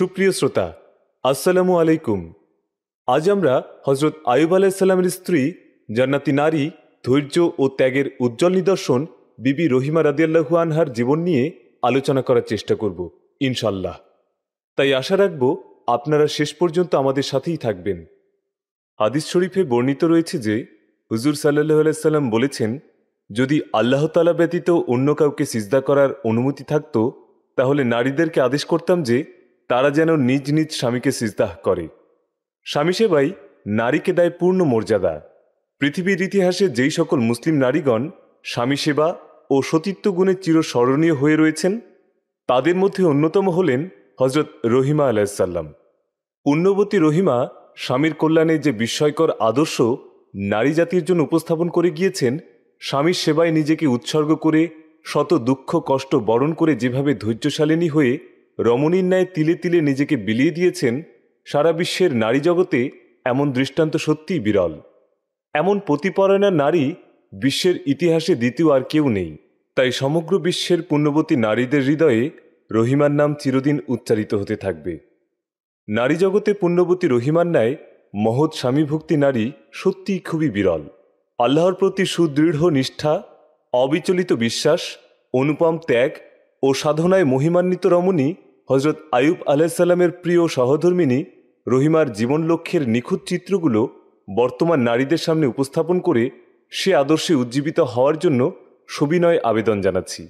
সুপ্রিয় শ্রোতা, আসসালামু আলাইকুম। আজ আমরা হজরত আয়ুব আলাইসাল্লামের স্ত্রী, জান্নাতি নারী, ধৈর্য ও ত্যাগের উজ্জ্বল নিদর্শন বিবি রহিমা রাদিয়াল্লাহু আনহার জীবন নিয়ে আলোচনা করার চেষ্টা করব ইনশাল্লাহ তাই আশা রাখব আপনারা শেষ পর্যন্ত আমাদের সাথেই থাকবেন। হাদিস শরীফে বর্ণিত রয়েছে যে, হুজুর সাল্লাহ আলাইসাল্লাম বলেছেন, যদি আল্লাহ তালা ব্যতীত অন্য কাউকে সিজদা করার অনুমতি থাকত, তাহলে নারীদেরকে আদেশ করতাম যে তারা যেন নিজ নিজ স্বামীকে সিজদাহ করে। স্বামী সেবাই নারীকে দেয় পূর্ণ মর্যাদা। পৃথিবীর ইতিহাসে যেই সকল মুসলিম নারীগণ স্বামী সেবা ও সতীত্ব গুণে চিরস্মরণীয় হয়ে রয়েছেন, তাদের মধ্যে অন্যতম হলেন হজরত রহিমা আলাইসাল্লাম পুণ্যবতী রহিমা স্বামীর কল্যাণে যে বিস্ময়কর আদর্শ নারী জাতির জন্য উপস্থাপন করে গিয়েছেন স্বামীর সেবায় নিজেকে উৎসর্গ করে শত দুঃখ কষ্ট বরণ করে যেভাবে ধৈর্যশালিনী হয়ে রমণীর ন্যায় তিলে তিলে নিজেকে বিলিয়ে দিয়েছেন, সারা বিশ্বের নারী জগতে এমন দৃষ্টান্ত সত্যিই বিরল। এমন প্রতিপরায়ণা নারী বিশ্বের ইতিহাসে দ্বিতীয় আর কেউ নেই। তাই সমগ্র বিশ্বের পুণ্যবতী নারীদের হৃদয়ে রহিমার নাম চিরদিন উচ্চারিত হতে থাকবে। নারী জগতে পুণ্যবতী রহিমার ন্যায় মহৎ স্বামীভক্তি নারী সত্যিই খুবই বিরল। আল্লাহর প্রতি সুদৃঢ় নিষ্ঠা, অবিচলিত বিশ্বাস, অনুপম ত্যাগ ও সাধনায় মহিমান্বিত রমণী হজরত আয়ুব আলাইসাল্লামের প্রিয় সহধর্মিনী রহিমার জীবন লক্ষ্যের নিখুঁত চিত্রগুলো বর্তমান নারীদের সামনে উপস্থাপন করে সে আদর্শে উজ্জীবিত হওয়ার জন্য সবিনয় আবেদন জানাচ্ছি।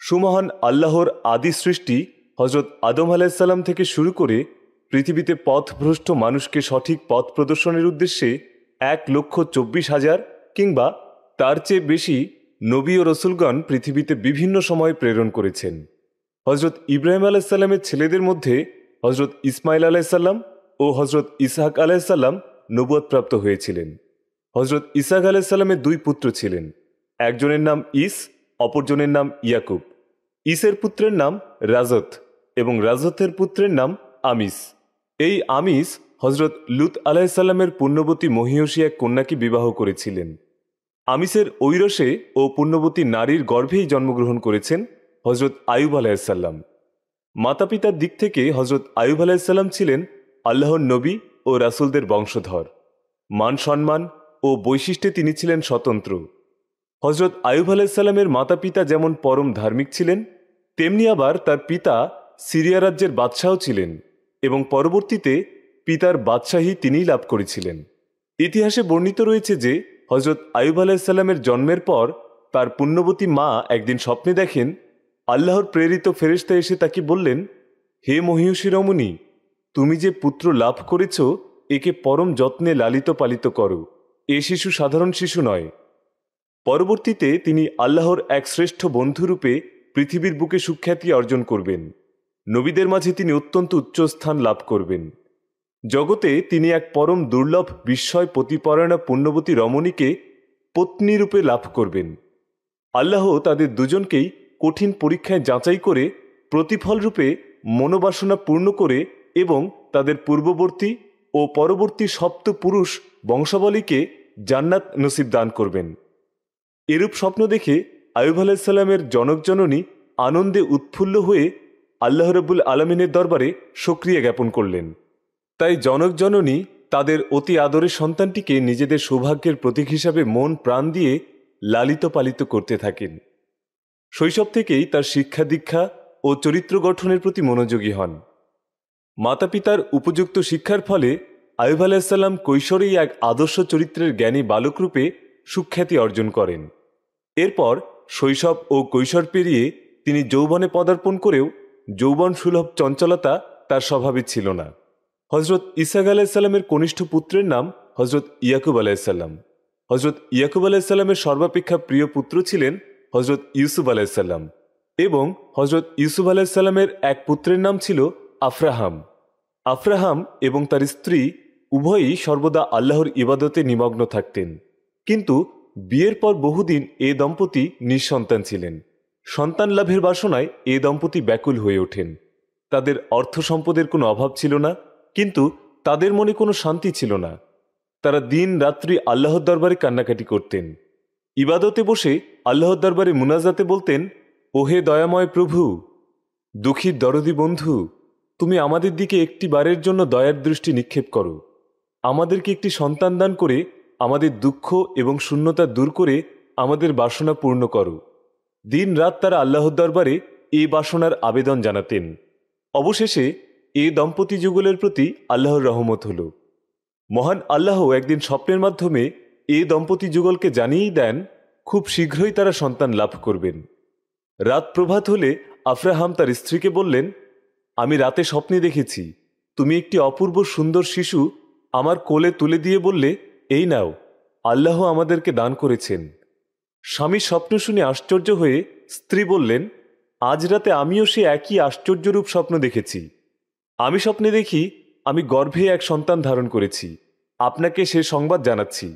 সুমহান আল্লাহর আদি সৃষ্টি হজরত আদম আলাইসাল্লাম থেকে শুরু করে পৃথিবীতে পথভ্রষ্ট মানুষকে সঠিক পথ প্রদর্শনের উদ্দেশ্যে এক লক্ষ চব্বিশ হাজার কিংবা তার চেয়ে বেশি নবী ও রসুলগণ পৃথিবীতে বিভিন্ন সময় প্রেরণ করেছেন। হজরত ইব্রাহিম আলাইসাল্লামের ছেলেদের মধ্যে হজরত ইসমাইল আলাইসাল্লাম ও হজরত ইসাহাক আলাইসাল্লাম নবুয়প্রাপ্ত হয়েছিলেন। হজরত ইসাহাক আলাইসাল্লামের দুই পুত্র ছিলেন। একজনের নাম ইস, অপরজনের নাম ইয়াকুব। ইসের পুত্রের নাম রাজত এবং রাজতের পুত্রের নাম আমিস। এই আমিস হজরত লুত আলাহিসাল্লামের পুণ্যবতী মহিয়সী এক কন্যাকে বিবাহ করেছিলেন। আমিসের ঐরসে ও পুণ্যবতী নারীর গর্ভেই জন্মগ্রহণ করেছেন হজরত আয়ুব আলাইসাল্লাম মাতা পিতার দিক থেকে হজরত আয়ুব আলাহিসাল্লাম ছিলেন আল্লাহর নবী ও রাসুলদের বংশধর। মান সম্মান ও বৈশিষ্ট্যে তিনি ছিলেন স্বতন্ত্র। হজরত আয়ুব আলাইসাল্লামের মাতা পিতা যেমন পরম ধার্মিক ছিলেন, তেমনি আবার তার পিতা সিরিয়া রাজ্যের বাদশাহ ছিলেন এবং পরবর্তীতে পিতার বাদশাহী তিনিই লাভ করেছিলেন। ইতিহাসে বর্ণিত রয়েছে যে হজরত আয়ুব আলাইসাল্লামের জন্মের পর তার পুণ্যবতী মা একদিন স্বপ্নে দেখেন আল্লাহর প্রেরিত ফেরেস্তা এসে তাকে বললেন, হে মহিষী রমণী, তুমি যে পুত্র লাভ করেছ, একে পরম যত্নে লালিত পালিত করো। এ শিশু সাধারণ শিশু নয়। পরবর্তীতে তিনি আল্লাহর এক শ্রেষ্ঠ বন্ধুরূপে পৃথিবীর বুকে সুখ্যাতি অর্জন করবেন। নবীদের মাঝে তিনি অত্যন্ত উচ্চস্থান লাভ করবেন। জগতে তিনি এক পরম দুর্লভ বিস্ময় প্রতিপরায়ণা পুণ্যবতী রমণীকে পত্নীরূপে লাভ করবেন। আল্লাহ তাদের দুজনকেই কঠিন পরীক্ষায় যাচাই করে প্রতিফলরূপে মনোবাসনা পূর্ণ করে এবং তাদের পূর্ববর্তী ও পরবর্তী সপ্ত পুরুষ বংশাবলীকে জান্নাত নসিব দান করবেন। এরূপ স্বপ্ন দেখে আয়ুব আলাইসাল্লামের জনকজননী আনন্দে উৎফুল্ল হয়ে আল্লাহ রবুল আলমিনের দরবারে সক্রিয় জ্ঞাপন করলেন। তাই জনকজননী তাদের অতি আদরের সন্তানটিকে নিজেদের সৌভাগ্যের প্রতীক হিসাবে মন প্রাণ দিয়ে লালিত পালিত করতে থাকেন। শৈশব থেকেই তার শিক্ষা দীক্ষা ও চরিত্র গঠনের প্রতি মনোযোগী হন। মাতা পিতার উপযুক্ত শিক্ষার ফলে আয়ুব আলাহিসাল্লাম কৈশোরেই এক আদর্শ চরিত্রের জ্ঞানী বালকরূপে সুখ্যাতি অর্জন করেন। এরপর শৈশব ও কৈশোর পেরিয়ে তিনি যৌবনে পদার্পণ করেও যৌবন সুলভ চঞ্চলতা তার স্বভাবে ছিল না। হজরত ইসাক আলাহিসাল্লামের কনিষ্ঠ পুত্রের নাম হজরত ইয়াকুব আলাহিসাল্লাম হজরত ইয়াকুব আলাহিসাল্লামের সর্বাপেক্ষা প্রিয় পুত্র ছিলেন হজরত ইউসুফ আলাইসাল্লাম এবং হজরত ইউসুফ আলাইসাল্লামের এক পুত্রের নাম ছিল আফরাহাম। আফরাহাম এবং তার স্ত্রী উভয়ই সর্বদা আল্লাহর ইবাদতে নিমগ্ন থাকতেন। কিন্তু বিয়ের পর বহুদিন এ দম্পতি নিঃসন্তান ছিলেন। সন্তান লাভের বাসনায় এ দম্পতি ব্যাকুল হয়ে ওঠেন। তাদের অর্থ সম্পদের কোনো অভাব ছিল না, কিন্তু তাদের মনে কোনো শান্তি ছিল না। তারা দিন রাত্রি আল্লাহর দরবারে কান্নাকাটি করতেন। ইবাদতে বসে আল্লাহর দরবারে মুনাজাতে বলতেন, ওহে দয়াময় প্রভু দুঃখীর দরদি বন্ধু, তুমি আমাদের দিকে একটি বারের জন্য দয়ার দৃষ্টি নিক্ষেপ করো। আমাদেরকে একটি সন্তান দান করে আমাদের দুঃখ এবং শূন্যতা দূর করে আমাদের বাসনা পূর্ণ করো। দিন রাত তারা আল্লাহর দরবারে এ বাসনার আবেদন জানাতেন। অবশেষে এ দম্পতি যুগলের প্রতি আল্লাহর রহমত হল। মহান আল্লাহ একদিন স্বপ্নের মাধ্যমে এ দম্পতি যুগলকে জানিয়েই দেন, খুব শীঘ্রই তারা সন্তান লাভ করবেন। রাত প্রভাত হলে আফরাহাম তার স্ত্রীকে বললেন, আমি রাতে স্বপ্নে দেখেছি। তুমি একটি অপূর্ব সুন্দর শিশু আমার কোলে তুলে দিয়ে বললে, এই নাও, আল্লাহ আমাদেরকে দান করেছেন। স্বামী স্বপ্ন শুনে আশ্চর্য হয়ে স্ত্রী বললেন, আজ রাতে আমিও সে একই আশ্চর্যরূপ স্বপ্ন দেখেছি। আমি স্বপ্নে দেখি, আমি গর্ভে এক সন্তান ধারণ করেছি। আপনাকে সে সংবাদ জানাচ্ছি।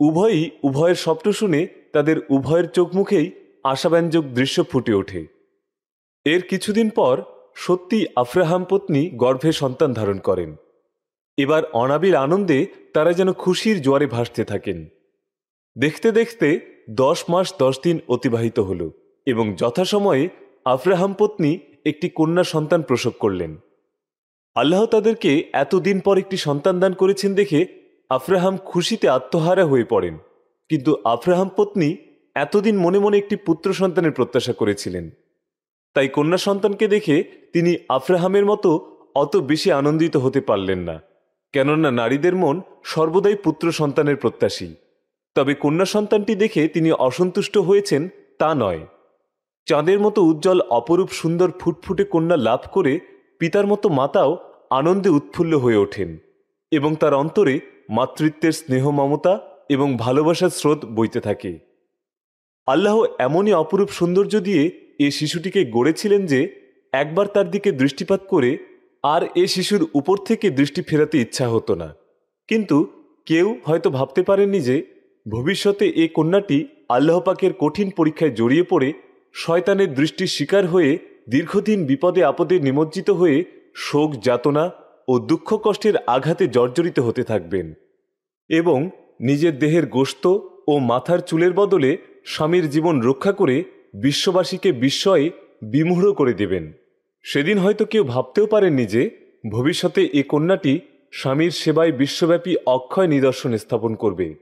উভয়ই উভয়ের স্বপ্ন শুনে তাদের উভয়ের চোখ মুখেই আশাব্যঞ্জক দৃশ্য ফুটে ওঠে। এর কিছুদিন পর সত্যি আফরাহাম পত্নী গর্ভে সন্তান ধারণ করেন। এবার অনাবিল আনন্দে তারা যেন খুশির জোয়ারে ভাসতে থাকেন। দেখতে দেখতে দশ মাস দশ দিন অতিবাহিত হল এবং যথাসময়ে আফরাহাম পত্নী একটি কন্যা সন্তান প্রসব করলেন। আল্লাহ তাদেরকে এতদিন পর একটি সন্তান দান করেছেন দেখে আফরাহাম খুশিতে আত্মহারা হয়ে পড়েন। কিন্তু আফ্রাহাম পত্নী এতদিন মনে মনে একটি পুত্র সন্তানের প্রত্যাশা করেছিলেন। তাই কন্যা সন্তানকে দেখে তিনি আফ্রাহামের মতো অত বেশি আনন্দিত হতে পারলেন না। কেননা নারীদের মন সর্বদাই পুত্র সন্তানের প্রত্যাশী। তবে কন্যা সন্তানটি দেখে তিনি অসন্তুষ্ট হয়েছেন তা নয়। চাঁদের মতো উজ্জ্বল, অপরূপ, সুন্দর, ফুটফুটে কন্যা লাভ করে পিতার মতো মাতাও আনন্দে উৎফুল্ল হয়ে ওঠেন এবং তার অন্তরে মাতৃত্বের স্নেহ মমতা এবং ভালোবাসার স্রোত বইতে থাকে। আল্লাহ এমনই অপরূপ সৌন্দর্য দিয়ে এ শিশুটিকে গড়েছিলেন যে, একবার তার দিকে দৃষ্টিপাত করে আর এ শিশুর উপর থেকে দৃষ্টি ফেরাতে ইচ্ছা হতো না। কিন্তু কেউ হয়তো ভাবতে পারেননি যে, ভবিষ্যতে এ কন্যাটি আল্লাহ পাকের কঠিন পরীক্ষায় জড়িয়ে পড়ে শয়তানের দৃষ্টির শিকার হয়ে দীর্ঘদিন বিপদে আপদে নিমজ্জিত হয়ে শোক যাতনা ও দুঃখ কষ্টের আঘাতে জর্জরিত হতে থাকবেন এবং নিজের দেহের গোস্ত ও মাথার চুলের বদলে স্বামীর জীবন রক্ষা করে বিশ্ববাসীকে বিস্ময়ে বিমূঢ় করে দেবেন। সেদিন হয়তো কেউ ভাবতেও পারেননি যে ভবিষ্যতে এ কন্যাটি স্বামীর সেবায় বিশ্বব্যাপী অক্ষয় নিদর্শন স্থাপন করবে।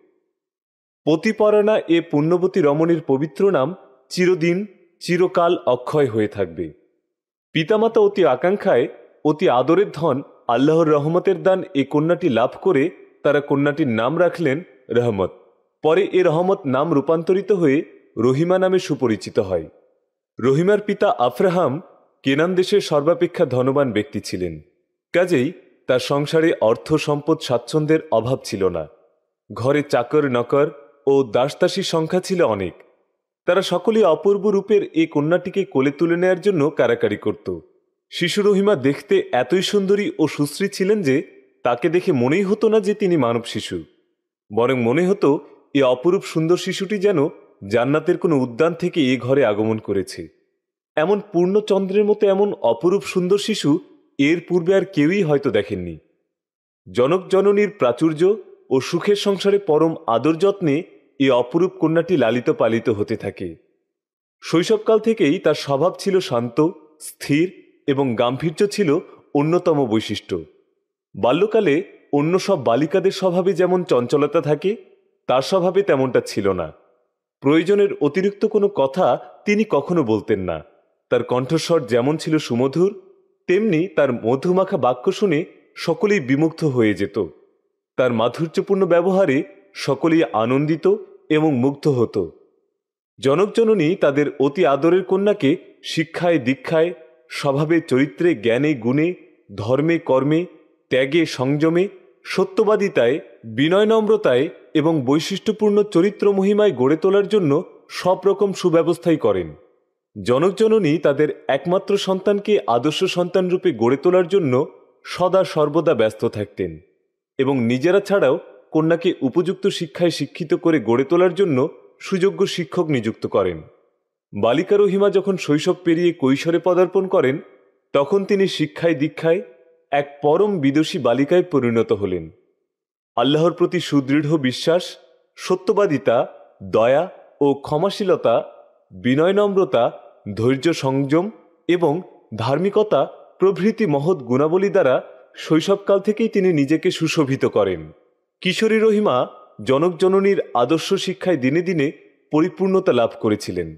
পতিপরাণা এ পুণ্যবতী রমণীর পবিত্র নাম চিরদিন, চিরকাল অক্ষয় হয়ে থাকবে। পিতামাতা অতি আকাঙ্ক্ষায়, অতি আদরের ধন আল্লাহর রহমতের দান এ কন্যাটি লাভ করে তারা কন্যাটির নাম রাখলেন রহমত। পরে এ রহমত নাম রূপান্তরিত হয়ে রহিমা নামে সুপরিচিত হয়। রহিমার পিতা আফরাহাম কেনান দেশের সর্বাপেক্ষা ধনবান ব্যক্তি ছিলেন। কাজেই তার সংসারে অর্থ সম্পদ স্বাচ্ছন্দ্যের অভাব ছিল না। ঘরে চাকর নকর ও দাসদাসীর সংখ্যা ছিল অনেক। তারা সকলেই অপূর্ব রূপের এই কন্যাটিকে কোলে তুলে নেয়ার জন্য কারাকারি করত। শিশু রহিমা দেখতে এতই সুন্দরী ও সুশ্রী ছিলেন যে তাকে দেখে মনেই হতো না যে তিনি মানব শিশু। বরং মনে হতো এ অপরূপ সুন্দর শিশুটি যেন জান্নাতের কোনো উদ্যান থেকে এ ঘরে আগমন করেছে। এমন পূর্ণচন্দ্রের মতো এমন অপরূপ সুন্দর শিশু এর পূর্বে আর কেউই হয়তো দেখেননি। জনক জননীর প্রাচুর্য ও সুখের সংসারে পরম আদর যত্নে এ অপরূপ কন্যাটি লালিত পালিত হতে থাকে। শৈশবকাল থেকেই তার স্বভাব ছিল শান্ত, স্থির এবং গাম্ভীর্য ছিল অন্যতম বৈশিষ্ট্য। বাল্যকালে অন্য সব বালিকাদের স্বভাবে যেমন চঞ্চলতা থাকে, তার স্বভাবে তেমনটা ছিল না। প্রয়োজনের অতিরিক্ত কোনো কথা তিনি কখনো বলতেন না। তার কণ্ঠস্বর যেমন ছিল সুমধুর, তেমনি তার মধুমাখা বাক্য শুনে সকলেই বিমুগ্ধ হয়ে যেত। তার মাধুর্যপূর্ণ ব্যবহারে সকলেই আনন্দিত এবং মুগ্ধ হতো। জনকজননী তাদের অতি আদরের কন্যাকে শিক্ষায়, দীক্ষায় স্বভাবে চরিত্রে, জ্ঞানে, গুণে, ধর্মে, কর্মে, ত্যাগে, সংযমে, সত্যবাদিতায় বিনয় নম্রতায় এবং বৈশিষ্ট্যপূর্ণ চরিত্র মহিমায় গড়ে তোলার জন্য সব রকম সুব্যবস্থাই করেন। জনকজননী তাদের একমাত্র সন্তানকে আদর্শ সন্তান রূপে গড়ে তোলার জন্য সদা সর্বদা ব্যস্ত থাকতেন এবং নিজেরা ছাড়াও কন্যাকে উপযুক্ত শিক্ষায় শিক্ষিত করে গড়ে তোলার জন্য সুযোগ্য শিক্ষক নিযুক্ত করেন। বালিকা রহিমা যখন শৈশব পেরিয়ে কৈশোরে পদার্পণ করেন, তখন তিনি শিক্ষায় দীক্ষায় এক পরম বিদোষী বালিকায় পরিণত হলেন। আল্লাহর প্রতি সুদৃঢ় বিশ্বাস, সত্যবাদিতা, দয়া ও ক্ষমাশীলতা বিনয় নম্রতা ধৈর্য সংযম এবং ধার্মিকতা প্রভৃতি মহৎ গুণাবলী দ্বারা শৈশবকাল থেকেই তিনি নিজেকে সুশোভিত করেন। কিশোরী রহিমা জনকজননীর আদর্শ শিক্ষায় দিনে দিনে পরিপূর্ণতা লাভ করেছিলেন।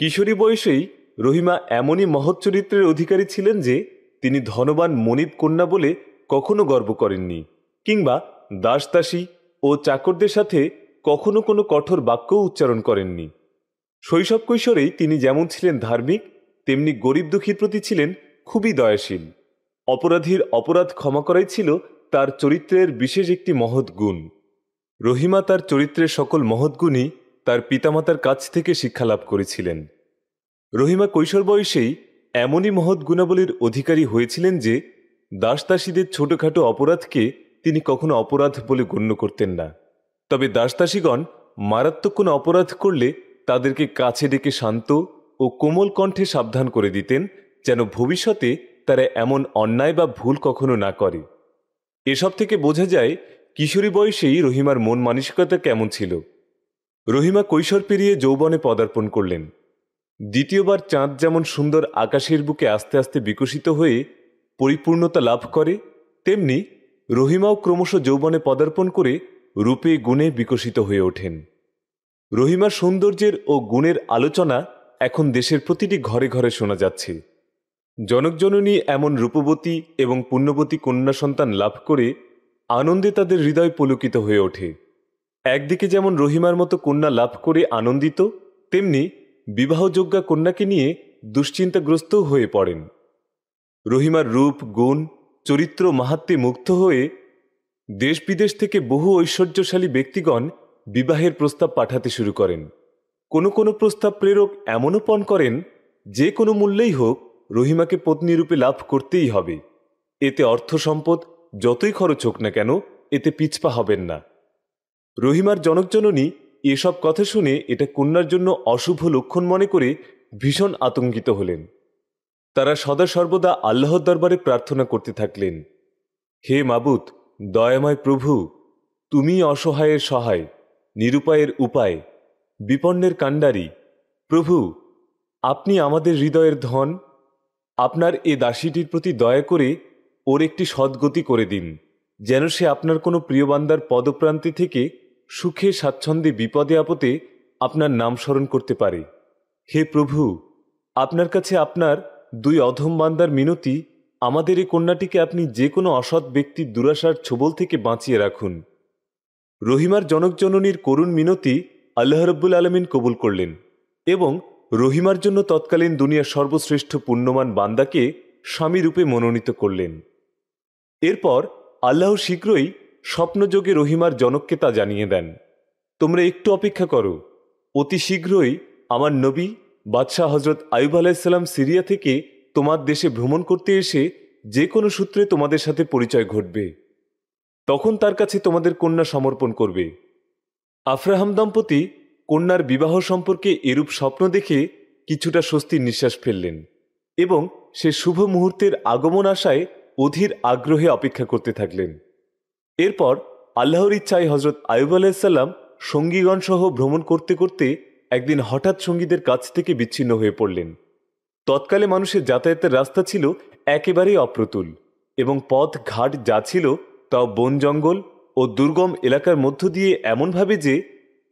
কিশোরী বয়সেই রহিমা এমনই মহৎ চরিত্রের অধিকারী ছিলেন যে তিনি ধনবান মনিব কন্যা বলে কখনো গর্ব করেননি, কিংবা দাসদাসী ও চাকরদের সাথে কখনো কোনো কঠোর বাক্যও উচ্চারণ করেননি। শৈশব কৈশোরেই তিনি যেমন ছিলেন ধার্মিক, তেমনি গরিব দুঃখীর প্রতি ছিলেন খুবই দয়াশীল। অপরাধীর অপরাধ ক্ষমা করাই ছিল তার চরিত্রের বিশেষ একটি মহৎ গুণ। রহিমা তার চরিত্রের সকল মহৎ গুণই তার পিতামাতার কাছ থেকে শিক্ষালাভ করেছিলেন। রহিমা কৈশোর বয়সেই এমনই মহৎ গুণাবলীর অধিকারী হয়েছিলেন যে, দাসদাসীদের ছোটখাটো অপরাধকে তিনি কখনো অপরাধ বলে গণ্য করতেন না। তবে দাসদাসীগণ মারাত্মক কোনো অপরাধ করলে তাদেরকে কাছে ডেকে শান্ত ও কোমল কণ্ঠে সাবধান করে দিতেন, যেন ভবিষ্যতে তারা এমন অন্যায় বা ভুল কখনো না করে। এসব থেকে বোঝা যায়, কিশোরী বয়সেই রহিমার মন মানসিকতা কেমন ছিল। রহিমা কৈশোর পেরিয়ে যৌবনে পদার্পণ করলেন। দ্বিতীয়বার চাঁদ যেমন সুন্দর আকাশের বুকে আস্তে আস্তে বিকশিত হয়ে পরিপূর্ণতা লাভ করে, তেমনি রহিমাও ক্রমশ যৌবনে পদার্পণ করে রূপে গুণে বিকশিত হয়ে ওঠেন। রহিমার সৌন্দর্যের ও গুণের আলোচনা এখন দেশের প্রতিটি ঘরে ঘরে শোনা যাচ্ছে। জনকজননী এমন রূপবতী এবং পুণ্যবতী কন্যা সন্তান লাভ করে আনন্দে তাদের হৃদয় পুলকিত হয়ে ওঠে। একদিকে যেমন রহিমার মতো কন্যা লাভ করে আনন্দিত, তেমনি বিবাহযোগ্যা কন্যাকে নিয়ে দুশ্চিন্তাগ্রস্ত হয়ে পড়েন। রহিমার রূপ, গুণ, চরিত্র মাহাত্মে মুগ্ধ হয়ে দেশ বিদেশ থেকে বহু ঐশ্বর্যশালী ব্যক্তিগণ বিবাহের প্রস্তাব পাঠাতে শুরু করেন। কোনো কোনো প্রস্তাব প্রেরক এমনও পণ করেন, যে কোনো মূল্যেই হোক রহিমাকে পত্নীরূপে লাভ করতেই হবে। এতে অর্থ সম্পদ যতই খরচ হোক না কেন, এতে পিছপা হবেন না। রহিমার জনকজননী এসব কথা শুনে এটা কন্যার জন্য অশুভ লক্ষণ মনে করে ভীষণ আতঙ্কিত হলেন। তারা সদা সর্বদা আল্লাহর দরবারে প্রার্থনা করতে থাকলেন, হে মাবুত, দয়াময় প্রভু, তুমি অসহায়ের সহায়, নিরুপায়ের উপায়, বিপন্নের কাণ্ডারি, প্রভু, আপনি আমাদের হৃদয়ের ধন, আপনার এ দাসীটির প্রতি দয়া করে ওর একটি সদ্গতি করে দিন, যেন সে আপনার কোনো প্রিয়বান্দার পদপ্রান্তি থেকে সুখে স্বাচ্ছন্দ্যে বিপদে আপদে আপনার নাম স্মরণ করতে পারে। হে প্রভু, আপনার কাছে আপনার দুই অধম বান্দার মিনতি, আমাদের এই কন্যাটিকে আপনি যে কোনো অসৎ ব্যক্তির দুরাশার ছোবল থেকে বাঁচিয়ে রাখুন। রহিমার জনকজননীর করুণ মিনতি আল্লাহ রব্বুল আলমিন কবুল করলেন এবং রহিমার জন্য তৎকালীন দুনিয়ার সর্বশ্রেষ্ঠ পুণ্যমান বান্দাকে স্বামীরূপে মনোনীত করলেন। এরপর আল্লাহ শীঘ্রই স্বপ্নযোগে রহিমার জনককে তা জানিয়ে দেন, তোমরা একটু অপেক্ষা করো। অতি শীঘ্রই আমার নবী বাদশাহ হজরত আয়ুব আলাইসাল্লাম সিরিয়া থেকে তোমার দেশে ভ্রমণ করতে এসে যে কোনো সূত্রে তোমাদের সাথে পরিচয় ঘটবে। তখন তার কাছে তোমাদের কন্যা সমর্পণ করবে। আফরাহাম দম্পতি কন্যার বিবাহ সম্পর্কে এরূপ স্বপ্ন দেখে কিছুটা স্বস্তির নিঃশ্বাস ফেললেন এবং সে শুভ মুহূর্তের আগমন আশায় অধীর আগ্রহে অপেক্ষা করতে থাকলেন। এরপর আল্লাহর ইচ্ছায় হজরত আয়ুব আলাইসাল্লাম সঙ্গীগণ সহ ভ্রমণ করতে করতে একদিন হঠাৎ সঙ্গীদের কাছ থেকে বিচ্ছিন্ন হয়ে পড়লেন। তৎকালে মানুষের যাতায়াতের রাস্তা ছিল একেবারেই অপ্রতুল এবং পথ ঘাট যা ছিল তাও বন জঙ্গল ও দুর্গম এলাকার মধ্য দিয়ে এমনভাবে যে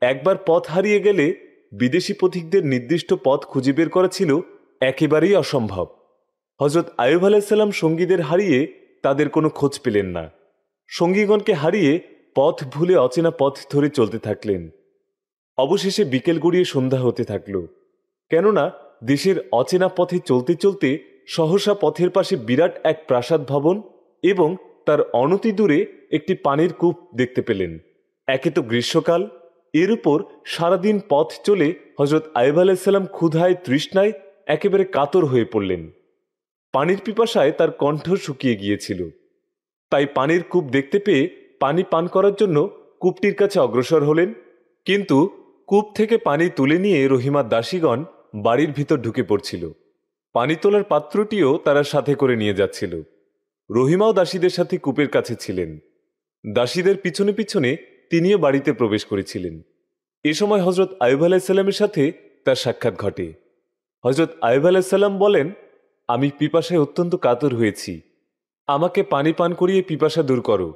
একবার পথ হারিয়ে গেলে বিদেশি পথিকদের নির্দিষ্ট পথ খুঁজে বের করা ছিল একেবারেই অসম্ভব। হজরত আয়ুব আলাইসাল্লাম সঙ্গীদের হারিয়ে তাদের কোনো খোঁজ পেলেন না। সঙ্গীগণকে হারিয়ে পথ ভুলে অচেনা পথ ধরে চলতে থাকলেন। অবশেষে বিকেল গড়িয়ে সন্ধ্যা হতে থাকল। কেননা দেশের অচেনা পথে চলতে চলতে সহসা পথের পাশে বিরাট এক প্রাসাদ ভবন এবং তার অনতি দূরে একটি পানির কূপ দেখতে পেলেন। একে তো গ্রীষ্মকাল, এর উপর সারাদিন পথ চলে হজরত আইব আলাইসাল্লাম ক্ষুধায়, তৃষ্ণায় একেবারে কাতর হয়ে পড়লেন। পানির পিপাসায় তার কণ্ঠ শুকিয়ে গিয়েছিল। তাই পানির কূপ দেখতে পেয়ে পানি পান করার জন্য কূপটির কাছে অগ্রসর হলেন। কিন্তু কূপ থেকে পানি তুলে নিয়ে রহিমার দাসীগণ বাড়ির ভিতর ঢুকে পড়ছিল। পানি তোলার পাত্রটিও তারা সাথে করে নিয়ে যাচ্ছিল। রহিমাও দাসীদের সাথে কূপের কাছে ছিলেন। দাসীদের পিছনে পিছনে তিনিও বাড়িতে প্রবেশ করেছিলেন। এ সময় হজরত আয়ুব আলাইসাল্লামের সাথে তার সাক্ষাৎ ঘটে। হজরত আয়ুব আলাইসাল্লাম বলেন, আমি পিপাসায় অত্যন্ত কাতর হয়েছি। আমাকে পানি পান করিয়ে পিপাসা দূর করো।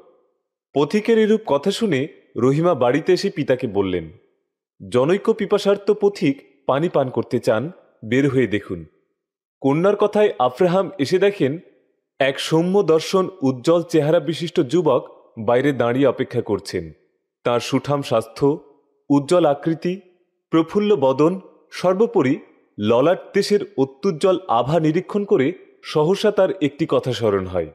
পথিকের এরূপ কথা শুনে রহিমা বাড়িতে এসে পিতাকে বললেন, জনৈক পিপাসার্থ পথিক পানি পান করতে চান, বের হয়ে দেখুন। কন্যার কথায় আফ্রাহাম এসে দেখেন, এক সৌম্য দর্শন উজ্জ্বল চেহারা বিশিষ্ট যুবক বাইরে দাঁড়িয়ে অপেক্ষা করছেন। তার সুঠাম স্বাস্থ্য, উজ্জ্বল আকৃতি, প্রফুল্ল বদন, সর্বোপরি ললাট দেশের অত্যুজ্জ্বল আভা নিরীক্ষণ করে সহসা তার একটি কথা স্মরণ হয়।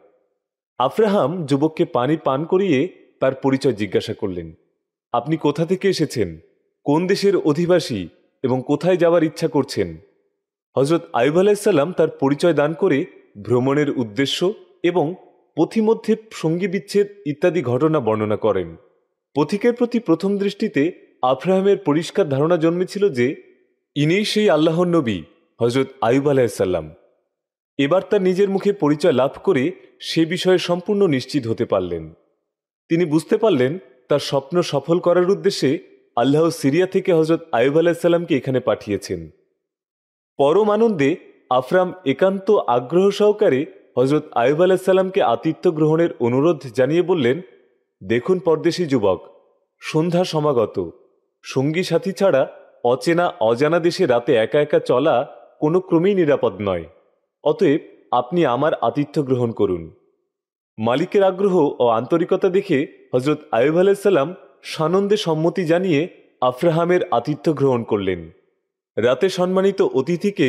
আফ্রাহাম যুবককে পানি পান করিয়ে তার পরিচয় জিজ্ঞাসা করলেন, আপনি কোথা থেকে এসেছেন? কোন দেশের অধিবাসী? এবং কোথায় যাওয়ার ইচ্ছা করছেন? হজরত আইব আলাইসাল্লাম তার পরিচয় দান করে ভ্রমণের উদ্দেশ্য এবং পথিমধ্যে সঙ্গী বিচ্ছেদ ইত্যাদি ঘটনা বর্ণনা করেন। পথিকের প্রতি প্রথম দৃষ্টিতে আফ্রাহামের পরিষ্কার ধারণা জন্মেছিল যে ইনি সেই আল্লাহর নবী হজরত আয়ুব আলাইসাল্লাম এবার তার নিজের মুখে পরিচয় লাভ করে সে বিষয়ে সম্পূর্ণ নিশ্চিত হতে পারলেন। তিনি বুঝতে পারলেন তার স্বপ্ন সফল করার উদ্দেশ্যে আল্লাহ সিরিয়া থেকে হজরত আয়ুব আলাহিসাল্লামকে এখানে পাঠিয়েছেন। পরম আনন্দে আফরাম একান্ত আগ্রহ সহকারে হজরত আয়ুব আলাহিসাল্লামকে আতিথ্য গ্রহণের অনুরোধ জানিয়ে বললেন, দেখুন পরদেশি যুবক, সন্ধ্যা সমাগত। সঙ্গী সাথী ছাড়া অচেনা অজানা দেশে রাতে একা একা চলা কোনো ক্রমেই নিরাপদ নয়। অতএব আপনি আমার আতিথ্য গ্রহণ করুন। মালিকের আগ্রহ ও আন্তরিকতা দেখে হজরত আয়ুব আলাইসাল্লাম সানন্দে সম্মতি জানিয়ে আফ্রাহামের আতিথ্য গ্রহণ করলেন। রাতে সম্মানিত অতিথিকে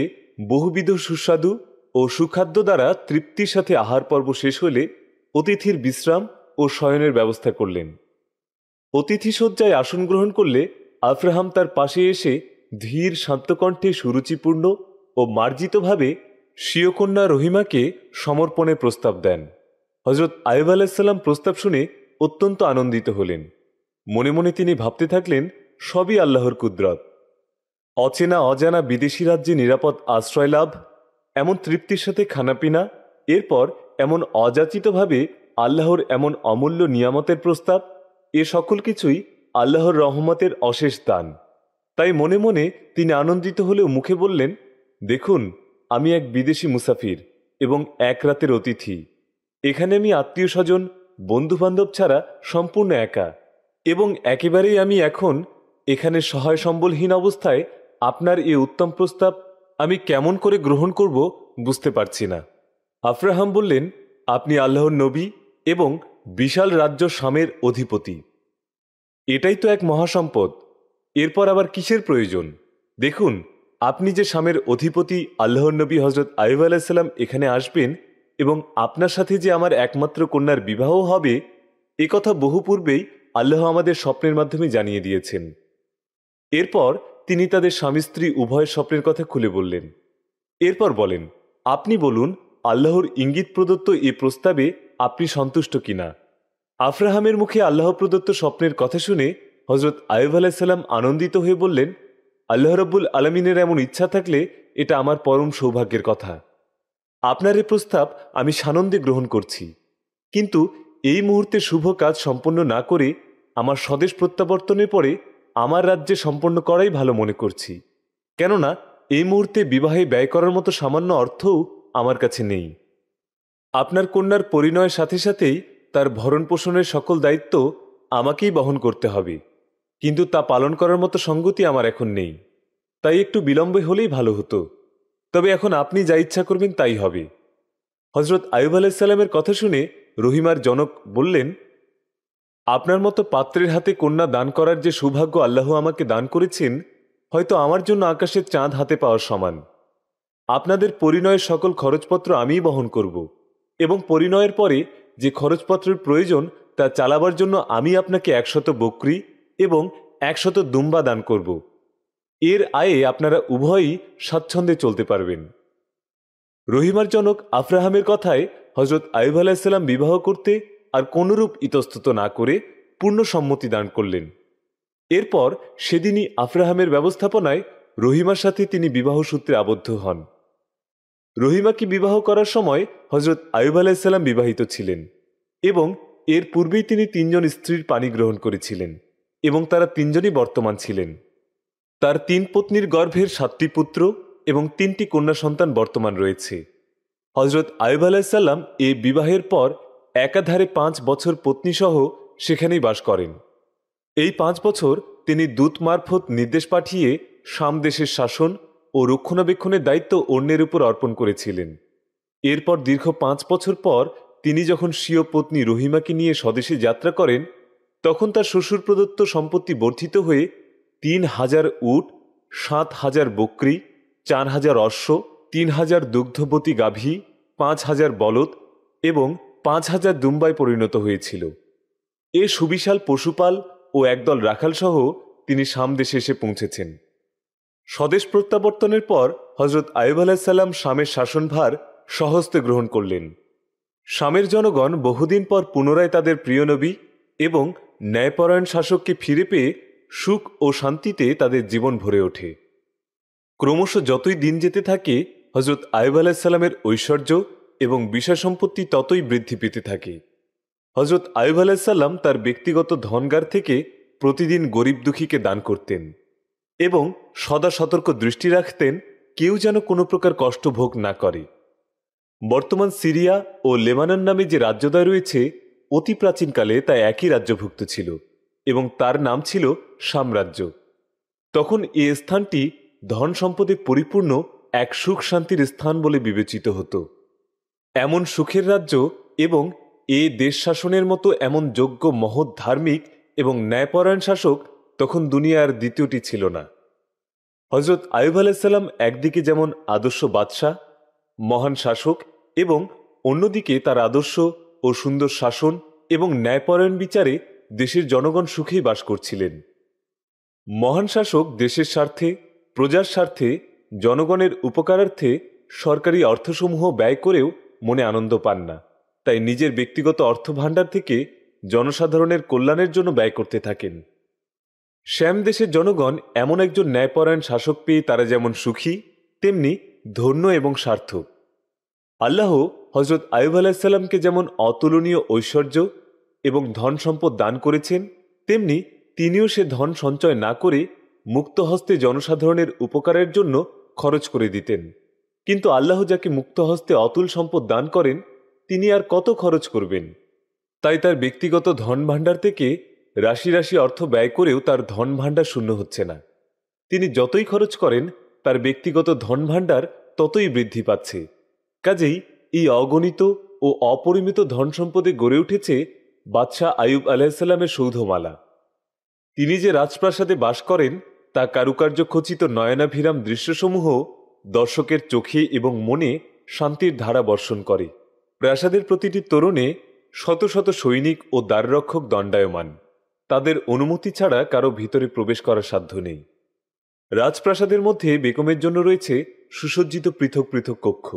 বহুবিধ সুস্বাদু ও সুখাদ্য দ্বারা তৃপ্তির সাথে আহার পর্ব শেষ হলে অতিথির বিশ্রাম ও শয়নের ব্যবস্থা করলেন। অতিথি শয্যায় আসন গ্রহণ করলে আফ্রাহাম তার পাশে এসে ধীর শান্তকণ্ঠে সুরুচিপূর্ণ ও মার্জিতভাবে স্বীয়কন্যা রহিমাকে সমর্পণের প্রস্তাব দেন। হজরত আয়ব আলাহিসাল্লাম প্রস্তাব শুনে অত্যন্ত আনন্দিত হলেন। মনে মনে তিনি ভাবতে থাকলেন, সবই আল্লাহর কুদরত। অচেনা অজানা বিদেশি রাজ্যে নিরাপদ আশ্রয় লাভ, এমন তৃপ্তির সাথে খানাপিনা, এরপর এমন অযাচিতভাবে আল্লাহর এমন অমূল্য নিয়ামতের প্রস্তাব, এ সকল কিছুই আল্লাহর রহমতের অশেষ দান। তাই মনে মনে তিনি আনন্দিত হলেও মুখে বললেন, দেখুন আমি এক বিদেশি মুসাফির এবং এক রাতের অতিথি। এখানে আমি আত্মীয় স্বজন, বন্ধুবান্ধব ছাড়া সম্পূর্ণ একা এবং একেবারেই আমি এখন এখানে সহায় সম্বলহীন অবস্থায় আপনার এই উত্তম প্রস্তাব আমি কেমন করে গ্রহণ করব বুঝতে পারছি না। আফরাহাম বললেন, আপনি আল্লাহর নবী এবং বিশাল রাজ্য স্বামের অধিপতি। এটাই তো এক মহাসম্পদ। এরপর আবার কিসের প্রয়োজন? দেখুন আপনি যে স্বামের অধিপতি আল্লাহর নবী হজরত আইব আলাইসাল্লাম এখানে আসবেন এবং আপনার সাথে যে আমার একমাত্র কন্যার বিবাহ হবে, এ কথা বহু পূর্বেই আল্লাহ আমাদের স্বপ্নের মাধ্যমে জানিয়ে দিয়েছেন। এরপর তিনি তাদের স্বামী স্ত্রী উভয়ের স্বপ্নের কথা খুলে বললেন। এরপর বলেন, আপনি বলুন, আল্লাহর ইঙ্গিত প্রদত্ত এ প্রস্তাবে আপনি সন্তুষ্ট কিনা? আফরাহামের মুখে আল্লাহ প্রদত্ত স্বপ্নের কথা শুনে হজরত আয়ুব আলাইসাল্লাম আনন্দিত হয়ে বললেন আল্লাহ রব্বুল আলমিনের এমন ইচ্ছা থাকলে এটা আমার পরম সৌভাগ্যের কথা। আপনার এ প্রস্তাব আমি সানন্দে গ্রহণ করছি। কিন্তু এই মুহূর্তে শুভ কাজ সম্পন্ন না করে আমার স্বদেশ প্রত্যাবর্তনের পরে আমার রাজ্যে সম্পন্ন করাই ভালো মনে করছি। কেননা এই মুহূর্তে বিবাহে ব্যয় করার মতো সামান্য অর্থও আমার কাছে নেই। আপনার কন্যার পরিণয়ের সাথে সাথেই তার ভরণ পোষণের সকল দায়িত্ব আমাকেই বহন করতে হবে। কিন্তু তা পালন করার মতো সঙ্গতি আমার এখন নেই। তাই একটু বিলম্বে হলেই ভালো হতো। তবে এখন আপনি যা ইচ্ছা করবেন তাই হবে। হজরত আয়ুব আলাইসাল্লামের কথা শুনে রহিমার জনক বললেন, আপনার মতো পাত্রের হাতে কন্যা দান করার যে সৌভাগ্য আল্লাহ আমাকে দান করেছেন, হয়তো আমার জন্য আকাশের চাঁদ হাতে পাওয়ার সমান। আপনাদের পরিণয়ের সকল খরচপত্র আমিই বহন করব এবং পরিণয়ের পরে যে খরচপত্রের প্রয়োজন তা চালাবার জন্য আমি আপনাকে একশত বকরি এবং একশত দুম্বা দান করব। এর আয়ে আপনারা উভয়ই স্বাচ্ছন্দ্যে চলতে পারবেন। রহিমার জনক আফরাহামের কথায় হজরত আয়ুব আলাহিসাল্লাম বিবাহ করতে আর কোনরূপ ইতস্তত না করে পূর্ণ সম্মতি দান করলেন। এরপর সেদিনই আফরাহামের ব্যবস্থাপনায় রহিমার সাথে তিনি বিবাহ সূত্রে আবদ্ধ হন। রহিমাকে বিবাহ করার সময় হজরত আয়ুব আলাহিসাল্লাম বিবাহিত ছিলেন এবং এর পূর্বেই তিনি তিনজন স্ত্রীর পানি গ্রহণ করেছিলেন। এবং তারা তিনজনই বর্তমান ছিলেন। তার তিন পত্নীর গর্ভের সাতটি পুত্র এবং তিনটি কন্যা সন্তান বর্তমান রয়েছে। হজরত আয়ুব আলাহিসাল্লাম এ বিবাহের পর একাধারে পাঁচ বছর পত্নীসহ সেখানেই বাস করেন। এই পাঁচ বছর তিনি দূত মারফত নির্দেশ পাঠিয়ে সামদেশের শাসন ও রক্ষণাবেক্ষণের দায়িত্ব অন্যের উপর অর্পণ করেছিলেন। এরপর দীর্ঘ পাঁচ বছর পর তিনি যখন স্বীয় পত্নী রহিমাকে নিয়ে স্বদেশে যাত্রা করেন তখন তার শ্বশুর প্রদত্ত সম্পত্তি বর্ধিত হয়ে তিন হাজার উট, সাত হাজার বকরি, চার হাজার অশ্ব, তিন হাজার দুগ্ধবতী গাভী, পাঁচ হাজার বলদ এবং পাঁচ হাজার দুম্বায় পরিণত হয়েছিল। এ সুবিশাল পশুপাল ও একদল রাখালসহ তিনি সামদেশে এসে পৌঁছেছেন। স্বদেশ প্রত্যাবর্তনের পর হজরত আয়ুব আলাহিসাল্লাম শামের শাসনভার সহস্তে গ্রহণ করলেন। শামের জনগণ বহুদিন পর পুনরায় তাদের প্রিয় নবী এবং ন্যায়পরায়ণ শাসককে ফিরে পেয়ে সুখ ও শান্তিতে তাদের জীবন ভরে ওঠে। ক্রমশ যতই দিন যেতে থাকে হজরত আয়ুব আলাহিসাল্লামের ঐশ্বর্য এবং বিষয় সম্পত্তি ততই বৃদ্ধি পেতে থাকে। হজরত আয়ুব আলাহিসাল্লাম তার ব্যক্তিগত ধনগার থেকে প্রতিদিন গরিব দুঃখীকে দান করতেন এবং সদা সতর্ক দৃষ্টি রাখতেন, কেউ যেন কোনো প্রকার কষ্ট ভোগ না করে। বর্তমান সিরিয়া ও লেবানন নামে যে রাজ্যদয় রয়েছে অতি প্রাচীনকালে তা একই রাজ্যভুক্ত ছিল এবং তার নাম ছিল সাম্রাজ্য। তখন এ স্থানটি ধন সম্পদে পরিপূর্ণ এক সুখ শান্তির স্থান বলে বিবেচিত হতো। এমন সুখের রাজ্য এবং এ দেশ শাসনের মতো এমন যোগ্য মহৎ ধার্মিক এবং ন্যায়পরায়ণ শাসক তখন দুনিয়ার দ্বিতীয়টি ছিল না। হজরত আয়ুব আলাইসাল্লাম একদিকে যেমন আদর্শ বাদশাহ, মহান শাসক এবং অন্যদিকে তার আদর্শ ও সুন্দর শাসন এবং ন্যায়পরায়ণ বিচারে দেশের জনগণ সুখেই বাস করছিলেন। মহান শাসক দেশের স্বার্থে, প্রজার স্বার্থে, জনগণের উপকারার্থে সরকারি অর্থসমূহ ব্যয় করেও মনে আনন্দ পান না। তাই নিজের ব্যক্তিগত অর্থ ভাণ্ডার থেকে জনসাধারণের কল্যাণের জন্য ব্যয় করতে থাকেন। শ্যাম দেশের জনগণ এমন একজন ন্যায়পরায়ণ শাসক পেয়ে তারা যেমন সুখী, তেমনি ধন্য এবং সার্থক। আল্লাহ হজরত আয়ুব আলাহিসাল্লামকে যেমন অতুলনীয় ঐশ্বর্য এবং ধন সম্পদ দান করেছেন, তেমনি তিনিও সে ধন সঞ্চয় না করে মুক্ত হস্তে জনসাধারণের উপকারের জন্য খরচ করে দিতেন। কিন্তু আল্লাহ যাকে মুক্ত হস্তে অতুল সম্পদ দান করেন, তিনি আর কত খরচ করবেন? তাই তার ব্যক্তিগত ধন ভাণ্ডার থেকে রাশি রাশি অর্থ ব্যয় করেও তার ধন ভাণ্ডার শূন্য হচ্ছে না। তিনি যতই খরচ করেন, তার ব্যক্তিগত ধন ভাণ্ডার ততই বৃদ্ধি পাচ্ছে। কাজেই এই অগণিত ও অপরিমিত ধন সম্পদে গড়ে উঠেছে বাদশাহ আয়ুব আলাহিসাল্লামের সৌধমালা। তিনি যে রাজপ্রাসাদে বাস করেন, তা কারুকার্য খচিত নয়নাভিরাম দৃশ্যসমূহ দর্শকের চোখে এবং মনে শান্তির ধারা বর্ষণ করে। প্রাসাদের প্রতিটি তরুণে শত শত সৈনিক ও দ্বাররক্ষক দণ্ডায়মান। তাদের অনুমতি ছাড়া কারও ভিতরে প্রবেশ করার সাধ্য নেই। রাজপ্রাসাদের মধ্যে বেগমের জন্য রয়েছে সুসজ্জিত পৃথক পৃথক কক্ষ।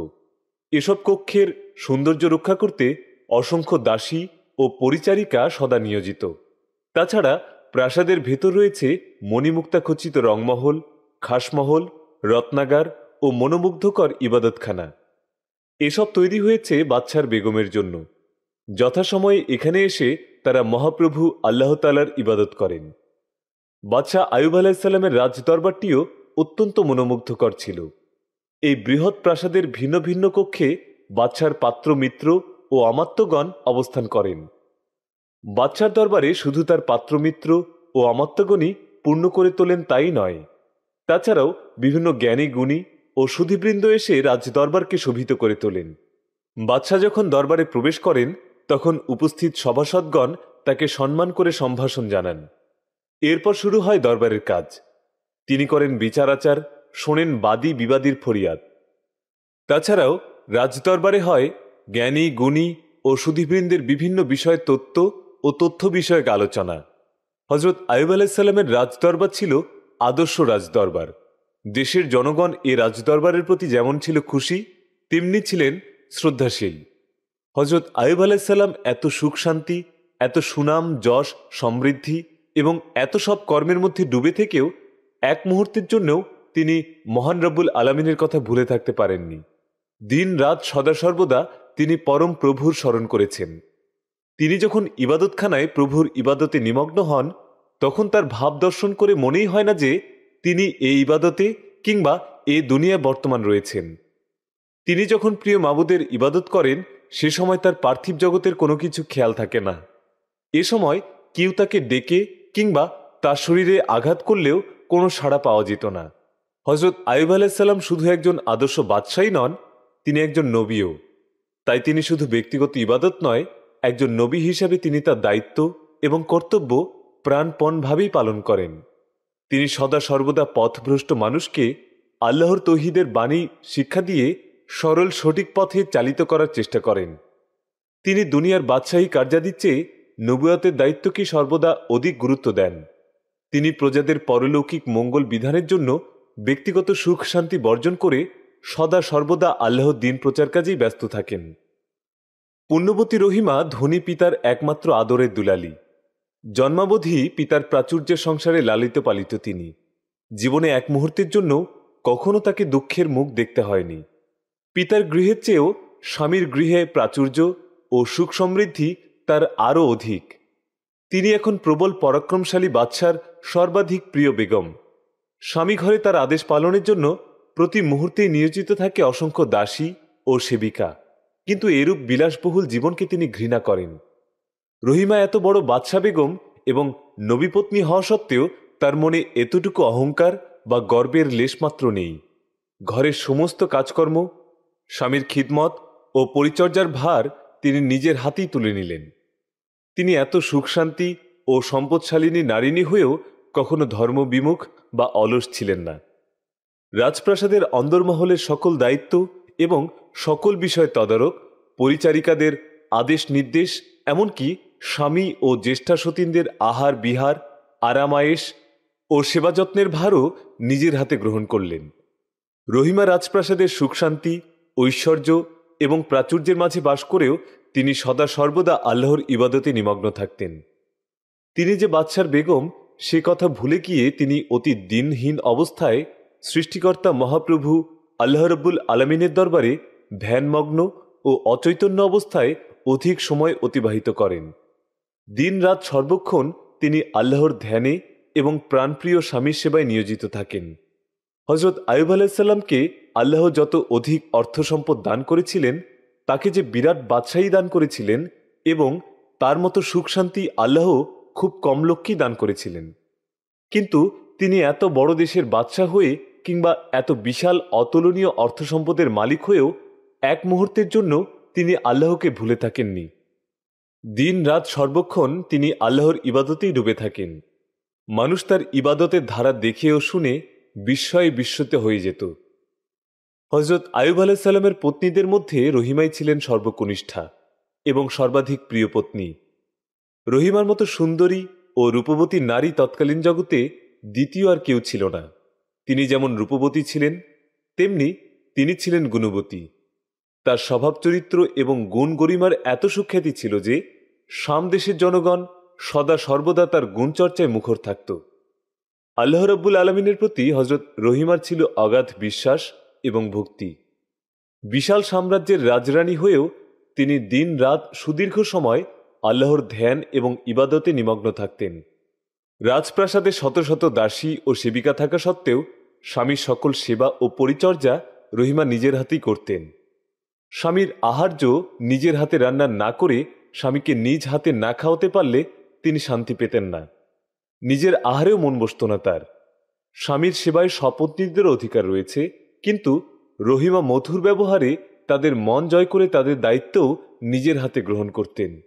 এসব কক্ষের সৌন্দর্য রক্ষা করতে অসংখ্য দাসী ও পরিচারিকা সদা নিয়োজিত। তাছাড়া প্রাসাদের ভেতর রয়েছে মণিমুক্তা খচিত রংমহল, খাসমহল, রত্নাগার ও মনোমুগ্ধকর ইবাদতখানা। এসব তৈরি হয়েছে বাচ্চার বেগমের জন্য। যথাসময়ে এখানে এসে তারা মহাপ্রভু আল্লাহ তালার ইবাদত করেন। বাদশাহ আয়ুব আলাহিসাল্লামের রাজদরবারটিও অত্যন্ত মনোমুগ্ধকর ছিল। এই বৃহৎ প্রাসাদের ভিন্ন ভিন্ন কক্ষে বাচ্চার পাত্র মিত্র ও অমাত্যগণ অবস্থান করেন। বাচ্চার দরবারে শুধু তার পাত্রমিত্র ও অমাত্যগণই পূর্ণ করে তোলেন তাই নয়। তাছাড়াও বিভিন্ন জ্ঞানী গুণী ও সুধীবৃন্দ এসে রাজ দরবারকে শোভিত করে তোলেন। বাদশাহ যখন দরবারে প্রবেশ করেন, তখন উপস্থিত সভাসদগণ তাকে সম্মান করে সম্ভাষণ জানান। এরপর শুরু হয় দরবারের কাজ। তিনি করেন বিচার আচার শোনেন বাদী বিবাদীর ফরিয়াদ। তাছাড়াও রাজদরবারে হয় জ্ঞানী, গুণী ও সুধীবৃন্দের বিভিন্ন বিষয় তত্ত্ব ও তথ্য বিষয়ক আলোচনা। হজরত আয়ুব আলাইসাল্লামের রাজদরবার ছিল আদর্শ রাজদরবার। দেশের জনগণ এ রাজদরবারের প্রতি যেমন ছিল খুশি, তেমনি ছিলেন শ্রদ্ধাশীল। হজরত আয়ুব আলাইসাল্লাম এত সুখ শান্তি, এত সুনাম, যশ, সমৃদ্ধি এবং এত সব কর্মের মধ্যে ডুবে থেকেও এক মুহূর্তের জন্যও তিনি মহান রব্বুল আলমিনের কথা ভুলে থাকতে পারেননি। দিন রাত সদা সর্বদা তিনি পরম প্রভুর স্মরণ করেছেন। তিনি যখন ইবাদতখানায় প্রভুর ইবাদতে নিমগ্ন হন, তখন তার ভাব দর্শন করে মনেই হয় না যে তিনি এ ইবাদতে কিংবা এ দুনিয়া বর্তমান রয়েছেন। তিনি যখন প্রিয় মাবুদের ইবাদত করেন, সে সময় তার পার্থিব জগতের কোনো কিছু খেয়াল থাকে না। এ সময় কেউ তাকে ডেকে কিংবা তার শরীরে আঘাত করলেও কোনো সাড়া পাওয়া যেত না। হজরত আয়ুব আলাইসাল্লাম শুধু একজন আদর্শ বাদশাহী নন, তিনি একজন নবীও। তাই তিনি শুধু ব্যক্তিগত ইবাদত নয়, একজন নবী হিসাবে তিনি তার দায়িত্ব এবং কর্তব্য প্রাণপণভাবেই পালন করেন। তিনি সদা সর্বদা পথভ্রষ্ট মানুষকে আল্লাহর তহিদের বাণী, শিক্ষা দিয়ে সরল সঠিক পথে চালিত করার চেষ্টা করেন। তিনি দুনিয়ার বাদশাহী কার্যাদির চেয়ে নবুয়াতের দায়িত্বকে সর্বদা অধিক গুরুত্ব দেন। তিনি প্রজাদের পরলৌকিক মঙ্গল বিধানের জন্য ব্যক্তিগত সুখ শান্তি বর্জন করে সদা সর্বদা আল্লাহর দিন প্রচার কাজেই ব্যস্ত থাকেন। পুণ্যবতী রহিমা ধনী পিতার একমাত্র আদরের দুলালী। জন্মাবধি পিতার প্রাচুর্যের সংসারে লালিত পালিত তিনি। জীবনে এক মুহূর্তের জন্য কখনো তাকে দুঃখের মুখ দেখতে হয়নি। পিতার গৃহের চেয়েও স্বামীর গৃহে প্রাচুর্য ও সুখ সমৃদ্ধি তার আরও অধিক। তিনি এখন প্রবল পরাক্রমশালী বাদশার সর্বাধিক প্রিয় বেগম। স্বামী ঘরে তার আদেশ পালনের জন্য প্রতি মুহূর্তেই নিয়োজিত থাকে অসংখ্য দাসী ও সেবিকা। কিন্তু এরূপ বিলাসবহুল জীবনকে তিনি ঘৃণা করেন। রহিমা এত বড় বাদশা বেগম এবং নবীপত্নী হওয়া সত্ত্বেও তার মনে এতটুকু অহংকার বা গর্বের লেশমাত্র নেই। ঘরের সমস্ত কাজকর্ম, স্বামীর খিদমত ও পরিচর্যার ভার তিনি নিজের হাতেই তুলে নিলেন। তিনি এত সুখ শান্তি ও সম্পদশালিনী নারিনী হয়েও কখনো ধর্মবিমুখ বা অলস ছিলেন না। রাজপ্রাসাদের অন্দরমহলের সকল দায়িত্ব এবং সকল বিষয় তদারক, পরিচারিকাদের আদেশ নির্দেশ, এমনকি স্বামী ও জ্যেষ্ঠা সতীনদের আহার, বিহার, আরামায়েশ ও সেবা যত্নের ভারও নিজের হাতে গ্রহণ করলেন। রহিমা রাজপ্রাসাদের সুখ শান্তি ঐশ্বর্য এবং প্রাচুর্যের মাঝে বাস করেও তিনি সদা সর্বদা আল্লাহর ইবাদতে নিমগ্ন থাকতেন। তিনি যে বাদশার বেগম সে কথা ভুলে গিয়ে তিনি অতি দিনহীন অবস্থায় সৃষ্টিকর্তা মহাপ্রভু, আল্লাহ রব্বুল আলমিনের দরবারে ধ্যানমগ্ন ও অচৈতন্য অবস্থায় অধিক সময় অতিবাহিত করেন। দিন রাত সর্বক্ষণ তিনি আল্লাহর ধ্যানে এবং প্রাণপ্রিয় স্বামীর সেবায় নিয়োজিত থাকেন। হজরত আয়ুব আলাইসাল্লামকে আল্লাহ যত অধিক অর্থ সম্পদ দান করেছিলেন, তাকে যে বিরাট বাদশাহী দান করেছিলেন এবং তার মতো সুখ শান্তি আল্লাহ খুব কম লোককেই দান করেছিলেন। কিন্তু তিনি এত বড় দেশের বাদশাহ হয়ে কিংবা এত বিশাল অতুলনীয় অর্থ সম্পদের মালিক হয়েও এক মুহূর্তের জন্য তিনি আল্লাহকে ভুলে থাকেননি। দিন রাত সর্বক্ষণ তিনি আল্লাহর ইবাদতেই ডুবে থাকেন। মানুষ তার ইবাদতের ধারা দেখে ও শুনে বিস্ময়ে বিস্মতে হয়ে যেত। হজরত আয়ুব আলাইসাল্লামের পত্নীদের মধ্যে রহিমাই ছিলেন সর্বকনিষ্ঠা এবং সর্বাধিক প্রিয় পত্নী। রহিমার মতো সুন্দরী ও রূপবতী নারী তৎকালীন জগতে দ্বিতীয় আর কেউ ছিল না। তিনি যেমন রূপবতী ছিলেন, তেমনি তিনি ছিলেন গুণবতী। তার স্বভাব চরিত্র এবং গুণ গরিমার এত সুখ্যাতি ছিল যে সামদেশের জনগণ সদা সর্বদা তার গুণচর্চায় মুখর থাকত। আল্লাহ রব্বুল আলমিনের প্রতি হজরত রহিমার ছিল অগাধ বিশ্বাস এবং ভক্তি। বিশাল সাম্রাজ্যের রাজরানী হয়েও তিনি দিন রাত সুদীর্ঘ সময় আল্লাহর ধ্যান এবং ইবাদতে নিমগ্ন থাকতেন। রাজপ্রাসাদে শত শত দাসী ও সেবিকা থাকা সত্ত্বেও স্বামীর সকল সেবা ও পরিচর্যা রহিমা নিজের হাতেই করতেন। স্বামীর আহার্য নিজের হাতে রান্না না করে স্বামীকে নিজ হাতে না খাওয়াতে পারলে তিনি শান্তি পেতেন না। নিজের আহারেও মন বসত না তার। স্বামীর সেবায় স্বপত্নীদের অধিকার রয়েছে, কিন্তু রহিমা মধুর ব্যবহারে তাদের মন জয় করে তাদের দায়িত্বও নিজের হাতে গ্রহণ করতেন।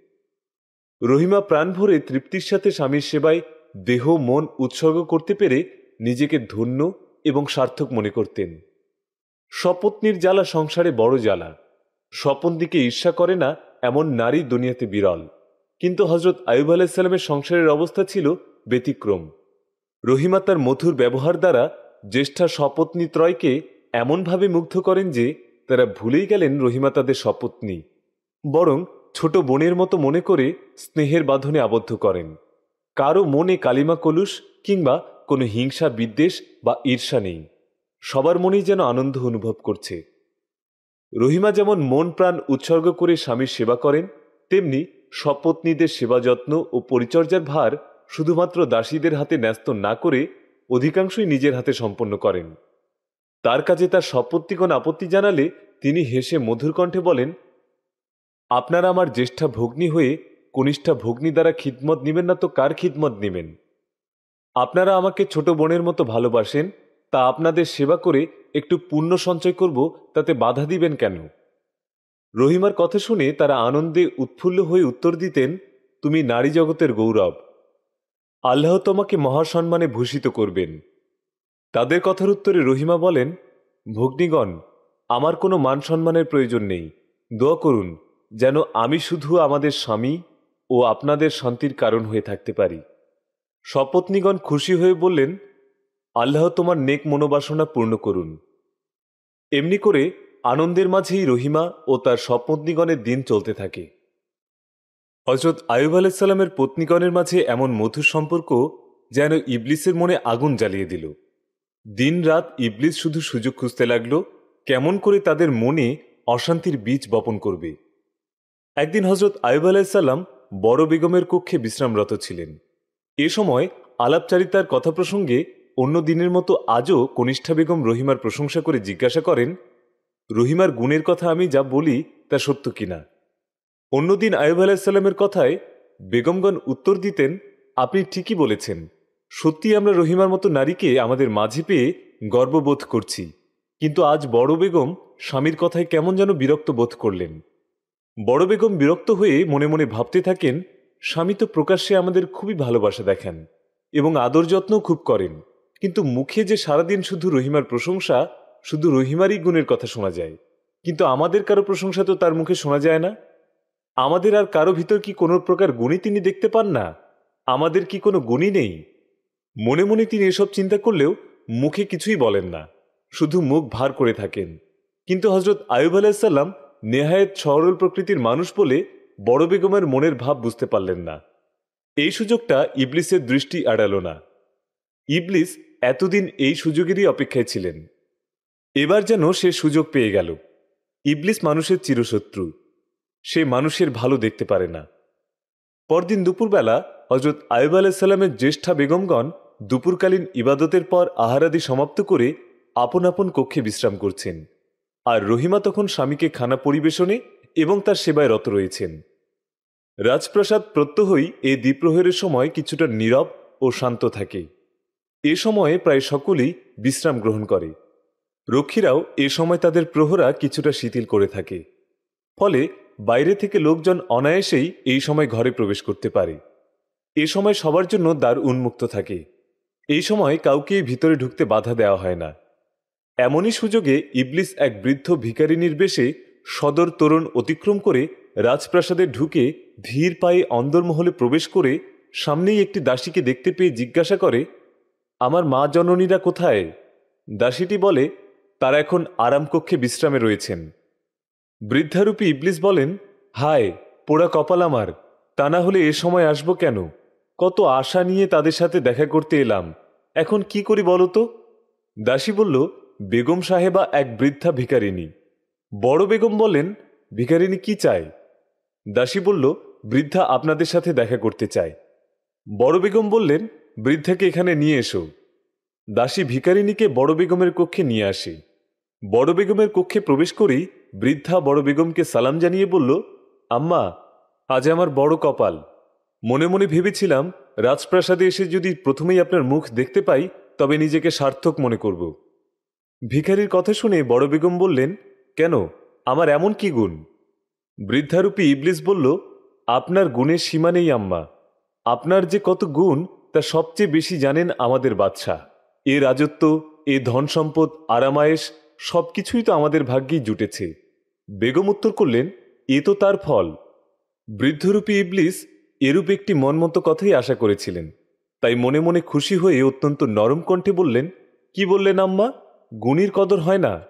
রহিমা প্রাণ ভরে তৃপ্তির সাথে স্বামীর সেবায় দেহ, মন উৎসর্গ করতে পেরে নিজেকে ধন্য এবং সার্থক মনে করতেন। স্বপত্নীর জ্বালা সংসারে বড় জ্বালা। স্বপন দিকে ঈর্ষা করে না এমন নারী দুনিয়াতে বিরল। কিন্তু হজরত আয়ুব আলাইসাল্লামের সংসারের অবস্থা ছিল ব্যতিক্রম। রহিমা তার মধুর ব্যবহার দ্বারা জ্যেষ্ঠা স্বপত্নী ত্রয়কে এমনভাবে মুগ্ধ করেন যে, তারা ভুলেই গেলেন রহিমা তাদের স্বপত্নী। বরং ছোট বোনের মতো মনে করে স্নেহের বাঁধনে আবদ্ধ করেন। কারও মনে কালিমা কলুষ কিংবা কোনো হিংসা বিদ্বেষ বা ঈর্ষা নেই। সবার মনেই যেন আনন্দ অনুভব করছে। রহিমা যেমন মন প্রাণ উৎসর্গ করে স্বামীর সেবা করেন, তেমনি স্বপত্নীদের সেবা যত্ন ও পরিচর্যার ভার শুধুমাত্র দাসীদের হাতে ন্যস্ত না করে অধিকাংশই নিজের হাতে সম্পন্ন করেন। তার কাজে তার সপত্তিগণ আপত্তি জানালে তিনি হেসে মধুর কণ্ঠে বলেন আপনারা আমার জ্যেষ্ঠা ভগ্নী হয়ে কনিষ্ঠা ভগ্নী দ্বারা খিদমত নেবেন না তো কার খিদমত নেবেন? আপনারা আমাকে ছোট বোনের মতো ভালোবাসেন, তা আপনাদের সেবা করে একটু পুণ্য সঞ্চয় করব, তাতে বাধা দিবেন কেন? রহিমার কথা শুনে তারা আনন্দে উৎফুল্ল হয়ে উত্তর দিতেন, তুমি নারী জগতের গৌরব। আল্লাহ তোমাকে মহাসম্মানে ভূষিত করবেন। তাদের কথার উত্তরে রহিমা বলেন, ভগ্নীগণ, আমার কোনো মান সম্মানের প্রয়োজন নেই। দোয়া করুন যেন আমি শুধু আমাদের স্বামী ও আপনাদের শান্তির কারণ হয়ে থাকতে পারি। শপথনিগণ খুশি হয়ে বললেন, আল্লাহ তোমার নেক মনোবাসনা পূর্ণ করুন। এমনি করে আনন্দের মাঝেই রহিমা ও তার স্বপত্নীগণের দিন চলতে থাকে। হজরত আয়ুব আলাইসাল্লামের পত্নীগণের মাঝে এমন মধুর সম্পর্ক যেন ইবলিসের মনে আগুন জ্বালিয়ে দিল। দিন রাত ইবলিস শুধু সুযোগ খুঁজতে লাগল, কেমন করে তাদের মনে অশান্তির বীজ বপন করবে। একদিন হজরত আয়ুব আলাইসাল্লাম বড় বেগমের কক্ষে বিশ্রামরত ছিলেন। এ সময় আলাপচারিতার কথা প্রসঙ্গে অন্য দিনের মতো আজও কনিষ্ঠা বেগম রহিমার প্রশংসা করে জিজ্ঞাসা করেন, রহিমার গুণের কথা আমি যা বলি তা সত্য কিনা অন্যদিন আয়ুব আলাহিসাল্লামের কথায় বেগমগণ উত্তর দিতেন, আপনি ঠিকই বলেছেন। সত্যি আমরা রহিমার মতো নারীকে আমাদের মাঝে পেয়ে গর্ববোধ করছি। কিন্তু আজ বড় বেগম স্বামীর কথায় কেমন যেন বিরক্ত বোধ করলেন। বড় বেগম বিরক্ত হয়ে মনে মনে ভাবতে থাকেন, স্বামী তো প্রকাশ্যে আমাদের খুবই ভালোবাসা দেখান এবং আদর যত্নও খুব করেন। কিন্তু মুখে যে সারাদিন শুধু রহিমার প্রশংসা, শুধু রহিমারই গুণের কথা শোনা যায়। কিন্তু আমাদের কারও প্রশংসা তো তার মুখে শোনা যায় না। আমাদের আর কারও ভিতর কি কোনো প্রকার গুণই তিনি দেখতে পান না? আমাদের কি কোনো গুণই নেই? মনে মনে তিনি এসব চিন্তা করলেও মুখে কিছুই বলেন না। শুধু মুখ ভার করে থাকেন। কিন্তু হজরত আয়ুব আলাহিসাল্লাম নেহায়েত সরল প্রকৃতির মানুষ বলে বড় বেগমের মনের ভাব বুঝতে পারলেন না। এই সুযোগটা ইবলিসের দৃষ্টি এড়াল না। ইবলিস এতদিন এই সুযোগেরই অপেক্ষায় ছিলেন। এবার যেন সে সুযোগ পেয়ে গেল। ইবলিস মানুষের চিরশত্রু। সে মানুষের ভালো দেখতে পারে না। পরদিন দুপুরবেলা হজরত আয়ুব আলাইসাল্লামের জ্যেষ্ঠা বেগমগণ দুপুরকালীন ইবাদতের পর আহারাদি সমাপ্ত করে আপন আপন কক্ষে বিশ্রাম করছেন। আর রহিমা তখন স্বামীকে খানা পরিবেশনে এবং তার সেবায় রত রয়েছেন। রাজপ্রাসাদ প্রত্যহই এ দ্বীপ্রহরের সময় কিছুটা নীরব ও শান্ত থাকে। এ সময়ে প্রায় সকলেই বিশ্রাম গ্রহণ করে। রক্ষীরাও এ সময় তাদের প্রহরা কিছুটা শিথিল করে থাকে। ফলে বাইরে থেকে লোকজন অনায়াসেই এই সময় ঘরে প্রবেশ করতে পারে। এ সময় সবার জন্য দ্বার উন্মুক্ত থাকে। এই সময় কাউকে ভিতরে ঢুকতে বাধা দেওয়া হয় না। এমনই সুযোগে ইবলিস এক বৃদ্ধ ভিকারিনীর বেশে সদর তরুণ অতিক্রম করে রাজপ্রাসাদে ঢুকে ধীর পায়ে অন্দরমহলে প্রবেশ করে সামনেই একটি দাসীকে দেখতে পেয়ে জিজ্ঞাসা করে, আমার মা জননীরা কোথায়? দাসীটি বলে, তারা এখন আরামকক্ষে বিশ্রামে রয়েছেন। বৃদ্ধারূপী ইবলিস বলেন, হায়, পোড়া কপাল আমার, তা না হলে এ সময় আসব কেন? কত আশা নিয়ে তাদের সাথে দেখা করতে এলাম। এখন কি করি বলো তো? দাসী বলল বেগম সাহেবা এক বৃদ্ধা ভিকারিনী বড় বেগম বলেন ভিকারিনী কি চায়? দাসী বলল, বৃদ্ধা আপনাদের সাথে দেখা করতে চায়। বড় বেগম বললেন, বৃদ্ধাকে এখানে নিয়ে এসো। দাসী ভিকারিনীকে বড় বেগমের কক্ষে নিয়ে আসে। বড় বেগমের কক্ষে প্রবেশ করেই বৃদ্ধা বড় বেগমকে সালাম জানিয়ে বলল, আম্মা, আজ আমার বড় কপাল। মনে মনে ভেবেছিলাম রাজপ্রাসাদে এসে যদি প্রথমেই আপনার মুখ দেখতে পাই, তবে নিজেকে সার্থক মনে করব। ভিখারির কথা শুনে বড় বেগম বললেন, কেন? আমার এমন কি গুণ? বৃদ্ধারূপী ইবলিস বলল, আপনার গুণের সীমা নেই আম্মা। আপনার যে কত গুণ, তা সবচেয়ে বেশি জানেন আমাদের বাদশাহ। এ রাজত্ব, এ ধন সম্পদ, আরামায়েশ, সবকিছুই তো আমাদের ভাগ্যেই জুটেছে। বেগম উত্তর করলেন, এ তো তার ফল। বৃদ্ধরূপী ইবলিস এরূপ একটি মনমতো কথাই আশা করেছিলেন। তাই মনে মনে খুশি হয়ে অত্যন্ত নরম কণ্ঠে বললেন, কি বললেন আম্মা? গুণীর কদর হয় না।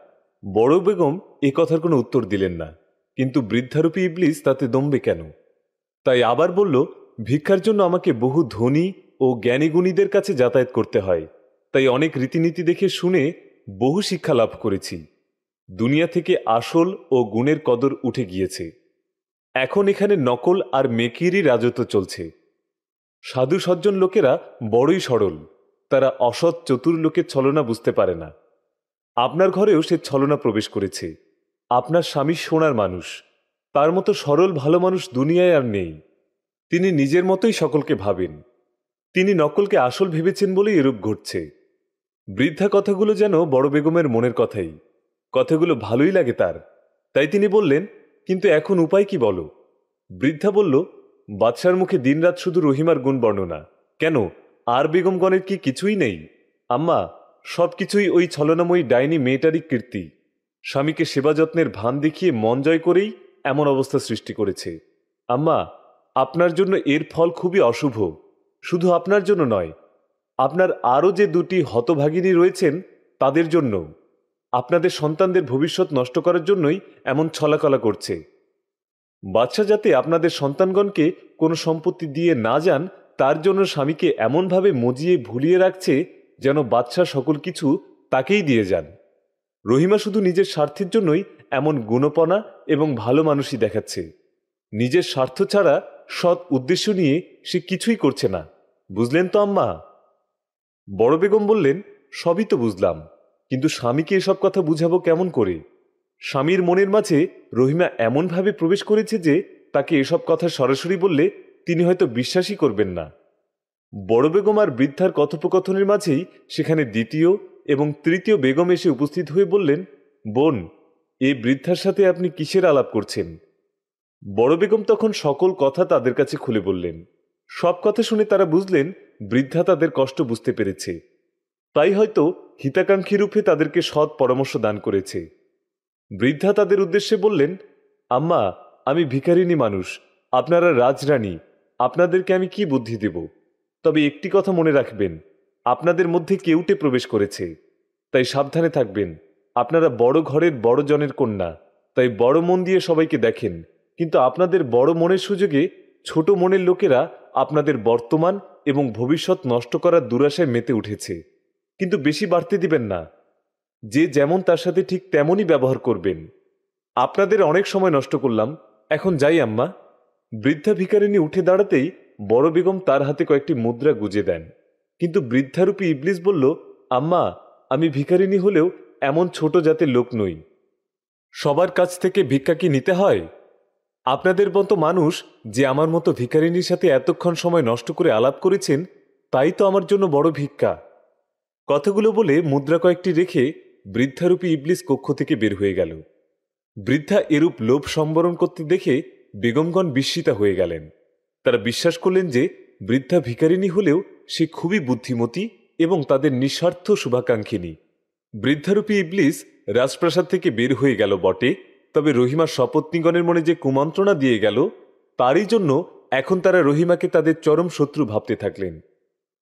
বড় বেগম এ কথার কোনো উত্তর দিলেন না। কিন্তু বৃদ্ধারূপী ইবলিস তাতে দমবে কেন? তাই আবার বলল, ভিক্ষার জন্য আমাকে বহু ধনী ও জ্ঞানী গুণীদের কাছে যাতায়াত করতে হয়। তাই অনেক রীতিনীতি দেখে শুনে বহু শিক্ষা লাভ করেছি। দুনিয়া থেকে আসল ও গুণের কদর উঠে গিয়েছে। এখন এখানে নকল আর মেকিরই রাজত্ব চলছে। সাধু সজ্জন লোকেরা বড়ই সরল। তারা অসৎ চতুর লোকের ছলনা বুঝতে পারে না। আপনার ঘরেও সে ছলনা প্রবেশ করেছে। আপনার স্বামী সোনার মানুষ। তার মতো সরল ভালো মানুষ দুনিয়ায় আর নেই। তিনি নিজের মতোই সকলকে ভাবেন। তিনি নকলকে আসল ভেবেছেন বলেই এরূপ ঘটছে। বৃদ্ধা কথাগুলো যেন বড় বেগমের মনের কথাই। কথাগুলো ভালোই লাগে তার। তাই তিনি বললেন, কিন্তু এখন উপায় কি বলো? বৃদ্ধা বলল, বাদশার মুখে দিনরাত শুধু রহিমার গুণ বর্ণনা কেন? আর বেগমগণের কি কিছুই নেই? আম্মা সব কিছুই ওই ছলনাময়ী ডাইনি মেয়েটারই কীর্তি। স্বামীকে সেবা যত্নের ভান দেখিয়ে মন জয় করেই এমন অবস্থা সৃষ্টি করেছে। আম্মা, আপনার জন্য এর ফল খুবই অশুভ। শুধু আপনার জন্য নয়, আপনার আরও যে দুটি হতভাগিনী রয়েছেন, তাদের জন্য আপনাদের সন্তানদের ভবিষ্যৎ নষ্ট করার জন্যই এমন ছলাকলা করছে। বাচ্চা যাতে আপনাদের সন্তানগণকে কোনো সম্পত্তি দিয়ে না যান, তার জন্য স্বামীকে এমনভাবে মজিয়ে ভুলিয়ে রাখছে যেন বাচ্চা সকল কিছু তাকেই দিয়ে যান। রহিমা শুধু নিজের স্বার্থের জন্যই এমন গুণপনা এবং ভালো মানুষই দেখাচ্ছে। নিজের স্বার্থ ছাড়া সৎ উদ্দেশ্য নিয়ে সে কিছুই করছে না। বুঝলেন তো আম্মা? বড় বেগম বললেন, সবই তো বুঝলাম, কিন্তু স্বামীকে এসব কথা বুঝাবো কেমন করে? স্বামীর মনের মাঝে রহিমা এমনভাবে প্রবেশ করেছে যে তাকে এসব কথা সরাসরি বললে তিনি হয়তো বিশ্বাসই করবেন না। বড় বেগম আর বৃদ্ধার কথোপকথনের মাঝেই সেখানে দ্বিতীয় এবং তৃতীয় বেগম এসে উপস্থিত হয়ে বললেন, বোন, এ বৃদ্ধার সাথে আপনি কিসের আলাপ করছেন? বড় বেগম তখন সকল কথা তাদের কাছে খুলে বললেন। সব কথা শুনে তারা বুঝলেন, বৃদ্ধা তাদের কষ্ট বুঝতে পেরেছে। তাই হয়তো হিতাকাঙ্ক্ষী রূপে তাদেরকে সৎ পরামর্শ দান করেছে। বৃদ্ধা তাদের উদ্দেশ্যে বললেন, আম্মা, আমি ভিখারিনী মানুষ, আপনারা রাজরানী, আপনাদেরকে আমি কি বুদ্ধি দেব? তবে একটি কথা মনে রাখবেন, আপনাদের মধ্যে কেউটে প্রবেশ করেছে। তাই সাবধানে থাকবেন, আপনারা বড় ঘরের বড় জনের কন্যা, তাই বড় মন দিয়ে সবাইকে দেখেন, কিন্তু আপনাদের বড় মনের সুযোগে ছোট মনের লোকেরা আপনাদের বর্তমান এবং ভবিষ্যৎ নষ্ট করার দুরাশায় মেতে উঠেছে। কিন্তু বেশি বাড়তে দিবেন না, যে যেমন তার সাথে ঠিক তেমনই ব্যবহার করবেন। আপনাদের অনেক সময় নষ্ট করলাম, এখন যাই আম্মা। বৃদ্ধা ভিকারিনী উঠে দাঁড়াতেই বড় বেগম তার হাতে কয়েকটি মুদ্রা গুজে দেন। কিন্তু বৃদ্ধারূপী ইবলিস বলল, আম্মা, আমি ভিকারিনী হলেও এমন ছোট জাতের লোক নই। সবার কাছ থেকে ভিক্ষা কি নিতে হয়? আপনাদের মতো মানুষ যে আমার মতো ভিকারিনীর সাথে এতক্ষণ সময় নষ্ট করে আলাপ করেছেন, তাই তো আমার জন্য বড় ভিক্ষা। কথাগুলো বলে মুদ্রা কয়েকটি রেখে বৃদ্ধারূপী ইবলিস কক্ষ থেকে বের হয়ে গেল। বৃদ্ধা এরূপ লোভ সম্বরণ করতে দেখে বেগমগণ বিস্মিতা হয়ে গেলেন। তারা বিশ্বাস করলেন যে বৃদ্ধা ভিকারিনী হলেও সে খুবই বুদ্ধিমতী এবং তাদের নিঃস্বার্থ শুভাকাঙ্ক্ষিনী বৃদ্ধারূপী ইবলিস রাজপ্রাসাদ থেকে বের হয়ে গেল বটে, তবে রহিমার শপথনিগণের মনে যে কুমন্ত্রণা দিয়ে গেল, তারই জন্য এখন তারা রহিমাকে তাদের চরম শত্রু ভাবতে থাকলেন।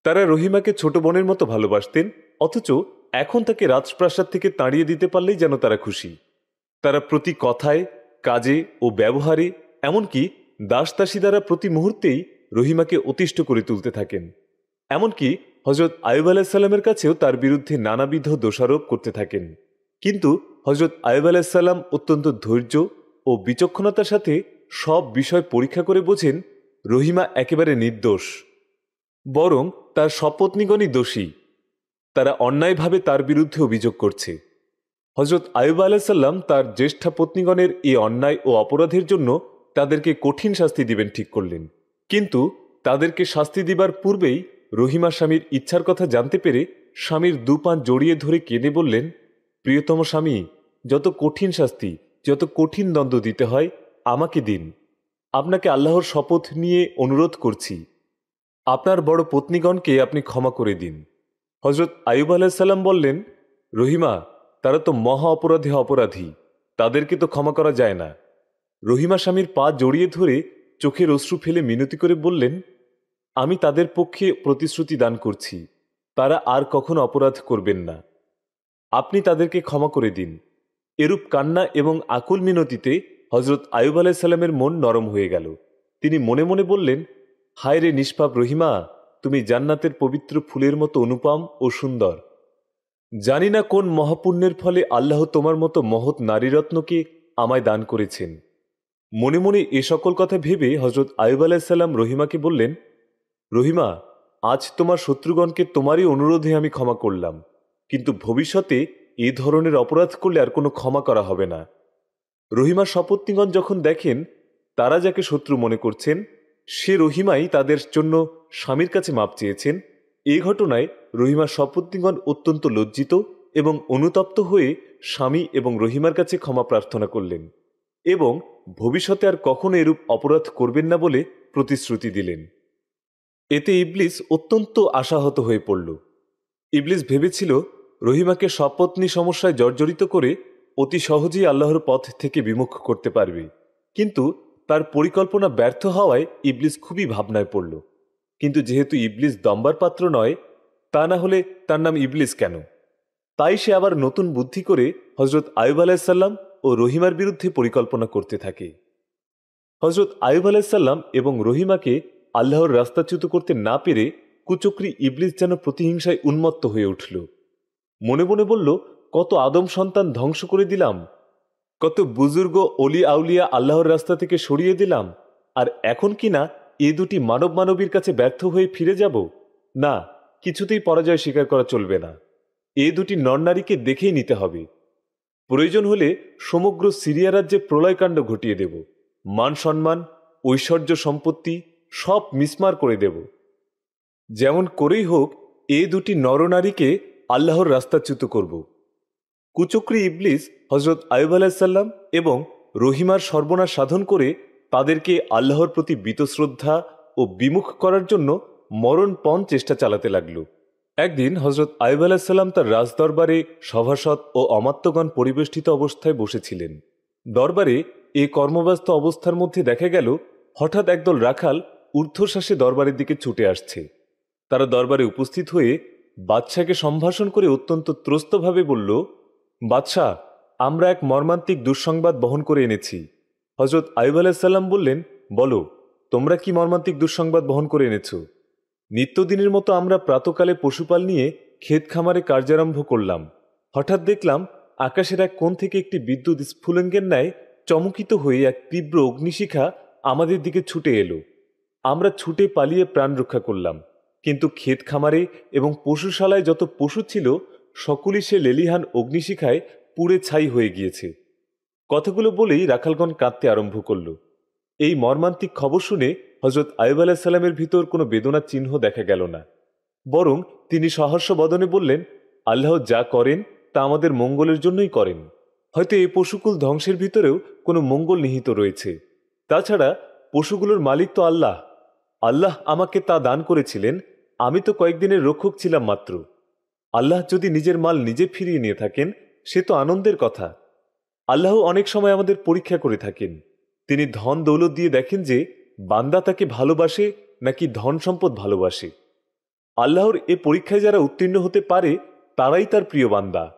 তারা রহিমাকে ছোট বোনের মতো ভালোবাসতেন, অথচ এখন তাকে রাজপ্রাসাদ থেকে তাড়িয়ে দিতে পারলেই যেন তারা খুশি। তারা প্রতি কথায়, কাজে ও ব্যবহারে, এমনকি দাসদাসী দ্বারা প্রতি মুহূর্তেই রহিমাকে অতিষ্ঠ করে তুলতে থাকেন। এমনকি হজরত আয়ুব আলাহিসাল্লামের কাছেও তার বিরুদ্ধে নানাবিধ দোষারোপ করতে থাকেন। কিন্তু হজরত আয়ুব আলাহিসাল্লাম অত্যন্ত ধৈর্য ও বিচক্ষণতার সাথে সব বিষয় পরীক্ষা করে বোঝেন রহিমা একেবারে নির্দোষ, বরং তার শপথনিগণই দোষী। তারা অন্যায়ভাবে তার বিরুদ্ধে অভিযোগ করছে। হজরত আয়ুব আলাহিসাল্লাম তার জ্যেষ্ঠা পত্নীগণের এই অন্যায় ও অপরাধের জন্য তাদেরকে কঠিন শাস্তি দিবেন ঠিক করলেন। কিন্তু তাদেরকে শাস্তি দিবার পূর্বেই রহিমা স্বামীর ইচ্ছার কথা জানতে পেরে স্বামীর দুপান জড়িয়ে ধরে কেঁদে বললেন, প্রিয়তম স্বামী, যত কঠিন শাস্তি, যত কঠিন দ্বন্দ্ব দিতে হয়, আমাকে দিন। আপনাকে আল্লাহর শপথ নিয়ে অনুরোধ করছি। আপনার বড় পত্নীগণকে আপনি ক্ষমা করে দিন। হজরত আয়ুব আলাহিসাল্লাম বললেন, রহিমা, তারা তো মহা অপরাধে অপরাধী। তাদেরকে তো ক্ষমা করা যায় না। রহিমা স্বামীর পা জড়িয়ে ধরে চোখের অশ্রু ফেলে মিনতি করে বললেন, আমি তাদের পক্ষে প্রতিশ্রুতি দান করছি। তারা আর কখনো অপরাধ করবেন না। আপনি তাদেরকে ক্ষমা করে দিন। এরূপ কান্না এবং আকুল মিনতিতে হজরত আয়ুব আলাইসাল্লামের মন নরম হয়ে গেল। তিনি মনে মনে বললেন, হায় রে নিষ্পাপ রহিমা, তুমি জান্নাতের পবিত্র ফুলের মতো অনুপম ও সুন্দর। জানি না কোন মহাপুণ্যের ফলে আল্লাহ তোমার মতো মহৎ নারীরত্নকে আমায় দান করেছেন। মনে মনে এ সকল কথা ভেবে হজরত আয়ুব আলাহিসাল্লাম রহিমাকে বললেন, রহিমা, আজ তোমার শত্রুগণকে তোমারই অনুরোধে আমি ক্ষমা করলাম, কিন্তু ভবিষ্যতে এ ধরনের অপরাধ করলে আর কোনো ক্ষমা করা হবে না। রহিমা সপত্নীগণ যখন দেখেন তারা যাকে শত্রু মনে করছেন, সে রহিমাই তাদের জন্য স্বামীর কাছে মাপ চেয়েছেন এই ঘটনায় রহিমা সপত্নীগণ অত্যন্ত লজ্জিত এবং অনুতপ্ত হয়ে স্বামী এবং রহিমার কাছে ক্ষমা প্রার্থনা করলেন এবং ভবিষ্যতে আর কখনো এরূপ অপরাধ করবেন না বলে প্রতিশ্রুতি দিলেন। এতে ইবলিস অত্যন্ত আশাহত হয়ে পড়ল। ইবলিস ভেবেছিল রহিমাকে সপত্নী সমস্যায় জর্জরিত করে অতি সহজেই আল্লাহর পথ থেকে বিমুখ করতে পারবে। কিন্তু তার পরিকল্পনা ব্যর্থ হওয়ায় ইবলিস খুবই ভাবনায় পড়ল। কিন্তু যেহেতু ইবলিস দম্বার পাত্র নয়, তা না হলে তার নাম ইবলিস কেন? তাই সে আবার নতুন বুদ্ধি করে হজরত আয়ুব আলাইসাল্লাম ও রহিমার বিরুদ্ধে পরিকল্পনা করতে থাকে। হজরত আয়ুব আলাইসাল্লাম এবং রহিমাকে আল্লাহর রাস্তাচ্যুত করতে না পেরে কুচক্রি ইবলিস যেন প্রতিহিংসায় উন্মত্ত হয়ে উঠল। মনে মনে বলল, কত আদম সন্তান ধ্বংস করে দিলাম। কত বুজুর্গ অলি আউলিয়া আল্লাহর রাস্তা থেকে সরিয়ে দিলাম। আর এখন কি না এ দুটি মানব মানবীর কাছে ব্যর্থ হয়ে ফিরে যাব? না, কিছুতেই পরাজয় স্বীকার করা চলবে না। এ দুটি নরনারীকে দেখেই নিতে হবে। প্রয়োজন হলে সমগ্র সিরিয়া রাজ্যে প্রলয়কাণ্ড ঘটিয়ে দেব। মান সম্মান, ঐশ্বর্য সম্পত্তি সব মিসমার করে দেব। যেমন করেই হোক, এ দুটি নরনারীকে আল্লাহর রাস্তাচ্যুত করব। কুচক্রি ইবলিস হজরত আয়ুব আলাহিসাল্লাম এবং রহিমার সর্বনাশ সাধন করে তাদেরকে আল্লাহর প্রতি বীতশ্রদ্ধা ও বিমুখ করার জন্য মরণপণ চেষ্টা চালাতে লাগল। একদিন হজরত আয়ুব আলাহিসাল্লাম তার রাজদরবারে সভাসদ ও অমাত্যগণ পরিবেষ্টিত অবস্থায় বসেছিলেন। দরবারে এ কর্মব্যস্ত অবস্থার মধ্যে দেখা গেল, হঠাৎ একদল রাখাল ঊর্ধ্বশ্বাসে দরবারের দিকে ছুটে আসছে। তারা দরবারে উপস্থিত হয়ে বাদশাকে সম্ভাষণ করে অত্যন্ত ত্রস্তভাবে বলল, বাদশাহ, আমরা এক মর্মান্তিক দুঃসংবাদ বহন করে এনেছি। হজরত আইব আলাহিসাল্লাম বললেন, বলো, তোমরা কি মর্মান্তিক দুঃসংবাদ বহন করে এনেছ? নিত্যদিনের মতো আমরা প্রাতকালে পশুপাল নিয়ে ক্ষেত খামারে কার্যারম্ভ করলাম। হঠাৎ দেখলাম আকাশের এক কোণ থেকে একটি বিদ্যুৎ স্ফুলঙ্গের ন্যায় চমকিত হয়ে এক তীব্র অগ্নিশিখা আমাদের দিকে ছুটে এলো। আমরা ছুটে পালিয়ে প্রাণ রক্ষা করলাম, কিন্তু ক্ষেত খামারে এবং পশুশালায় যত পশু ছিল, সকলই সে লেলিহান অগ্নিশিখায় পুড়ে ছাই হয়ে গিয়েছে। কথাগুলো বলেই রাখালগণ কাঁদতে আরম্ভ করল। এই মর্মান্তিক খবর শুনে হজরত আয়ুব আলাহিসাল্লামের ভিতর কোনো বেদনার চিহ্ন দেখা গেল না। বরং তিনি সহর্ষ বদনে বললেন, আল্লাহ যা করেন, তা আমাদের মঙ্গলের জন্যই করেন। হয়তো এই পশুকুল ধ্বংসের ভিতরেও কোনো মঙ্গল নিহিত রয়েছে। তাছাড়া পশুগুলোর মালিক তো আল্লাহ। আল্লাহ আমাকে তা দান করেছিলেন, আমি তো কয়েকদিনের রক্ষক ছিলাম মাত্র। আল্লাহ যদি নিজের মাল নিজে ফিরিয়ে নিয়ে থাকেন, সে তো আনন্দের কথা। আল্লাহ অনেক সময় আমাদের পরীক্ষা করে থাকেন। তিনি ধন দৌলত দিয়ে দেখেন যে বান্দা তাকে ভালোবাসে নাকি ধন সম্পদ ভালোবাসে। আল্লাহর এ পরীক্ষায় যারা উত্তীর্ণ হতে পারে, তারাই তার প্রিয় বান্দা।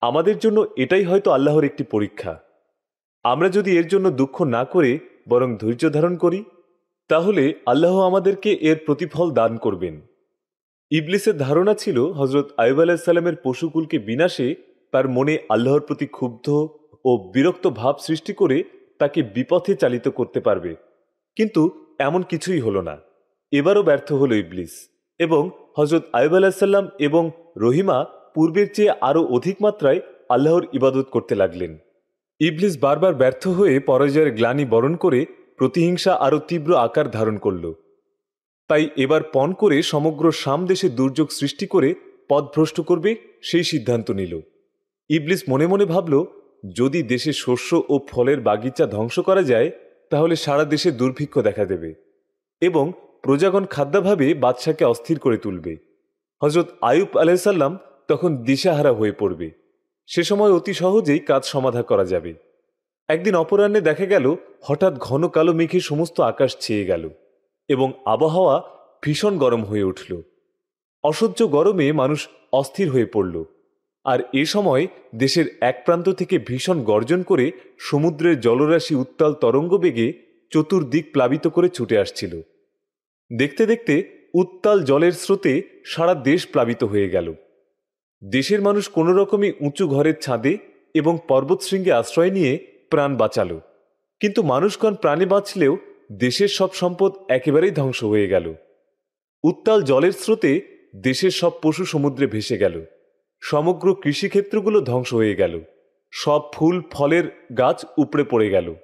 আমাদের জন্য এটাই হয়তো আল্লাহর একটি পরীক্ষা। আমরা যদি এর জন্য দুঃখ না করে বরং ধৈর্য ধারণ করি, তাহলে আল্লাহ আমাদেরকে এর প্রতিফল দান করবেন। ইবলিসের ধারণা ছিল হজরত আয়ুব আলাহিসাল্লামের পশুকুলকে বিনাশে তার মনে আল্লাহর প্রতি ক্ষুব্ধ ও বিরক্ত ভাব সৃষ্টি করে তাকে বিপথে চালিত করতে পারবে। কিন্তু এমন কিছুই হলো না। এবারও ব্যর্থ হল ইবলিস এবং হজরত আয়ুব আলাহিসাল্লাম এবং রহিমা পূর্বের চেয়ে আরও অধিক মাত্রায় আল্লাহর ইবাদত করতে লাগলেন। ইবলিস বারবার ব্যর্থ হয়ে পরাজয়ের গ্লানি বরণ করে প্রতিহিংসা আরও তীব্র আকার ধারণ করল। তাই এবার পণ করে সমগ্র সাম দেশে দুর্যোগ সৃষ্টি করে পথভ্রষ্ট করবে সেই সিদ্ধান্ত নিল। ইবলিস মনে মনে ভাবল যদি দেশে শস্য ও ফলের বাগিচা ধ্বংস করা যায়, তাহলে সারা দেশে দুর্ভিক্ষ দেখা দেবে এবং প্রজাগণ খাদ্যাভাবে বাদশাকে অস্থির করে তুলবে। হজরত আয়ুব আলাইসাল্লাম তখন দিশাহারা হয়ে পড়বে। সে সময় অতি সহজেই কাজ সমাধা করা যাবে। একদিন অপরাহ্নে দেখা গেল, হঠাৎ ঘন কালো মেঘে সমস্ত আকাশ ছেয়ে গেল এবং আবহাওয়া ভীষণ গরম হয়ে উঠল। অসহ্য গরমে মানুষ অস্থির হয়ে পড়ল। আর এ সময় দেশের এক প্রান্ত থেকে ভীষণ গর্জন করে সমুদ্রের জলরাশি উত্তাল তরঙ্গ বেগে চতুর্দিক প্লাবিত করে ছুটে আসছিল। দেখতে দেখতে উত্তাল জলের স্রোতে সারা দেশ প্লাবিত হয়ে গেল। দেশের মানুষ কোনো রকমই উঁচু ঘরের ছাদে এবং পর্বতশৃঙ্গে আশ্রয় নিয়ে প্রাণ বাঁচাল। কিন্তু মানুষগণ প্রাণে বাঁচলেও দেশের সব সম্পদ একেবারেই ধ্বংস হয়ে গেল। উত্তাল জলের স্রোতে দেশের সব পশু সমুদ্রে ভেসে গেল। সমগ্র কৃষিক্ষেত্রগুলো ধ্বংস হয়ে গেল। সব ফুল, ফলের গাছ উপড়ে পড়ে গেল।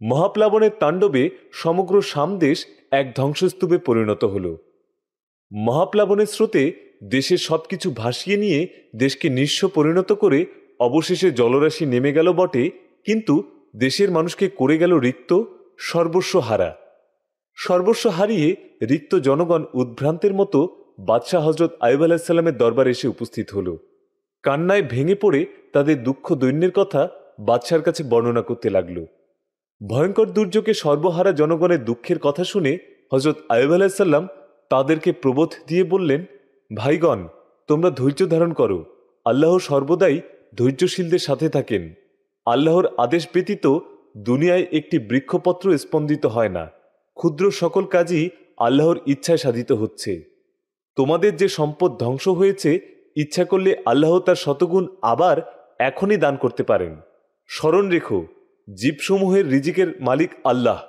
মহাপ্লাবনের তাণ্ডবে সমগ্র সামদেশ এক ধ্বংসস্তূপে পরিণত হল। মহাপ্লাবনের স্রোতে দেশের সবকিছু ভাসিয়ে নিয়ে দেশকে নিঃস্ব পরিণত করে অবশেষে জলরাশি নেমে গেল বটে, কিন্তু দেশের মানুষকে করে গেল রিক্ত, সর্বস্ব হারা। সর্বস্ব হারিয়ে রিক্ত জনগণ উদ্ভ্রান্তের মতো বাদশাহ হজরত আইব আলাহিসাল্লামের দরবারে এসে উপস্থিত হল। কান্নায় ভেঙে পড়ে তাদের দুঃখ দৈন্যের কথা বাদশার কাছে বর্ণনা করতে লাগল। ভয়ঙ্কর দুর্যোগে সর্বহারা জনগণের দুঃখের কথা শুনে হজরত আইব আলাহিসাল্লাম তাদেরকে প্রবোধ দিয়ে বললেন, ভাইগণ, তোমরা ধৈর্য ধারণ করো। আল্লাহ সর্বদাই ধৈর্যশীলদের সাথে থাকেন। আল্লাহর আদেশ ব্যতীত দুনিয়ায় একটি বৃক্ষপত্র স্পন্দিত হয় না। ক্ষুদ্র সকল কাজই আল্লাহর ইচ্ছায় সাধিত হচ্ছে। তোমাদের যে সম্পদ ধ্বংস হয়েছে, ইচ্ছা করলে আল্লাহ তার শতগুণ আবার এখনই দান করতে পারেন। স্মরণ রেখো, জীবসমূহের রিজিকের মালিক আল্লাহ।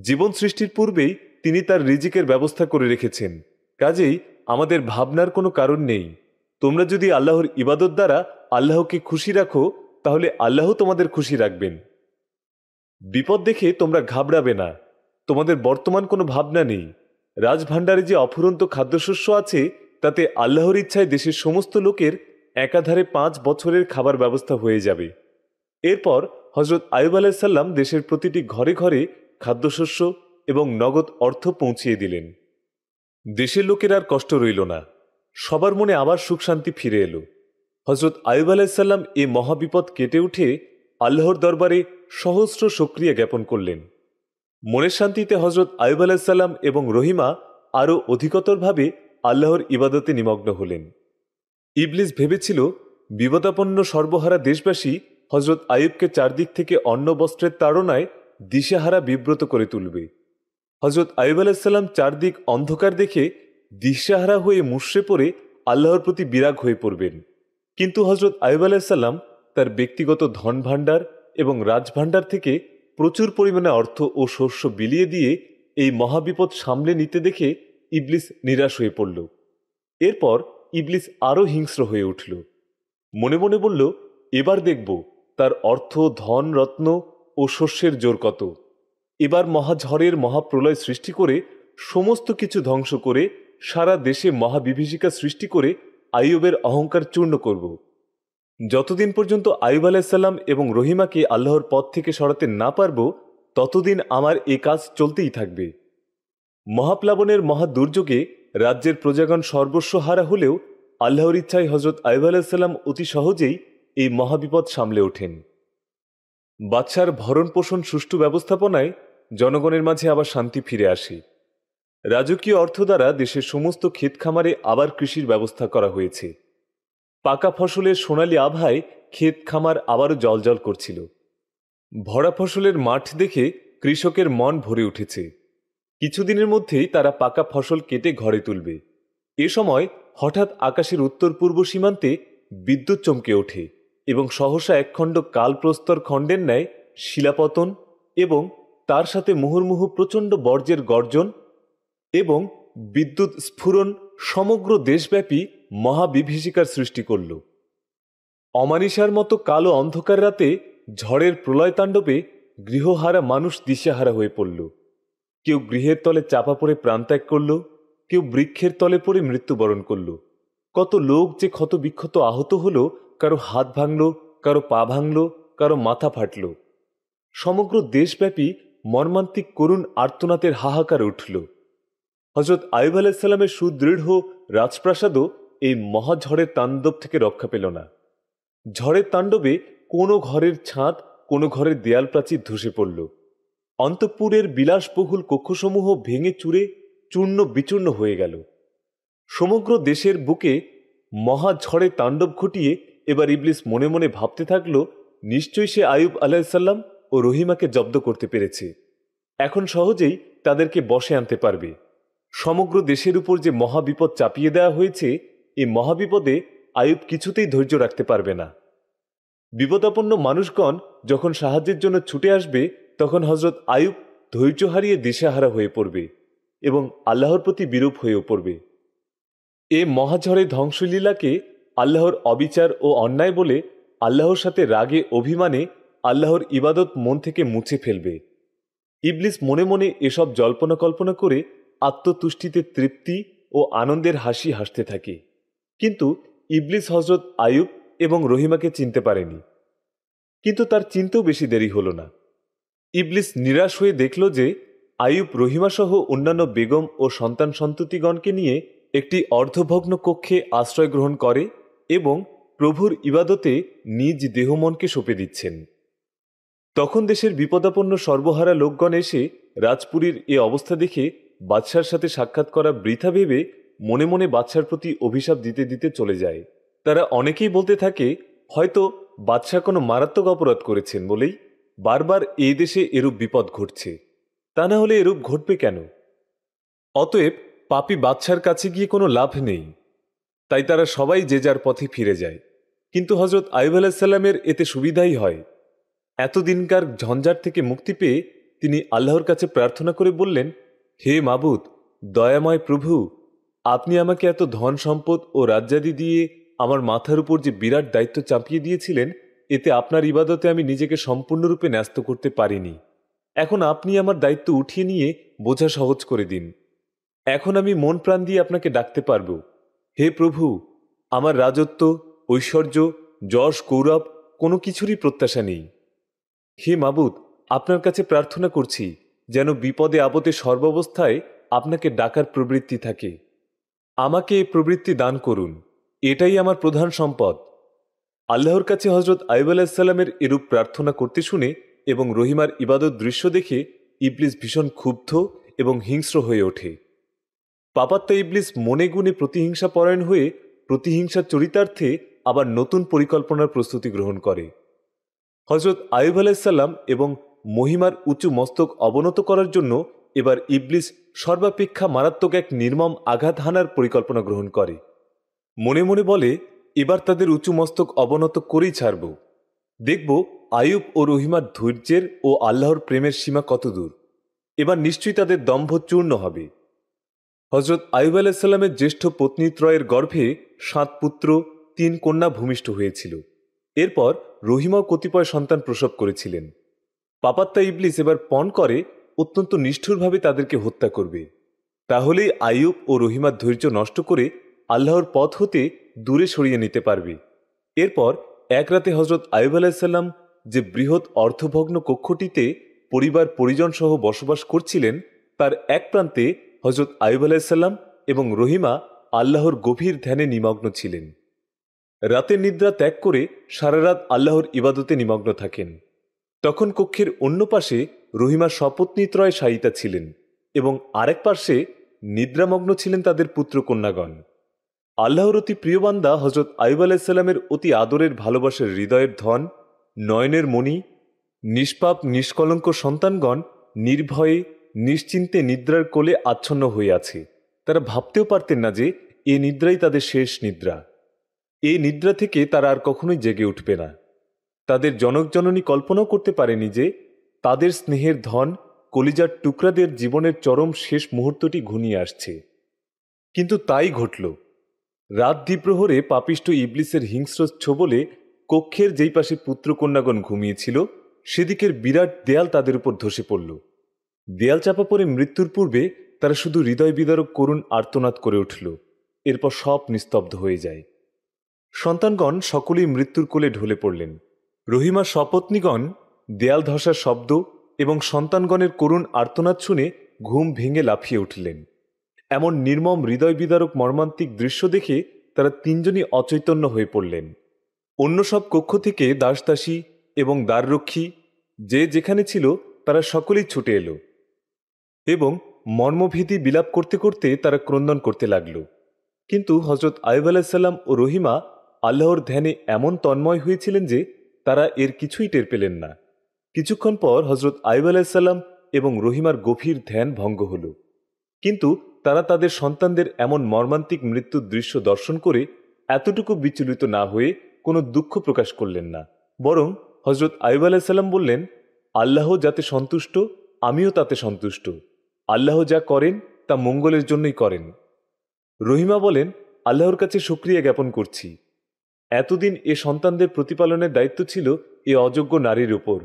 জীবন সৃষ্টির পূর্বেই তিনি তার রিজিকের ব্যবস্থা করে রেখেছেন। কাজেই আমাদের ভাবনার কোনো কারণ নেই। তোমরা যদি আল্লাহর ইবাদত দ্বারা আল্লাহকে খুশি রাখো, তাহলে আল্লাহ তোমাদের খুশি রাখবেন। বিপদ দেখে তোমরা ঘাবড়াবে না। তোমাদের বর্তমান কোনো ভাবনা নেই। রাজভাণ্ডারে যে অফুরন্ত খাদ্যশস্য আছে, তাতে আল্লাহর ইচ্ছায় দেশের সমস্ত লোকের একাধারে পাঁচ বছরের খাবার ব্যবস্থা হয়ে যাবে। এরপর হজরত আয়ুব আলাইসাল্লাম দেশের প্রতিটি ঘরে ঘরে খাদ্যশস্য এবং নগদ অর্থ পৌঁছিয়ে দিলেন। দেশের লোকের আর কষ্ট রইল না। সবার মনে আবার সুখ শান্তি ফিরে এলো। হজরত আয়ুব আলাইসাল্লাম এ মহাবিপদ কেটে উঠে আল্লাহর দরবারে সহস্র সক্রিয়া জ্ঞাপন করলেন। মনের শান্তিতে হজরত আয়ুব আলাইসাল্লাম এবং রহিমা আরও অধিকতরভাবে আল্লাহর ইবাদতে নিমগ্ন হলেন। ইবলিস ভেবেছিল, বিপদাপন্ন সর্বহারা দেশবাসী হজরত আয়ুবকে চারদিক থেকে অন্ন বস্ত্রের তাড়নায় দিশেহারা বিব্রত করে তুলবে। হজরত আয়ুব আলাইসাল্লাম চারদিক অন্ধকার দেখে দিশেহারা হয়ে মুশ্রে পড়ে আল্লাহর প্রতি বিরাগ হয়ে পড়বেন। কিন্তু হজরত আয়ুব আলাইসাল্লাম তার ব্যক্তিগত ধন ভাণ্ডার এবং রাজভাণ্ডার থেকে প্রচুর পরিমাণে অর্থ ও শস্য বিলিয়ে দিয়ে এই মহাবিপদ সামলে নিতে দেখে ইবলিস নিরাশ হয়ে পড়ল। এরপর ইবলিস আরও হিংস্র হয়ে উঠল। মনে মনে বলল, এবার দেখব তার অর্থ, ধন, রত্ন ও শস্যের জোর কত। এবার মহাঝড়ের মহাপ্রলয় সৃষ্টি করে, সমস্ত কিছু ধ্বংস করে, সারা দেশে মহাবিভীষিকা সৃষ্টি করে আইয়ুবের অহংকার চূর্ণ করব। যতদিন পর্যন্ত আইব আলাইসাল্লাম এবং রহিমাকে আল্লাহর পথ থেকে সরাতে না পারব, ততদিন আমার এ কাজ চলতেই থাকবে। মহাপ্লাবনের মহা দুর্যোগে রাজ্যের প্রজাগণ সর্বস্ব হারা হলেও আল্লাহর ইচ্ছায় হজরত আইব আলাইসাল্লাম অতি সহজেই এই মহাবিপদ সামলে ওঠেন। বাচ্চার ভরণ পোষণ সুষ্ঠু ব্যবস্থাপনায় জনগণের মাঝে আবার শান্তি ফিরে আসে। রাজকীয় অর্থ দ্বারা দেশের সমস্ত ক্ষেত খামারে আবার কৃষির ব্যবস্থা করা হয়েছে। পাকা ফসলের সোনালি আভায় ক্ষেত খামার আবারও জলজল করছিল। ভরা ফসলের মাঠ দেখে কৃষকের মন ভরে উঠেছে। কিছুদিনের মধ্যেই তারা পাকা ফসল কেটে ঘরে তুলবে। এ সময় হঠাৎ আকাশের উত্তর পূর্ব সীমান্তে বিদ্যুৎ চমকে ওঠে এবং সহসা একখণ্ড কালপ্রস্তর খণ্ডের ন্যায় শিলাপতন এবং তার সাথে মুহুর্মুহু প্রচণ্ড বর্জ্যের গর্জন এবং বিদ্যুৎ স্ফুরণ সমগ্র দেশব্যাপী মহাবিভীষিকার সৃষ্টি করল। অমানিসার মতো কালো অন্ধকার রাতে ঝড়ের প্রলয় তাণ্ডবে গৃহহারা মানুষ দিশেহারা হয়ে পড়ল। কেউ গৃহের তলে চাপা পড়ে প্রাণত্যাগ করল, কেউ বৃক্ষের তলে পড়ে মৃত্যুবরণ করল। কত লোক যে ক্ষত বিক্ষত আহত হল, কারও হাত ভাঙল, কারও পা ভাঙল, কারও মাথা ফাটল। সমগ্র দেশব্যাপী মর্মান্তিক করুণ আর্তনাতের হাহাকার উঠল। হজরত আইব আলাইসাল্লামের সুদৃঢ় রাজপ্রাসাদও এই মহাঝড়ের তাণ্ডব থেকে রক্ষা পেল না। ঝড়ের তাণ্ডবে কোনো ঘরের ছাদ, কোনো ঘরের দেয়াল প্রাচীর ধসে পড়ল। অন্তঃপুরের বিলাসবহুল কক্ষসমূহ ভেঙে চুরে চূর্ণ বিচূর্ণ হয়ে গেল। সমগ্র দেশের বুকে মহাঝড়ে তাণ্ডব ঘটিয়ে এবার ইবলিস মনে মনে ভাবতে থাকল, নিশ্চয়ই সে আয়ুব আলাহিসাল্লাম ও রহিমাকে জব্দ করতে পেরেছে। এখন সহজেই তাদেরকে বসে আনতে পারবে। সমগ্র দেশের উপর যে মহাবিপদ চাপিয়ে দেওয়া হয়েছে এই মহাবিপদে আয়ুব কিছুতেই ধৈর্য রাখতে পারবে না। বিপদাপন্ন মানুষগণ যখন সাহায্যের জন্য ছুটে আসবে, তখন হজরত আয়ুব ধৈর্য হারিয়ে দিশাহারা হয়ে পড়বে এবং আল্লাহর প্রতি বিরূপ হয়েও পড়বে। এ মহাঝড়ে ধ্বংসলীলাকে আল্লাহর অবিচার ও অন্যায় বলে আল্লাহর সাথে রাগে অভিমানে আল্লাহর ইবাদত মন থেকে মুছে ফেলবে। ইবলিস মনে মনে এসব জল্পনা কল্পনা করে আত্মতুষ্টিতে তৃপ্তি ও আনন্দের হাসি হাসতে থাকে। কিন্তু ইবলিস হজরত আয়ুব এবং রহিমাকে চিনতে পারেনি। কিন্তু তার চিনতেও বেশি দেরি হল না। ইবলিস নিরাশ হয়ে দেখল যে আয়ুব, রহিমাসহ অন্যান্য বেগম ও সন্তান সন্ততিগণকে নিয়ে একটি অর্ধভগ্ন কক্ষে আশ্রয় গ্রহণ করে এবং প্রভুর ইবাদতে নিজ দেহমনকে সঁপে দিচ্ছেন। তখন দেশের বিপদাপন্ন সর্বহারা লোকগণ এসে রাজপুরীর এ অবস্থা দেখে বাদশার সাথে সাক্ষাৎ করা বৃথা ভেবে মনে মনে বাদশার প্রতি অভিশাপ দিতে দিতে চলে যায়। তারা অনেকেই বলতে থাকে, হয়তো বাদশাহ কোনো মারাত্মক অপরাধ করেছেন বলেই বারবার এই দেশে এরূপ বিপদ ঘটছে। তা না হলে এরূপ ঘটবে কেন? অতএব পাপি বাদশার কাছে গিয়ে কোনো লাভ নেই। তাই তারা সবাই যে যার পথে ফিরে যায়। কিন্তু হজরত আইব আলাহিসাল্লামের এতে সুবিধাই হয়। এতদিনকার ঝঞ্ঝাট থেকে মুক্তি পেয়ে তিনি আল্লাহর কাছে প্রার্থনা করে বললেন, হে মাবুদ, দয়াময় প্রভু আপনি আমাকে এত ধন সম্পদ ও রাজ্যাদি দিয়ে আমার মাথার উপর যে বিরাট দায়িত্ব চাপিয়ে দিয়েছিলেন, এতে আপনার ইবাদতে আমি নিজেকে সম্পূর্ণরূপে ন্যস্ত করতে পারিনি। এখন আপনি আমার দায়িত্ব উঠিয়ে নিয়ে বোঝা সহজ করে দিন। এখন আমি মন প্রাণ দিয়ে আপনাকে ডাকতে পারব। হে প্রভু, আমার রাজত্ব, ঐশ্বর্য, যশ, গৌরব কোনো কিছুরই প্রত্যাশা নেই। হে মাবুদ, আপনার কাছে প্রার্থনা করছি যেন বিপদে আপদে সর্বাবস্থায় আপনাকে ডাকার প্রবৃত্তি থাকে। আমাকে এই প্রবৃত্তি দান করুন। এটাই আমার প্রধান সম্পদ। আল্লাহর কাছে হজরত আইব আলাহিসাল্লামের এরূপ প্রার্থনা করতে শুনে এবং রহিমার ইবাদত দৃশ্য দেখে ইবলিস ভীষণ ক্ষুব্ধ এবং হিংস্র হয়ে ওঠে। পাপাত্তা ইবলিস মনে গুণে প্রতিহিংসা পরায়ণ হয়ে প্রতিহিংসার চরিতার্থে আবার নতুন পরিকল্পনার প্রস্তুতি গ্রহণ করে। হজরত আয়ুব আলাইসাল্লাম এবং মহিমার উঁচু মস্তক অবনত করার জন্য এবার ইবলিস সর্বাপেক্ষা মারাত্মক এক নির্মম আঘাত হানার পরিকল্পনা গ্রহণ করে। মনে মনে বলে, এবার তাদের উঁচু মস্তক অবনত করেই ছাড়ব। দেখব আয়ুব ও রহিমার ধৈর্যের ও আল্লাহর প্রেমের সীমা কত দূর। এবার নিশ্চয়ই তাদের দম্ভ চূর্ণ হবে। হজরত আয়ুব আলাহিসাল্লামের জ্যেষ্ঠ পত্নীত্রয়ের গর্ভে সাত পুত্র, তিন কন্যা ভূমিষ্ঠ হয়েছিল। এরপর রহিমাও কতিপয় সন্তান প্রসব করেছিলেন। পাপাত্তা ইবলিস এবার পণ করে অত্যন্ত নিষ্ঠুরভাবে তাদেরকে হত্যা করবে। তাহলেই আয়ুব ও রহিমার ধৈর্য নষ্ট করে আল্লাহর পথ হতে দূরে সরিয়ে নিতে পারবে। এরপর এক রাতে হজরত আয়ুব আলাহিসাল্লাম যে বৃহৎ অর্থভগ্ন কক্ষটিতে পরিবার পরিজন সহ বসবাস করছিলেন, তার এক প্রান্তে হজরত আয়ুব আলাহিসাল্লাম এবং রহিমা আল্লাহর গভীর ধ্যানে নিমগ্ন ছিলেন। রাতের নিদ্রা ত্যাগ করে সারা রাত আল্লাহর ইবাদতে নিমগ্ন থাকেন। তখন কক্ষের অন্য পাশে রহিমা স্বপত্নীত্রয় শায়িতা ছিলেন এবং আরেক পার্শ্বে নিদ্রামগ্ন ছিলেন তাদের পুত্র কন্যাগণ। আল্লাহর অতি প্রিয়বান্দা হজরত আয়ুব আলাহিসাল্লামের অতি আদরের ভালোবাসার হৃদয়ের ধন, নয়নের মণি, নিষ্পাপ, নিষ্কলঙ্ক সন্তানগণ নির্ভয়ে, নিশ্চিন্তে নিদ্রার কোলে আচ্ছন্ন হয়ে আছে। তারা ভাবতেও পারতেন না যে এ নিদ্রাই তাদের শেষ নিদ্রা। এই নিদ্রা থেকে তারা আর কখনোই জেগে উঠবে না। তাদের জনকজননী কল্পনাও করতে পারেনি যে তাদের স্নেহের ধন কলিজার টুকরাদের জীবনের চরম শেষ মুহূর্তটি ঘনিয়ে আসছে। কিন্তু তাই ঘটল। রাত দ্বিপ্রহরে পাপিষ্ট ইবলিসের হিংস্র ছোবলে কক্ষের যেই পাশে পুত্রকন্যাগণ ঘুমিয়েছিল, সেদিকের বিরাট দেয়াল তাদের উপর ধসে পড়ল। দেয়াল চাপা পড়ে মৃত্যুর পূর্বে তারা শুধু হৃদয় বিদারক করুণ আর্তনাদ করে উঠল। এরপর সব নিস্তব্ধ হয়ে যায়। সন্তানগণ সকলেই মৃত্যুর কোলে ঢলে পড়লেন। রহিমা সপত্নীগণ দেয়াল ধসার শব্দ এবং সন্তানগণের করুণ আর্তনাদ শুনে ঘুম ভেঙে লাফিয়ে উঠলেন। এমন নির্মম হৃদয় বিদারক মর্মান্তিক দৃশ্য দেখে তারা তিনজনই অচৈতন্য হয়ে পড়লেন। অন্য সব কক্ষ থেকে দাসদাসী এবং দ্বাররক্ষী যে যেখানে ছিল তারা সকলেই ছুটে এলো এবং মর্মভীতি বিলাপ করতে করতে তারা ক্রন্দন করতে লাগল। কিন্তু হজরত আয়ুব আলাহিসাল্লাম ও রহিমা আল্লাহর ধ্যানে এমন তন্ময় হয়েছিলেন যে তারা এর কিছুই টের পেলেন না। কিছুক্ষণ পর হজরত আইব আলাহিসাল্লাম এবং রহিমার গভীর ধ্যান ভঙ্গ হল। কিন্তু তারা তাদের সন্তানদের এমন মর্মান্তিক মৃত্যুর দৃশ্য দর্শন করে এতটুকু বিচলিত না হয়ে কোনো দুঃখ প্রকাশ করলেন না। বরং হজরত আয়ুব আলাহিসাল্লাম বললেন আল্লাহ যাতে সন্তুষ্ট, আমিও তাতে সন্তুষ্ট। আল্লাহ যা করেন, তা মঙ্গলের জন্যই করেন। রহিমা বলেন, আল্লাহর কাছে সুক্রিয়া জ্ঞাপন করছি। এতদিন এ সন্তানদের প্রতিপালনের দায়িত্ব ছিল এ অযোগ্য নারীর উপর।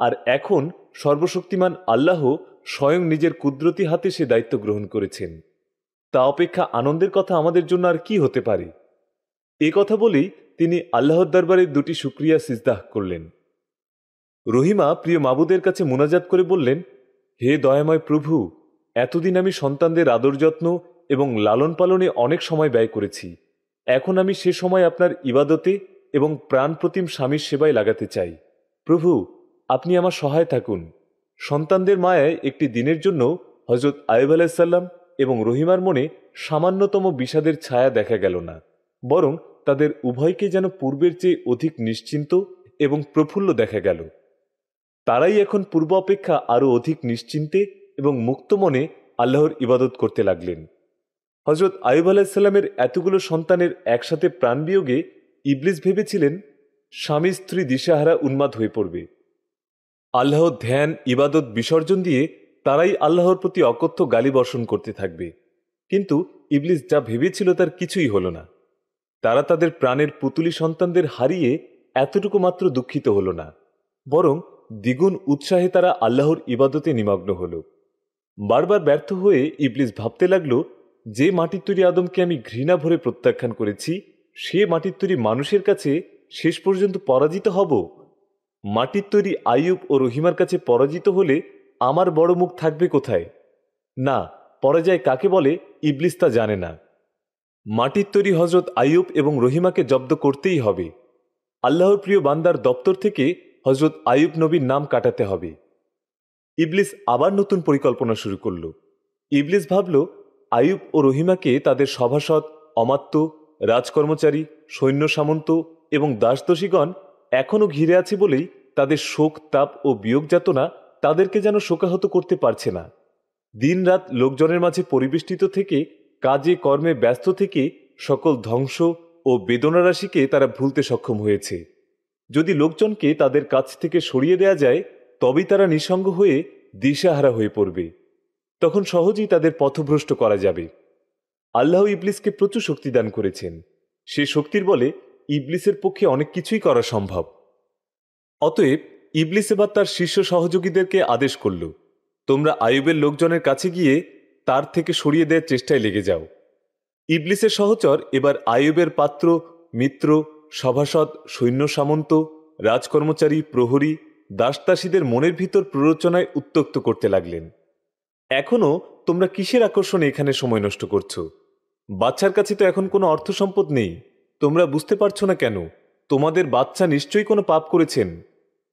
আর এখন সর্বশক্তিমান আল্লাহ স্বয়ং নিজের কুদরতি হাতে সে দায়িত্ব গ্রহণ করেছেন। তা অপেক্ষা আনন্দের কথা আমাদের জন্য আর কি হতে পারে? এ কথা বলেই তিনি আল্লাহর দরবারে দুটি সুক্রিয়া সিজদাহ করলেন। রহিমা প্রিয় মাবুদের কাছে মোনাজাত করে বললেন, হে দয়াময় প্রভু, এতদিন আমি সন্তানদের আদর যত্ন এবং লালন পালনে অনেক সময় ব্যয় করেছি। এখন আমি সে সময় আপনার ইবাদতে এবং প্রাণপ্রতিম স্বামীর সেবায় লাগাতে চাই। প্রভু আপনি আমার সহায় থাকুন। সন্তানদের মায়ায় একটি দিনের জন্য হজরত আয়ব আলাইসাল্লাম এবং রহিমার মনে সামান্যতম বিষাদের ছায়া দেখা গেল না, বরং তাদের উভয়কে যেন পূর্বের চেয়ে অধিক নিশ্চিন্ত এবং প্রফুল্ল দেখা গেল। তারাই এখন পূর্ব অপেক্ষা আরও অধিক নিশ্চিন্তে এবং মুক্ত মনে আল্লাহর ইবাদত করতে লাগলেন। হজরত আয়ুব আলাহিসাল্লামের এতগুলো সন্তানের একসাথে প্রাণবিয়োগে ইবলিস ভেবেছিলেন, স্বামী স্ত্রী দিশাহারা উন্মাদ হয়ে পড়বে। আল্লাহর ধ্যান, ইবাদত, বিসর্জন দিয়ে তারাই আল্লাহর প্রতি অকথ্য গালি বর্ষণ করতে থাকবে। কিন্তু ইবলিস যা ভেবেছিল তার কিছুই হল না। তারা তাদের প্রাণের পুতুলি সন্তানদের হারিয়ে এতটুকু মাত্র দুঃখিত হল না। বরং দ্বিগুণ উৎসাহে তারা আল্লাহর ইবাদতে নিমগ্ন হল। বারবার ব্যর্থ হয়ে ইবলিস ভাবতে লাগল, যে মাটির তৈরি আদমকে আমি ঘৃণা ভরে প্রত্যাখ্যান করেছি, সে মাটির তৈরি মানুষের কাছে শেষ পর্যন্ত পরাজিত হব? মাটির তৈরি আয়ুব ও রহিমার কাছে পরাজিত হলে আমার বড় মুখ থাকবে কোথায়? না, পরাজয় কাকে বলে ইবলিস তা জানে না। মাটির তৈরি হজরত আয়ুব এবং রহিমাকে জব্দ করতেই হবে। আল্লাহর প্রিয় বান্দার দপ্তর থেকে হজরত আয়ুব নবীর নাম কাটাতে হবে। ইবলিস আবার নতুন পরিকল্পনা শুরু করল। ইবলিস ভাবল আয়ুব ও রহিমাকে তাদের সভাসদ, অমাত্য, রাজকর্মচারী সৈন্য সামন্ত এবং দাসদোষীগণ এখনও ঘিরে আছে বলেই তাদের শোক, তাপ ও বিয়োগ যাতনা তাদেরকে যেন শোকাহত করতে পারছে না। দিনরাত লোকজনের মাঝে পরিবেষ্টিত থেকে, কাজে, কর্মে ব্যস্ত থেকে সকল ধ্বংস ও বেদনারাশিকে তারা ভুলতে সক্ষম হয়েছে। যদি লোকজনকে তাদের কাছ থেকে সরিয়ে দেয়া যায়, তবেই তারা নিঃসঙ্গ হয়ে দিশাহারা হয়ে পড়বে। তখন সহজেই তাদের পথভ্রষ্ট করা যাবে। আল্লাহ ইবলিসকে প্রচুর শক্তি দান করেছেন। সে শক্তির বলে ইবলিসের পক্ষে অনেক কিছুই করা সম্ভব। অতএব ইবলিস এবার তার শীর্ষ সহযোগীদেরকে আদেশ করল, তোমরা আয়ুবের লোকজনের কাছে গিয়ে তার থেকে সরিয়ে দেওয়ার চেষ্টায় লেগে যাও। ইবলিসের সহচর এবার আয়ুবের পাত্র, মিত্র, সভাসদ, সৈন্য সামন্ত, রাজকর্মচারী, প্রহরী, দাসদাসীদের মনের ভিতর প্ররোচনায় উত্তক্ত করতে লাগলেন। এখনও তোমরা কিসের আকর্ষণে এখানে সময় নষ্ট করছ? বাচ্চার কাছে তো এখন কোনো অর্থ সম্পদ নেই। তোমরা বুঝতে পারছ না কেন? তোমাদের বাচ্চা নিশ্চয়ই কোনো পাপ করেছেন।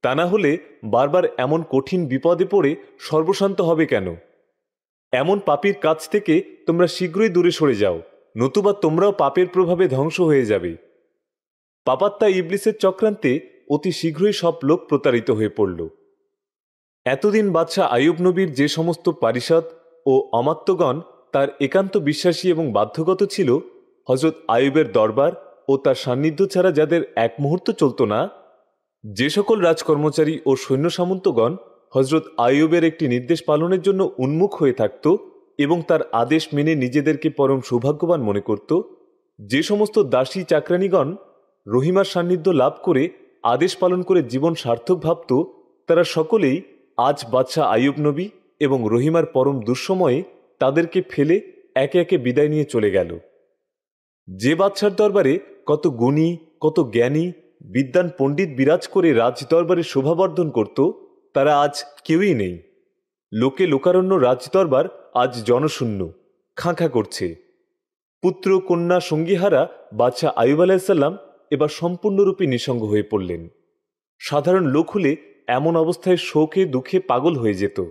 তা না হলে বারবার এমন কঠিন বিপদে পড়ে সর্বশান্ত হবে কেন? এমন পাপির কাছ থেকে তোমরা শীঘ্রই দূরে সরে যাও, নতুবা তোমরাও পাপের প্রভাবে ধ্বংস হয়ে যাবে। পাপাত্তা ইবলিসের চক্রান্তে অতি শীঘ্রই সব লোক প্রতারিত হয়ে পড়ল। এতদিন বাদশাহ আয়ুব নবীর যে সমস্ত পারিষদ ও অমাত্যগণ তার একান্ত বিশ্বাসী এবং বাধ্যগত ছিল হজরত আয়ুবের দরবার ও তার সান্নিধ্য ছাড়া যাদের এক মুহূর্ত চলত না, যে সকল রাজকর্মচারী ও সৈন্য সামন্তগণ হজরত আয়ুবের একটি নির্দেশ পালনের জন্য উন্মুখ হয়ে থাকত এবং তার আদেশ মেনে নিজেদেরকে পরম সৌভাগ্যবান মনে করত, যে সমস্ত দাসী চাকরানীগণ রহিমার সান্নিধ্য লাভ করে আদেশ পালন করে জীবন সার্থক ভাবত, তারা সকলেই আজ বাদশাহ আয়ুব নবী এবং রহিমার পরম দুঃসময়ে তাদেরকে ফেলে একে একে বিদায় নিয়ে চলে গেল। যে বাদশার দরবারে কত গুণী, কত জ্ঞানী বিদ্যান পণ্ডিত বিরাজ করে রাজদরবারে শোভাবর্ধন করত, তারা আজ কেউই নেই। লোকে লোকারণ্য রাজদরবার আজ জনশূন্য, খাঁখা করছে। পুত্র, কন্যা, সঙ্গীহারা বাদশাহ আয়ুব আলাহিসাল্লাম এবার সম্পূর্ণরূপে নিঃসঙ্গ হয়ে পড়লেন। সাধারণ লোক হলে এমন অবস্থায় শোকে দুঃখে পাগল হয়ে যেত।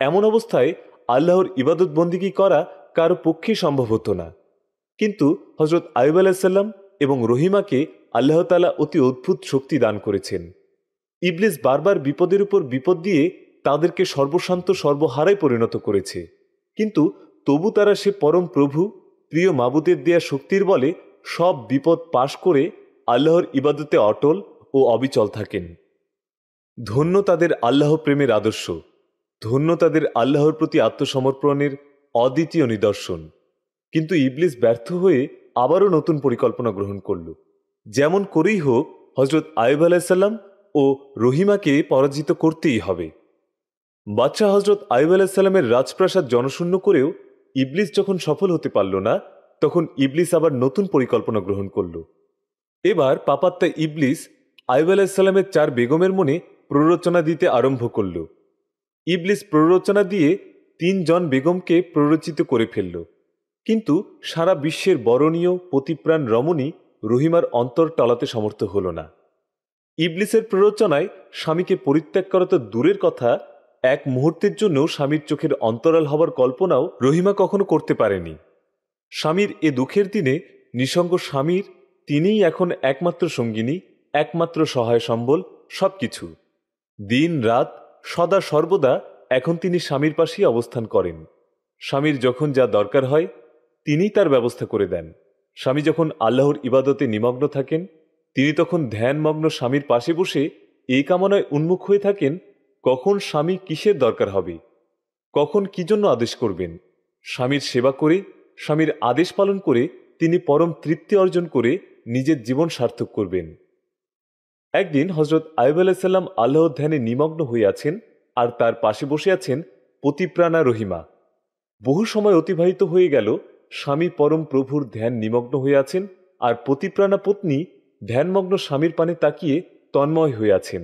এমন অবস্থায় আল্লাহর ইবাদত বন্দিগি করা কারও পক্ষে সম্ভব হতো না। কিন্তু হজরত আয়ুব আলাহিসাল্লাম এবং রহিমাকে আল্লাহতালা অতি অদ্ভুত শক্তি দান করেছেন। ইবলিস বারবার বিপদের উপর বিপদ দিয়ে তাদেরকে সর্বশান্ত, সর্বহারায় পরিণত করেছে। কিন্তু তবু তারা সে পরম প্রভু, প্রিয় মাবুদের দেয়া শক্তির বলে সব বিপদ পাশ করে আল্লাহর ইবাদতে অটল ও অবিচল থাকেন। ধন্য তাদের আল্লাহ প্রেমের আদর্শ। ধন্য তাদের আল্লাহর প্রতি আত্মসমর্পণের অদ্বিতীয় নিদর্শন। কিন্তু ইবলিস ব্যর্থ হয়ে আবারও নতুন পরিকল্পনা গ্রহণ করল। যেমন করেই হোক হজরত আয়ুব আলাইসাল্লাম ও রহিমাকে পরাজিত করতেই হবে। বাচ্চা হজরত আয়ুব আলাইসাল্লামের রাজপ্রাসাদ জনশূন্য করেও ইবলিস যখন সফল হতে পারল না, তখন ইবলিস আবার নতুন পরিকল্পনা গ্রহণ করল। এবার পাপাত্তা ইবলিস আয়ুব আলাইসাল্লামের চার বেগমের মনে প্ররোচনা দিতে আরম্ভ করল। ইবলিস প্ররোচনা দিয়ে তিনজন বেগমকে প্ররোচিত করে ফেলল। কিন্তু সারা বিশ্বের বরণীয় পতিপ্রাণ রমণী রহিমার অন্তর টলাতে সমর্থ হল না। ইবলিসের প্ররোচনায় স্বামীকে পরিত্যাগ করা তো দূরের কথা, এক মুহূর্তের জন্য স্বামীর চোখের অন্তরাল হবার কল্পনাও রহিমা কখনো করতে পারেনি। স্বামীর এ দুঃখের দিনে নিঃসঙ্গ স্বামীর তিনিই এখন একমাত্র সঙ্গিনী, একমাত্র সহায় সম্বল, সবকিছু। দিন রাত সদা সর্বদা এখন তিনি স্বামীর পাশেই অবস্থান করেন। স্বামীর যখন যা দরকার হয় তিনিই তার ব্যবস্থা করে দেন। স্বামী যখন আল্লাহর ইবাদতে নিমগ্ন থাকেন, তিনি তখন ধ্যানমগ্ন স্বামীর পাশে বসে এই কামনায় উন্মুখ হয়ে থাকেন, কখন স্বামী কিসের দরকার হবে? কখন কি জন্য আদেশ করবেন? স্বামীর সেবা করে, স্বামীর আদেশ পালন করে তিনি পরম তৃপ্তি অর্জন করে নিজের জীবন সার্থক করবেন। একদিন হজরত আয়ুব আলাইসাল্লাম আল্লাহর ধ্যানে নিমগ্ন হয়ে আছেন আর তার পাশে বসে আছেন পতিপ্রাণা রহিমা। বহু সময় অতিবাহিত হয়ে গেল স্বামী পরম প্রভুর ধ্যান নিমগ্ন হয়ে আছেন আর প্রতিপ্রাণা পত্নী ধ্যানমগ্ন স্বামীর পানে তাকিয়ে তন্ময় হয়ে আছেন।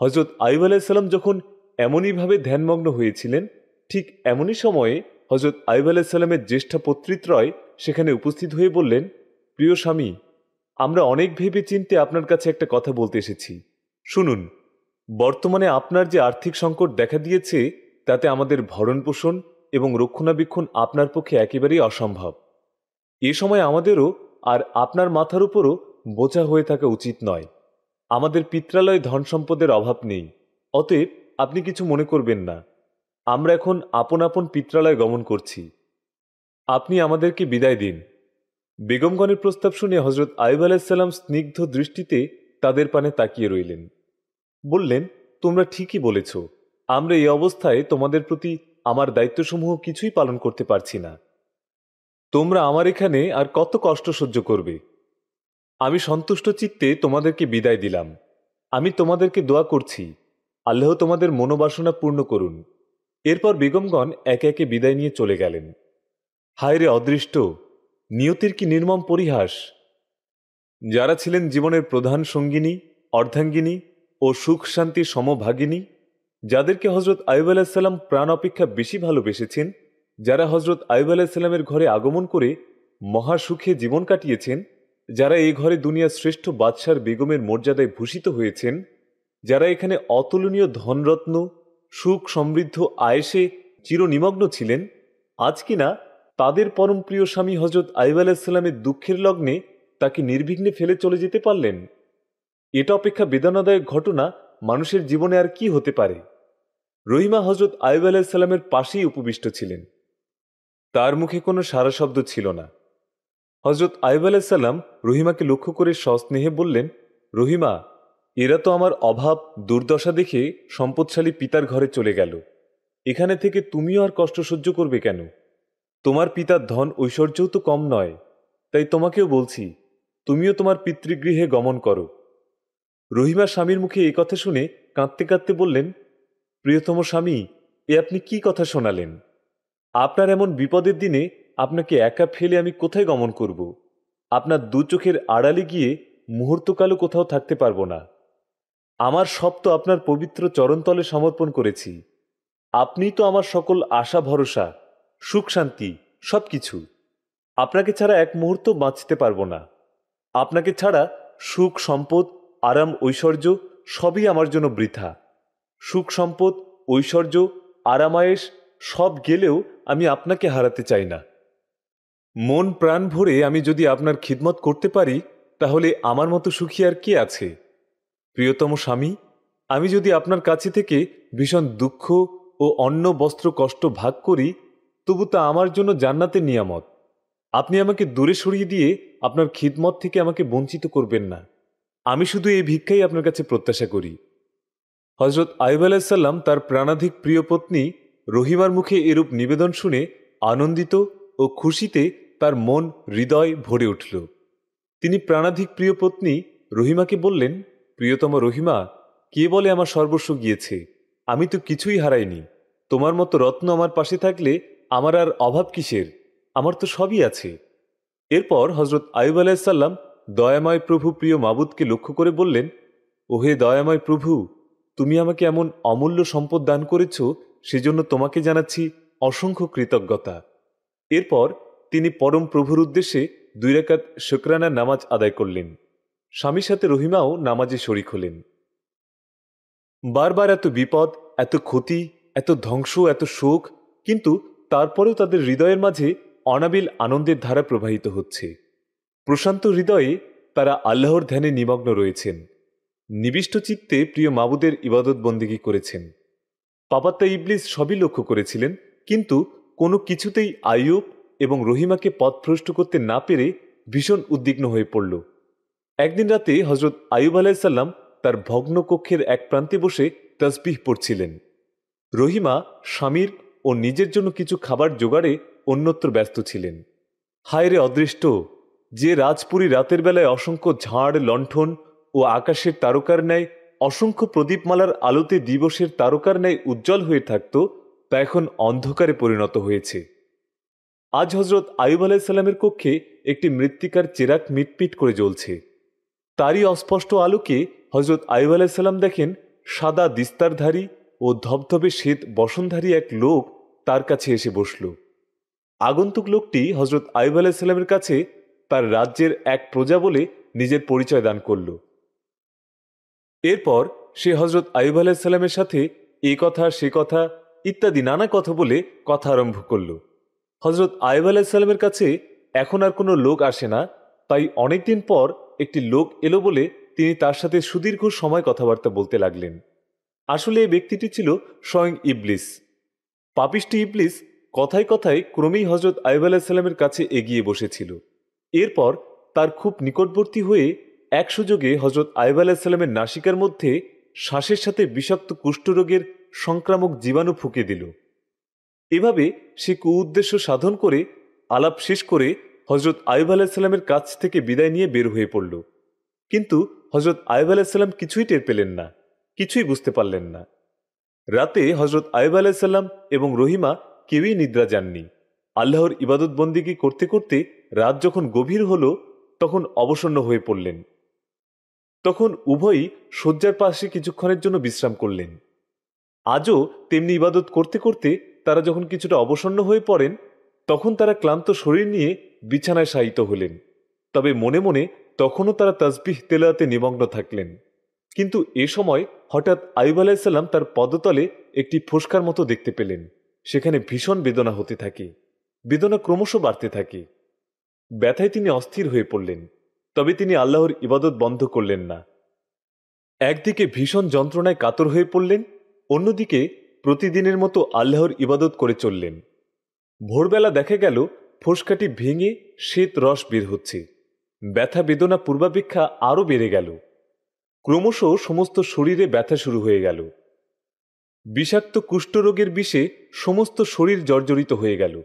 হজরত আইব আলাইসাল্লাম যখন এমনইভাবে ধ্যানমগ্ন হয়েছিলেন, ঠিক এমনই সময়ে হজরত আইব আলাইসাল্লামের জ্যেষ্ঠ পত্রিত্রয় সেখানে উপস্থিত হয়ে বললেন, প্রিয় স্বামী, আমরা অনেক ভেবে চিনতে আপনার কাছে একটা কথা বলতে এসেছি। শুনুন, বর্তমানে আপনার যে আর্থিক সংকট দেখা দিয়েছে, তাতে আমাদের ভরণ পোষণ এবং রক্ষণাবেক্ষণ আপনার পক্ষে একেবারেই অসম্ভব। এ সময় আমাদেরও আর আপনার মাথার উপরও বোঝা হয়ে থাকা উচিত নয়। আমাদের পিত্রালয়ে ধন সম্পদের অভাব নেই, অতএব আপনি কিছু মনে করবেন না। আমরা এখন আপন আপন পিত্রালয় গমন করছি। আপনি আমাদেরকে বিদায় দিন। বেগমগণের প্রস্তাব শুনে হজরত আইব আলাইসাল্লাম স্নিগ্ধ দৃষ্টিতে তাদের পানে তাকিয়ে রইলেন। বললেন, তোমরা ঠিকই বলেছ। আমরা এই অবস্থায় তোমাদের প্রতি আমার দায়িত্বসমূহ কিছুই পালন করতে পারছি না। তোমরা আমার এখানে আর কত কষ্ট সহ্য করবে? আমি সন্তুষ্ট চিত্তে তোমাদেরকে বিদায় দিলাম। আমি তোমাদেরকে দোয়া করছি। আল্লাহ তোমাদের মনোবাসনা পূর্ণ করুন। এরপর বেগমগণ একে একে বিদায় নিয়ে চলে গেলেন। হায় রে অদৃষ্ট! নিয়তির কি নির্মম পরিহাস! যারা ছিলেন জীবনের প্রধান সঙ্গিনী, অর্ধাঙ্গিনী ও সুখ শান্তির সমভাগিনী যাদেরকে হজরত আয়ুব আলাহিসাল্লাম প্রাণ অপেক্ষা বেশি ভালোবেসেছেন, যারা হজরত আয়ুব আলাহিসাল্লামের ঘরে আগমন করে মহাসুখে জীবন কাটিয়েছেন, যারা এই ঘরে দুনিয়ার শ্রেষ্ঠ বাদশার বেগমের মর্যাদায় ভূষিত হয়েছেন, যারা এখানে অতুলনীয় ধনরত্ন, সুখ সমৃদ্ধ আয়েসে চিরনিমগ্ন ছিলেন, আজ কিনা তাদের পরম প্রিয় স্বামী হজরত আইব আলাহিসাল্লামের দুঃখের লগ্নে তাকে নির্বিঘ্নে ফেলে চলে যেতে পারলেন? এটা অপেক্ষা বেদনাদায়ক ঘটনা মানুষের জীবনে আর কি হতে পারে? রহিমা হজরত আইব আলাহিসাল্লামের পাশেই উপবিষ্ট ছিলেন। তার মুখে কোনো সারা শব্দ ছিল না। হজরত আইব আলাইসাল্লাম রহিমাকে লক্ষ্য করে সস্নেহে বললেন, রহিমা, এরা তো আমার অভাব, দুর্দশা দেখে সম্পদশালী পিতার ঘরে চলে গেল। এখানে থেকে তুমিও আর কষ্ট সহ্য করবে কেন? তোমার পিতার ধন ঐশ্বর্যও তো কম নয়। তাই তোমাকেও বলছি, তুমিও তোমার পিতৃগৃহে গমন করো। রহিমা স্বামীর মুখে এই কথা শুনে কাঁদতে কাঁদতে বললেন, প্রিয়তম স্বামী, এ আপনি কি কথা শোনালেন? আপনার এমন বিপদের দিনে আপনাকে একা ফেলে আমি কোথায় গমন করব? আপনার দু চোখের আড়ালে গিয়ে মুহূর্তকালও কোথাও থাকতে পারব না। আমার সব তো আপনার পবিত্র চরণতলে সমর্পণ করেছি। আপনি তো আমার সকল আশা, ভরসা, সুখ, শান্তি সব কিছু আপনাকে ছাড়া এক মুহূর্ত বাঁচতে পারব না। আপনাকে ছাড়া সুখ, সম্পদ আরাম, ঐশ্বর্য সবই আমার জন্য বৃথা। সুখ সম্পদ, ঐশ্বর্য আরামায়েশ সব গেলেও আমি আপনাকে হারাতে চাই না। মন প্রাণ ভরে আমি যদি আপনার খিদমত করতে পারি, তাহলে আমার মতো সুখী আর কে আছে? প্রিয়তম স্বামী, আমি যদি আপনার কাছে থেকে ভীষণ দুঃখ ও অন্য বস্ত্র, কষ্ট ভাগ করি, তবু তা আমার জন্য জান্নাতের নিয়ামত। আপনি আমাকে দূরে সরিয়ে দিয়ে আপনার খিদমত থেকে আমাকে বঞ্চিত করবেন না। আমি শুধু এই ভিক্ষাই আপনার কাছে প্রত্যাশা করি। হজরত আইব আলাহিসাল্লাম তার প্রাণাধিক প্রিয় পত্নী রহিমার মুখে এরূপ নিবেদন শুনে আনন্দিত ও খুশিতে তার মন হৃদয় ভরে উঠল। তিনি প্রাণাধিক প্রিয় পত্নী রহিমাকে বললেন, প্রিয়তম রহিমা, কে বলে আমার সর্বস্ব গিয়েছে? আমি তো কিছুই হারাইনি। তোমার মতো রত্ন আমার পাশে থাকলে আমার আর অভাব কিসের? আমার তো সবই আছে। এরপর হজরত আয়ুব আলাইসাল্লাম দয়াময় প্রভু প্রিয় মাবুদকে লক্ষ্য করে বললেন, ওহে দয়াময় প্রভু, তুমি আমাকে এমন অমূল্য সম্পদ দান করেছ, সেজন্য তোমাকে জানাচ্ছি অসংখ্য কৃতজ্ঞতা। এরপর তিনি পরম প্রভুর উদ্দেশ্যে দুই রেখাত শুক্রানার নামাজ আদায় করলেন। স্বামীর সাথে রহিমাও নামাজে শরিক হলেন। বারবার এত বিপদ, এত ক্ষতি, এত ধ্বংস, এত শোক, কিন্তু তারপরেও তাদের হৃদয়ের মাঝে অনাবিল আনন্দের ধারা প্রবাহিত হচ্ছে। প্রশান্ত হৃদয়ে তারা আল্লাহর ধ্যানে নিমগ্ন রয়েছেন। নিবিষ্ট চিত্তে প্রিয় মাবুদের ইবাদত বন্দিগি করেছেন। পাপাত্তা ইবলিস সবই লক্ষ্য করেছিলেন, কিন্তু কোনো কিছুতেই আইয়ুব এবং রহিমাকে পথভ্রষ্ট করতে না পেরে ভীষণ উদ্বিগ্ন হয়ে পড়ল। একদিন রাতে হজরত আয়ুব আলাইসাল্লাম তার ভগ্ন কক্ষের এক প্রান্তে বসে তসবিহ পড়ছিলেন। রহিমা স্বামীর ও নিজের জন্য কিছু খাবার জোগাড়ে অন্যত্র ব্যস্ত ছিলেন। হায় রে অদৃষ্ট! যে রাজপুরী রাতের বেলায় অসংখ্য ঝাড়, লণ্ঠন ও আকাশের তারকার ন্যায় অসংখ্য প্রদীপমালার আলোতে দিবসের তারকার ন্যায় উজ্জ্বল হয়ে থাকত, তা এখন অন্ধকারে পরিণত হয়েছে। আজ হজরত আয়ুব আলাইসাল্লামের কক্ষে একটি মৃত্তিকার চেরাক মিটপিট করে জ্বলছে। তারই অস্পষ্ট আলোকে হজরত আয়ুব আলাইসাল্লাম দেখেন, সাদা দিস্তারধারী ও ধবধবে শ্বেত বসনধারী এক লোক তার কাছে এসে বসল। আগন্তুক লোকটি হজরত আয়ুব আলাইসাল্লামের কাছে তার রাজ্যের এক প্রজা বলে নিজের পরিচয় দান করল। এরপর সে হজরত আয়ুব আলাইসাল্লামের সাথে এ কথা, সে কথা ইত্যাদি নানা কথা বলে কথা আরম্ভ করল। হজরত আয়ুব আলাইসাল্লামের কাছে এখন আর কোনো লোক আসে না, তাই অনেকদিন পর একটি লোক এলো বলে তিনি তার সাথে সুদীর্ঘ সময় কথাবার্তা বলতে লাগলেন। আসলে এই ব্যক্তিটি ছিল স্বয়ং ইবলিস। পাপিষ্টি ইবলিস কথায় কথায় ক্রমেই হজরত আয়ুব আলাহিসাল্লামের কাছে এগিয়ে বসেছিল। এরপর তার খুব নিকটবর্তী হয়ে এক সুযোগে হজরত আয়ুব আলাহিসাল্লামের নাসিকার মধ্যে শ্বাসের সাথে বিষাক্ত কুষ্ঠরোগের সংক্রামক জীবাণু ফুঁকে দিল। এভাবে সে কুউদ্দেশ্য সাধন করে আলাপ শেষ করে হজরত আয়ুব আলাহিসাল্লামের কাছ থেকে বিদায় নিয়ে বের হয়ে পড়ল। কিন্তু হজরত আয়ুব আলাহিসাল্লাম কিছুই টের পেলেন না, কিছুই বুঝতে পারলেন না। রাতে হজরত আয়ুব আলাহিসাল্লাম এবং রহিমা কেউই নিদ্রা যাননি। আল্লাহর ইবাদত বন্দিগি করতে করতে রাত যখন গভীর হল, তখন অবসন্ন হয়ে পড়লেন। তখন উভয়ই শয্যার পাশে কিছুক্ষণের জন্য বিশ্রাম করলেন। আজও তেমনি ইবাদত করতে করতে তারা যখন কিছুটা অবসন্ন হয়ে পড়েন, তখন তারা ক্লান্ত শরীর নিয়ে বিছানায় শায়িত হলেন। তবে মনে মনে তখনও তারা তসবিহ তেলাতে নিমগ্ন থাকলেন। কিন্তু এ সময় হঠাৎ আইব আলাইসাল্লাম তার পদতলে একটি ফুসকার মতো দেখতে পেলেন। সেখানে ভীষণ বেদনা হতে থাকে। বেদনা ক্রমশ বাড়তে থাকে। ব্যথায় তিনি অস্থির হয়ে পড়লেন, তবে তিনি আল্লাহর ইবাদত বন্ধ করলেন না। একদিকে ভীষণ যন্ত্রণায় কাতর হয়ে পড়লেন, অন্যদিকে প্রতিদিনের মতো আল্লাহর ইবাদত করে চললেন। ভোরবেলা দেখা গেল ফোসকাটি ভেঙে শ্বেত রস বের হচ্ছে। ব্যথা বেদনা পূর্বাপেক্ষা আরও বেড়ে গেল। ক্রমশ সমস্ত শরীরে ব্যথা শুরু হয়ে গেল। বিষাক্ত কুষ্ঠরোগের বিষে সমস্ত শরীর জর্জরিত হয়ে গেল।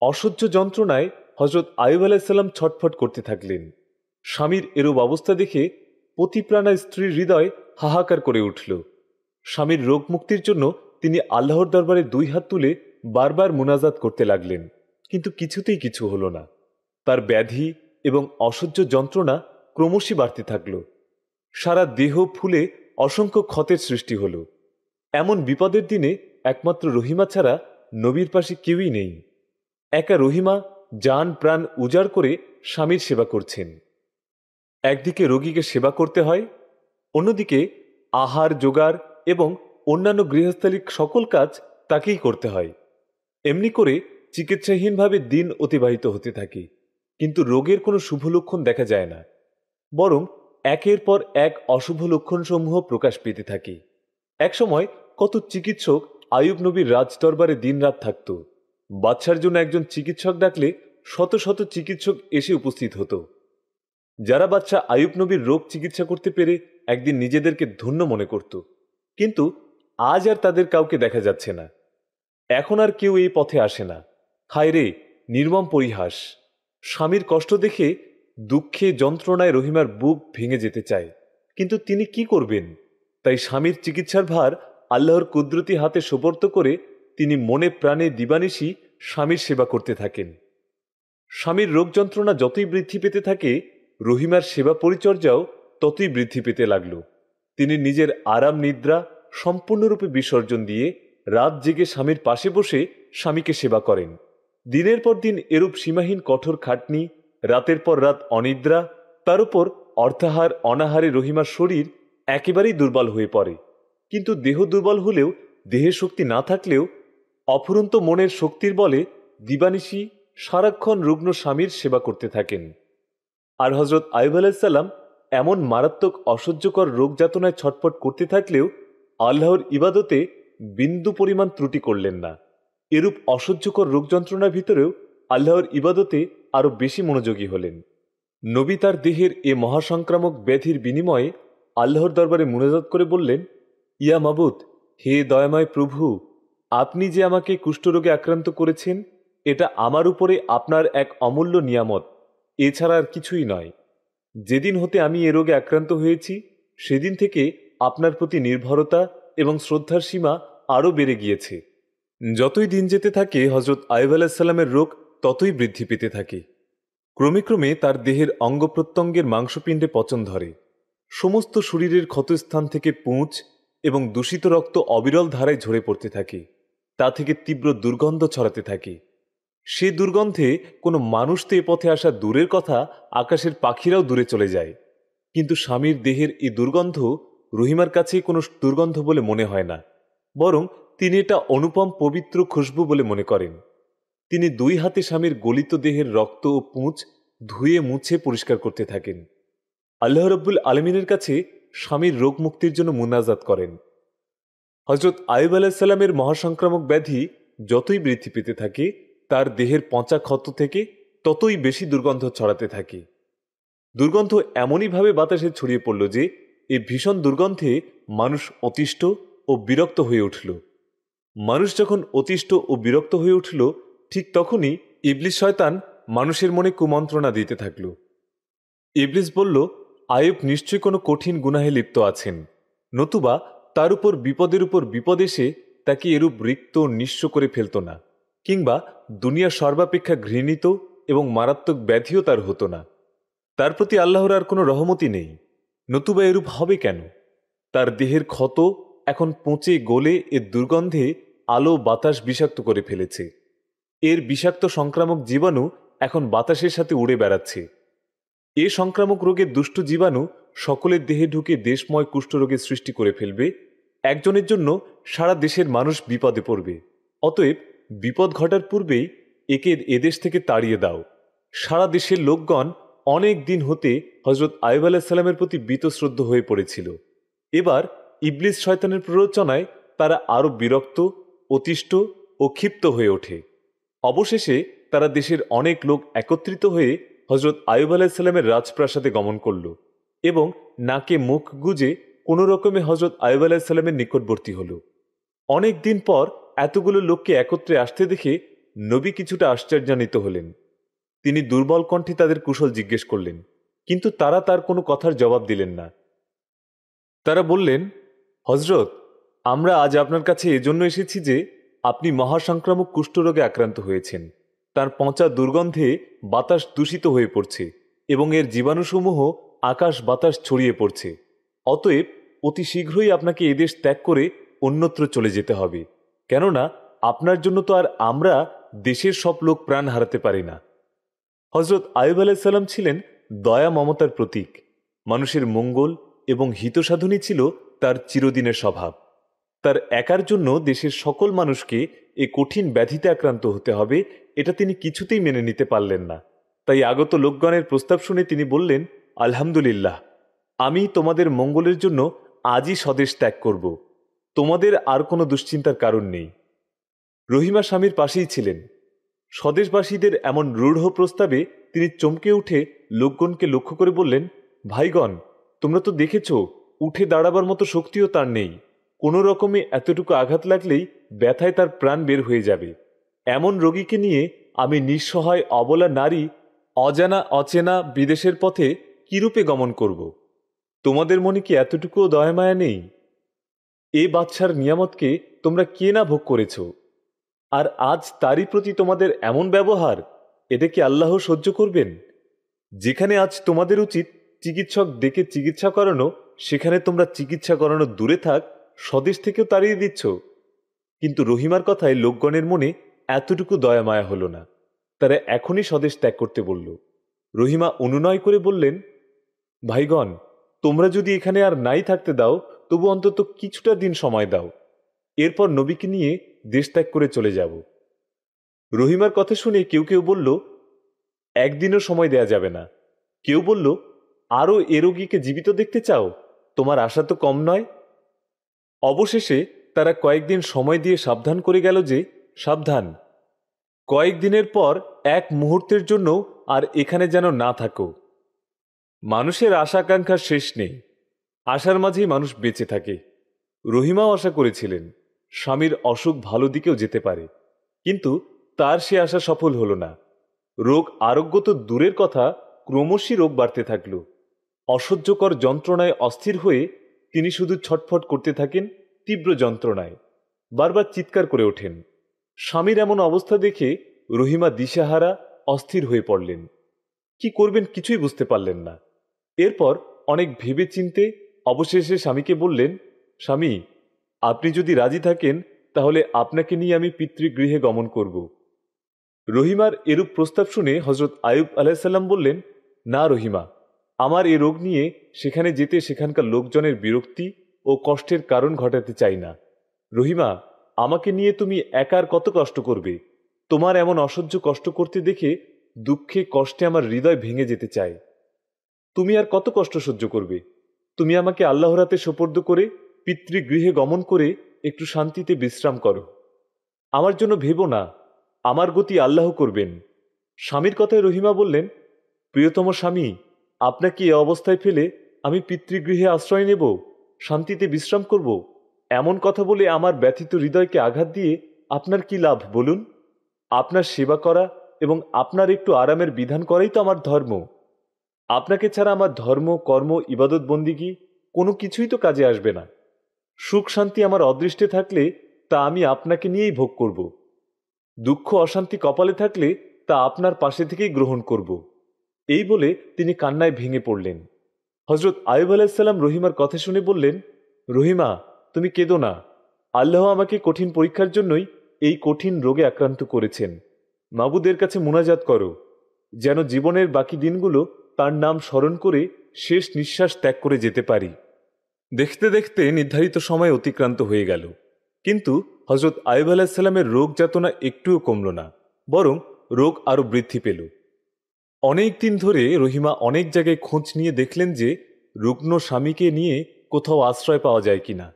অসহ্য যন্ত্রণায় হজরত আয়ুব আলাইসাল্লাম ছটফট করতে থাকলেন। স্বামীর এরূপ অবস্থা দেখে পতিপ্রাণা স্ত্রীর হৃদয় হাহাকার করে উঠল। স্বামীর রোগ মুক্তির জন্য তিনি আল্লাহর দরবারে দুই হাত তুলে বারবার মোনাজাত করতে লাগলেন, কিন্তু কিছুতেই কিছু হল না। তার ব্যাধি এবং অসহ্য যন্ত্রণা ক্রমশই বাড়তে থাকল। সারা দেহ ফুলে অসংখ্য ক্ষতের সৃষ্টি হল। এমন বিপদের দিনে একমাত্র রহিমা ছাড়া নবীর পাশে কেউই নেই। একা রহিমা যান প্রাণ উজাড় করে স্বামীর সেবা করছেন। একদিকে রোগীকে সেবা করতে হয়, অন্যদিকে আহার, জোগাড় এবং অন্যান্য গৃহস্থালিক সকল কাজ তাকেই করতে হয়। এমনি করে চিকিৎসাহীনভাবে দিন অতিবাহিত হতে থাকে, কিন্তু রোগের কোনো শুভ লক্ষণ দেখা যায় না, বরং একের পর এক অশুভ লক্ষণসমূহ প্রকাশ পেতে থাকে। একসময় কত চিকিৎসক আয়ুব নবীর রাজদরবারে দিনরাত থাকত। বাচ্চার জন্য একজন চিকিৎসক ডাকলে শত শত চিকিৎসক এসে উপস্থিত হতো। যারা বাচ্চা আয়ুব নবীর রোগ চিকিৎসা করতে পেরে একদিন নিজেদেরকে ধন্য মনে করত। কিন্তু আজ আর তাদের কাউকে দেখা যাচ্ছে না। এখন আর কেউ এই পথে আসে না। হায় রে নির্মম পরিহাস। স্বামীর কষ্ট দেখে দুঃখে, যন্ত্রণায় রহিমার বুক ভেঙে যেতে চায়। কিন্তু তিনি কি করবেন? তাই স্বামীর চিকিৎসার ভার আল্লাহর কুদরতি হাতে সোপর্ত করে তিনি মনে প্রাণে দিবানিশি স্বামীর সেবা করতে থাকেন। স্বামীর রোগ যন্ত্রণা যতই বৃদ্ধি পেতে থাকে, রহিমার সেবা পরিচর্যাও ততই বৃদ্ধি পেতে লাগল। তিনি নিজের আরাম নিদ্রা সম্পূর্ণরূপে বিসর্জন দিয়ে রাত জেগে স্বামীর পাশে বসে স্বামীকে সেবা করেন। দিনের পর দিন এরূপ সীমাহীন কঠোর খাটনি, রাতের পর রাত অনিদ্রা, তার উপর অর্থাহার, অনাহারে রহিমার শরীর একেবারেই দুর্বল হয়ে পড়ে। কিন্তু দেহ দুর্বল হলেও দেহে শক্তি না থাকলেও অফুরন্ত মনের শক্তির বলে দিবানিশি সারাক্ষণ রুগ্ন স্বামীর সেবা করতে থাকেন। আর হজরত আইব আলাইসাল্লাম এমন মারাত্মক অসহ্যকর রোগ যাতনায় ছটপট করতে থাকলেও আল্লাহর ইবাদতে বিন্দু পরিমাণ ত্রুটি করলেন না। এরূপ অসহ্যকর রোগ যন্ত্রণার ভিতরেও আল্লাহর ইবাদতে আরও বেশি মনোযোগী হলেন। নবী তার দেহের এ মহাসংক্রামক ব্যাধির বিনিময়ে আল্লাহর দরবারে মুনাজাত করে বললেন, ইয়া মাবুদ, হে দয়াময় প্রভু আপনি যে আমাকে কুষ্ঠরোগে আক্রান্ত করেছেন, এটা আমার উপরে আপনার এক অমূল্য নিয়ামত। এছাড়া আর কিছুই নয়। যেদিন হতে আমি এ রোগে আক্রান্ত হয়েছি, সেদিন থেকে আপনার প্রতি নির্ভরতা এবং শ্রদ্ধার সীমা আরও বেড়ে গিয়েছে। যতই দিন যেতে থাকে হজরত আইব আলাহিসাল্লামের রোগ ততই বৃদ্ধি পেতে থাকে। ক্রমে ক্রমে তার দেহের অঙ্গ প্রত্যঙ্গের মাংসপিণ্ডে পচন ধরে। সমস্ত শরীরের ক্ষতস্থান থেকে পুঁচ এবং দূষিত রক্ত অবিরল ধারায় ঝরে পড়তে থাকে। তা থেকে তীব্র দুর্গন্ধ ছড়াতে থাকে। সে দুর্গন্ধে কোনো মানুষ তো এ পথে আসা দূরের কথা আকাশের পাখিরাও দূরে চলে যায়। কিন্তু স্বামীর দেহের এই দুর্গন্ধ রহিমার কাছে কোনো দুর্গন্ধ বলে মনে হয় না। বরং তিনি এটা অনুপম পবিত্র খুশবু বলে মনে করেন। তিনি দুই হাতে স্বামীর গলিত দেহের রক্ত ও পুঁচ ধুয়ে মুছে পরিষ্কার করতে থাকেন। আল্লাহ রব্বুল আলমিনের কাছে স্বামীর রোগ মুক্তির জন্য মুনাজাত করেন। হজরত আয়ুব আলাহিসাল্লামের মহাসংক্রামক ব্যাধি যতই বৃদ্ধি পেতে থাকে, তার দেহের পচা ক্ষত থেকে ততই বেশি দুর্গন্ধ ছড়াতে থাকে। দুর্গন্ধ এমনইভাবে বাতাসে ছড়িয়ে পড়ল যে, এ ভীষণ দুর্গন্ধে মানুষ অতিষ্ঠ ও বিরক্ত হয়ে উঠল। মানুষ যখন অতিষ্ঠ ও বিরক্ত হয়ে উঠল, ঠিক তখনই ইবলিস শয়তান মানুষের মনে কুমন্ত্রণা দিতে থাকল। ইবলিস বলল, আয়ুব নিশ্চয়ই কোনো কঠিন গুনাহে লিপ্ত আছেন, নতুবা তার উপর বিপদের উপর বিপদ এসে তাকে এরূপ রিক্ত নিঃস্ব করে ফেলত না, কিংবা দুনিয়া সর্বাপেক্ষা ঘৃণিত এবং মারাত্মক ব্যাধিও তার হতো না। তার প্রতি আল্লাহর আর কোনো রহমতি নেই। নতুবা এরূপ হবে কেন? তার দেহের ক্ষত এখন পচে গলে এর দুর্গন্ধে আলো বাতাস বিষাক্ত করে ফেলেছে। এর বিষাক্ত সংক্রামক জীবাণু এখন বাতাসের সাথে উড়ে বেড়াচ্ছে। এ সংক্রামক রোগের দুষ্ট জীবাণু সকলের দেহে ঢুকে দেশময় কুষ্ঠরোগের সৃষ্টি করে ফেলবে। একজনের জন্য সারা দেশের মানুষ বিপদে পড়বে। অতএব বিপদ ঘটার পূর্বেই একে এদেশ থেকে তাড়িয়ে দাও। সারা দেশের লোকগণ অনেক দিন হতে হজরত আয়ব আলাহিসাল্লামের প্রতি বীতশ্রদ্ধ হয়ে পড়েছিল। এবার ইবলিস শয়তানের প্ররোচনায় তারা আরও বিরক্ত, অতিষ্ঠ ও ক্ষিপ্ত হয়ে ওঠে। অবশেষে তারা দেশের অনেক লোক একত্রিত হয়ে হজরত আয়ুব আলাহিসাল্লামের রাজপ্রাসাদে গমন করল এবং নাকে মুখ গুজে কোনো রকমে হজরত আয়ুব আলাহিসাল্লামের নিকটবর্তী হল। অনেক দিন পর এতগুলো লোককে একত্রে আসতে দেখে নবী কিছুটা আশ্চর্যান্বিত হলেন। তিনি দুর্বল কণ্ঠে তাদের কুশল জিজ্ঞেস করলেন, কিন্তু তারা তার কোনো কথার জবাব দিলেন না। তারা বললেন হজরত আমরা আজ আপনার কাছে এজন্য এসেছি যে আপনি মহাসংক্রামক কুষ্ঠরোগে আক্রান্ত হয়েছেন। তার পচা দুর্গন্ধে বাতাস দূষিত হয়ে পড়ছে এবং এর জীবাণুসমূহ আকাশ বাতাস ছড়িয়ে পড়ছে। অতএব অতি শীঘ্রই আপনাকে এদেশ ত্যাগ করে অন্যত্র চলে যেতে হবে। কেননা, আপনার জন্য তো আর আমরা দেশের সব লোক প্রাণ হারাতে পারি না। হজরত আয়ুব আলাইসাল্লাম ছিলেন দয়া মমতার প্রতীক। মানুষের মঙ্গল এবং হিতসাধনই ছিল তার চিরদিনের স্বভাব। তার একার জন্য দেশের সকল মানুষকে এ কঠিন ব্যাধিতে আক্রান্ত হতে হবে, এটা তিনি কিছুতেই মেনে নিতে পারলেন না। তাই আগত লোকগণের প্রস্তাব শুনে তিনি বললেন, আলহামদুলিল্লাহ, আমি তোমাদের মঙ্গলের জন্য আজই স্বদেশ ত্যাগ করব। তোমাদের আর কোনো দুশ্চিন্তার কারণ নেই। রহিমা স্বামীর পাশেই ছিলেন। স্বদেশবাসীদের এমন রূঢ় প্রস্তাবে তিনি চমকে উঠে লোকগণকে লক্ষ্য করে বললেন, ভাইগণ, তোমরা তো দেখেছ, উঠে দাঁড়াবার মতো শক্তিও তার নেই। কোনো রকমে এতটুকু আঘাত লাগলেই ব্যথায় তার প্রাণ বের হয়ে যাবে। এমন রোগীকে নিয়ে আমি নিঃসহায় অবলা নারী অজানা, অচেনা বিদেশের পথে কিরূপে গমন করব? তোমাদের মনে কি এতটুকুও দয়ামায়া নেই? এ বাচ্চার নিয়ামতকে তোমরা কে না ভোগ করেছ? আর আজ তারই প্রতি তোমাদের এমন ব্যবহার এটা কি আল্লাহ সহ্য করবেন? যেখানে আজ তোমাদের উচিত চিকিৎসক ডেকে চিকিৎসা করানো, সেখানে তোমরা চিকিৎসা করানো দূরে থাক স্বদেশ থেকেও তাড়িয়ে দিচ্ছ। কিন্তু রহিমার কথায় লোকগণের মনে এতটুকু দয়ামায়া হল না। তারা এখনই স্বদেশ ত্যাগ করতে বলল। রহিমা অনুনয় করে বললেন, ভাইগণ, তোমরা যদি এখানে আর নাই থাকতে দাও, তবু অন্তত কিছুটা দিন সময় দাও। এরপর নবীকে নিয়ে দেশ ত্যাগ করে চলে যাব। রহিমার কথা শুনে কেউ কেউ বলল, একদিনও সময় দেয়া যাবে না। কেউ বলল, আরও এ রোগীকে জীবিত দেখতে চাও? তোমার আশা তো কম নয়? অবশেষে তারা কয়েকদিন সময় দিয়ে সাবধান করে গেল যে, সাবধান। কয়েকদিনের পর এক মুহূর্তের জন্য আর এখানে যেন না থাকো। মানুষের আশাকাঙ্ক্ষার শেষ নেই। আশার মাঝেই মানুষ বেঁচে থাকে। রহিমাও আশা করেছিলেন, স্বামীর অসুখ ভালো দিকেও যেতে পারে। কিন্তু তার সে আশা সফল হল না। রোগ আরোগ্য তো দূরের কথা, ক্রমশই রোগ বাড়তে থাকল। অসহ্যকর যন্ত্রণায় অস্থির হয়ে তিনি শুধু ছটফট করতে থাকেন, তীব্র যন্ত্রণায়। বারবার চিৎকার করে ওঠেন। স্বামীর এমন অবস্থা দেখে রহিমা দিশাহারা অস্থির হয়ে পড়লেন। কি করবেন কিছুই বুঝতে পারলেন না। এরপর অনেক ভেবে চিনতে অবশেষে স্বামীকে বললেন, স্বামী, আপনি যদি রাজি থাকেন, তাহলে আপনাকে নিয়ে আমি পিতৃগৃহে গমন করব। রহিমার এরূপ প্রস্তাব শুনে হজরত আয়ুব আলাইসাল্লাম বললেন, না রহিমা আমার এ রোগ নিয়ে সেখানে যেতে সেখানকার লোকজনের বিরক্তি ও কষ্টের কারণ ঘটাতে চাই না। রহিমা, আমাকে নিয়ে তুমি একার কত কষ্ট করবে? তোমার এমন অসহ্য কষ্ট করতে দেখে দুঃখে কষ্টে আমার হৃদয় ভেঙে যেতে চায়। তুমি আর কত কষ্ট সহ্য করবে? তুমি আমাকে আল্লাহর হাতে সোপর্দ করে, পিতৃগৃহে গমন করে একটু শান্তিতে বিশ্রাম করো। আমার জন্য ভেবো না, আমার গতি আল্লাহ করবেন। স্বামীর কথায় রহিমা বললেন, প্রিয়তম স্বামী আপনাকে এ অবস্থায় ফেলে আমি পিতৃগৃহে আশ্রয় নেব, শান্তিতে বিশ্রাম করব। এমন কথা বলে আমার ব্যথিত হৃদয়কে আঘাত দিয়ে আপনার কি লাভ বলুন? আপনার সেবা করা এবং আপনার একটু আরামের বিধান করাই তো আমার ধর্ম। আপনাকে ছাড়া আমার ধর্ম, কর্ম, ইবাদত, বন্দিগি কোনো কিছুই তো কাজে আসবে না। সুখ, শান্তি আমার অদৃষ্টে থাকলে তা আমি আপনাকে নিয়েই ভোগ করব। দুঃখ, অশান্তি কপালে থাকলে তা আপনার পাশে থেকেই গ্রহণ করব। এই বলে তিনি কান্নায় ভেঙে পড়লেন। হজরত আয়ুব আলাইসাল্লাম রহিমার কথা শুনে বললেন, রহিমা, তুমি কেঁদো না। আল্লাহ আমাকে কঠিন পরীক্ষার জন্যই এই কঠিন রোগে আক্রান্ত করেছেন। মাবুদের কাছে মোনাজাত করো। যেন জীবনের বাকি দিনগুলো তার নাম স্মরণ করে শেষ নিঃশ্বাস ত্যাগ করে যেতে পারি। দেখতে দেখতে নির্ধারিত সময় অতিক্রান্ত হয়ে গেল। কিন্তু হজরত আয়ুব আলাহিসাল্লামের রোগ যাতনা একটুও কমল না, বরং রোগ আরও বৃদ্ধি পেল। অনেক দিন ধরে রহিমা অনেক জায়গায় খোঁজ নিয়ে দেখলেন যে রুগ্ন স্বামীকে নিয়ে কোথাও আশ্রয় পাওয়া যায় কিনা।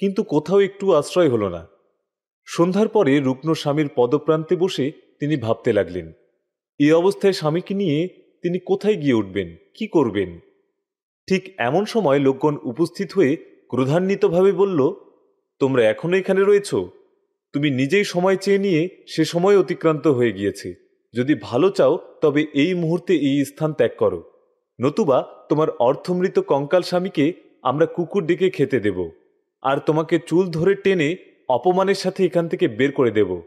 কিন্তু কোথাও একটু আশ্রয় হলো না। সন্ধ্যার পরে রুগ্ন স্বামীর পদপ্রান্তে বসে তিনি ভাবতে লাগলেন এই অবস্থায় স্বামীকে নিয়ে তিনি কোথায় গিয়ে উঠবেন? কি করবেন? ঠিক এমন সময় লোকগণ উপস্থিত হয়ে ক্রোধান্বিতভাবে বলল, তোমরা এখনও এখানে রয়েছ? তুমি নিজেই সময় চেয়ে নিয়ে সে সময় অতিক্রান্ত হয়ে গিয়েছে। যদি ভালো চাও, তবে এই মুহূর্তে এই স্থান ত্যাগ করো। নতুবা, তোমার অর্থমৃত কঙ্কাল স্বামীকে আমরা কুকুর ডেকে খেতে দেব। আর তোমাকে চুল ধরে টেনে অপমানের সাথে এখান থেকে বের করে দেব।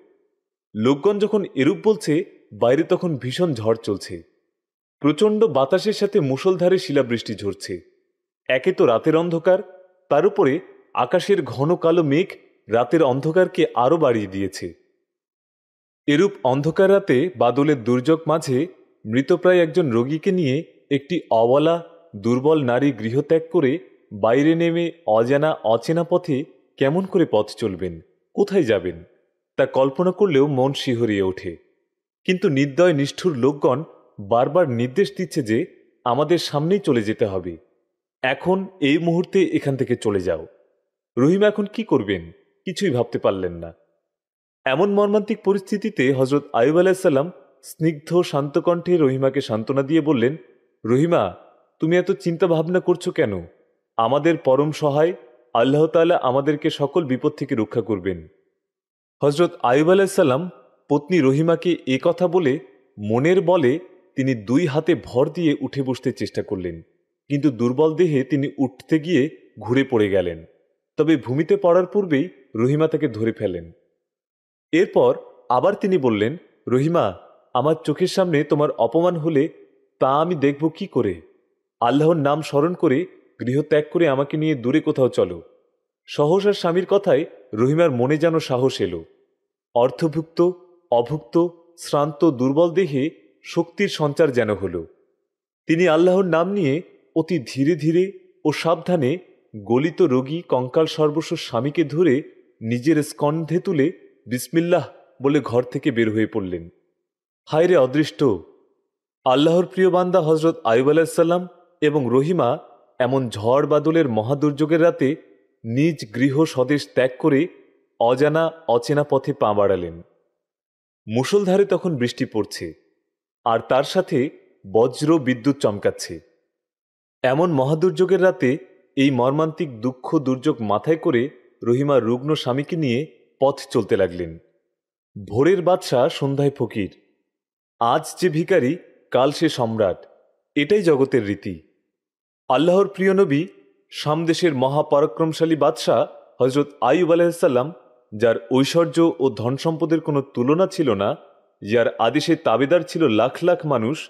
লোকগণ যখন এরূপ বলছে, বাইরে তখন ভীষণ ঝড় চলছে। প্রচণ্ড বাতাসের সাথে মুষলধারে শিলাবৃষ্টি ঝরছে। একে তো রাতের অন্ধকার, তার উপরে আকাশের ঘন কালো মেঘ রাতের অন্ধকারকে আরও বাড়িয়ে দিয়েছে। এরূপ অন্ধকার রাতে বাদলের দুর্যোগ মাঝে মৃতপ্রায় একজন রোগীকে নিয়ে একটি অবলা, দুর্বল নারী গৃহত্যাগ করে বাইরে নেমে অজানা, অচেনা পথে কেমন করে পথ চলবেন, কোথায় যাবেন, তা কল্পনা করলেও মন শিহরিয়ে ওঠে। কিন্তু নির্দয় নিষ্ঠুর লোকগণ বারবার নির্দেশ দিচ্ছে যে আমাদের সামনেই চলে যেতে হবে। এখন এই মুহূর্তে এখান থেকে চলে যাও। রহিমা এখন কি করবেন, কিছুই ভাবতে পারলেন না। এমন মর্মান্তিক পরিস্থিতিতে হজরত আয়ুব আলাহিসাল্লাম স্নিগ্ধ শান্তকণ্ঠে রহিমাকে সান্ত্বনা দিয়ে বললেন, রহিমা, তুমি এত চিন্তা ভাবনা করছ কেন? আমাদের পরম সহায় আল্লাহ তালা আমাদেরকে সকল বিপদ থেকে রক্ষা করবেন। হজরত আয়ুব আলাহিসাল্লাম পত্নী রহিমাকে এ কথা বলে মনের বলে তিনি দুই হাতে ভর দিয়ে উঠে বসতে চেষ্টা করলেন, কিন্তু দুর্বল দেহে তিনি উঠতে গিয়ে ঘুরে পড়ে গেলেন। তবে ভূমিতে পড়ার পূর্বেই রহিমা তাকে ধরে ফেলেন। এরপর আবার তিনি বললেন, রহিমা, আমার চোখের সামনে তোমার অপমান হলে তা আমি দেখব কি করে? আল্লাহর নাম স্মরণ করে গৃহত্যাগ করে আমাকে নিয়ে দূরে কোথাও চলো। সহসার স্বামীর কথায় রহিমার মনে যেন সাহস এলো। অর্থভুক্ত, অভুক্ত, শ্রান্ত, দুর্বল দেহে শক্তির সঞ্চার যেন হল। তিনি আল্লাহর নাম নিয়ে অতি ধীরে ধীরে ও সাবধানে গলিত রোগী কঙ্কাল সর্বস্ব স্বামীকে ধরে নিজের স্কন্ধে তুলে বিসমিল্লাহ বলে ঘর থেকে বের হয়ে পড়লেন। হায়রে অদৃষ্ট, আল্লাহর প্রিয় বান্দা হজরত আয়ুব আলাহিসাল্লাম এবং রহিমা এমন ঝড় বাদলের মহাদুর্যোগের রাতে নিজ গৃহ স্বদেশ ত্যাগ করে অজানা, অচেনা পথে পা বাড়ালেন। মুসলধারে তখন বৃষ্টি পড়ছে আর তার সাথে বজ্র বিদ্যুৎ চমকাচ্ছে। এমন মহাদুর্যোগের রাতে এই মর্মান্তিক দুঃখ দুর্যোগ মাথায় করে রহিমা রুগ্ন স্বামীকে নিয়ে পথ চলতে লাগলেন। ভোরের বাদশাহ সন্ধ্যায় ফকির। আজ যে ভিকারি কাল সে সম্রাট। এটাই জগতের রীতি। আল্লাহর প্রিয় নবী, সামদেশের মহাপরাক্রমশালী বাদশাহ হজরত আইব আলাহিসাল্লাম যার ঐশ্বর্য ও ধন সম্পদের কোনো তুলনা ছিল না, যার আদেশে তাবেদার ছিল লাখ লাখ মানুষ,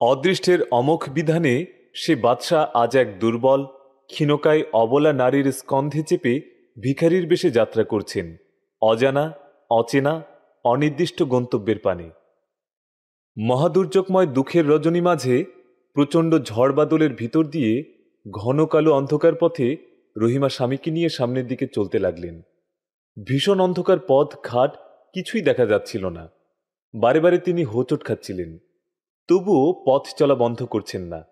অদৃষ্টের অমোখ বিধানে সে বাদশাহ আজ এক দুর্বল, ক্ষীণকায় অবলা নারীর স্কন্ধে চেপে ভিখারির বেশে যাত্রা করছেন। অজানা, অচেনা, অনির্দিষ্ট গন্তব্যের পানে। মহাদুর্যোগময় দুঃখের রজনী মাঝে প্রচণ্ড ঝড় বাদলের ভিতর দিয়ে ঘন কালো অন্ধকার পথে রহিমা স্বামীকে নিয়ে সামনের দিকে চলতে লাগলেন। ভীষণ অন্ধকার পথ ঘাট কিছুই দেখা যাচ্ছিল না। বারে বারে তিনি হোঁচট খাচ্ছিলেন। তবুও পথ চলা বন্ধ করছেন না।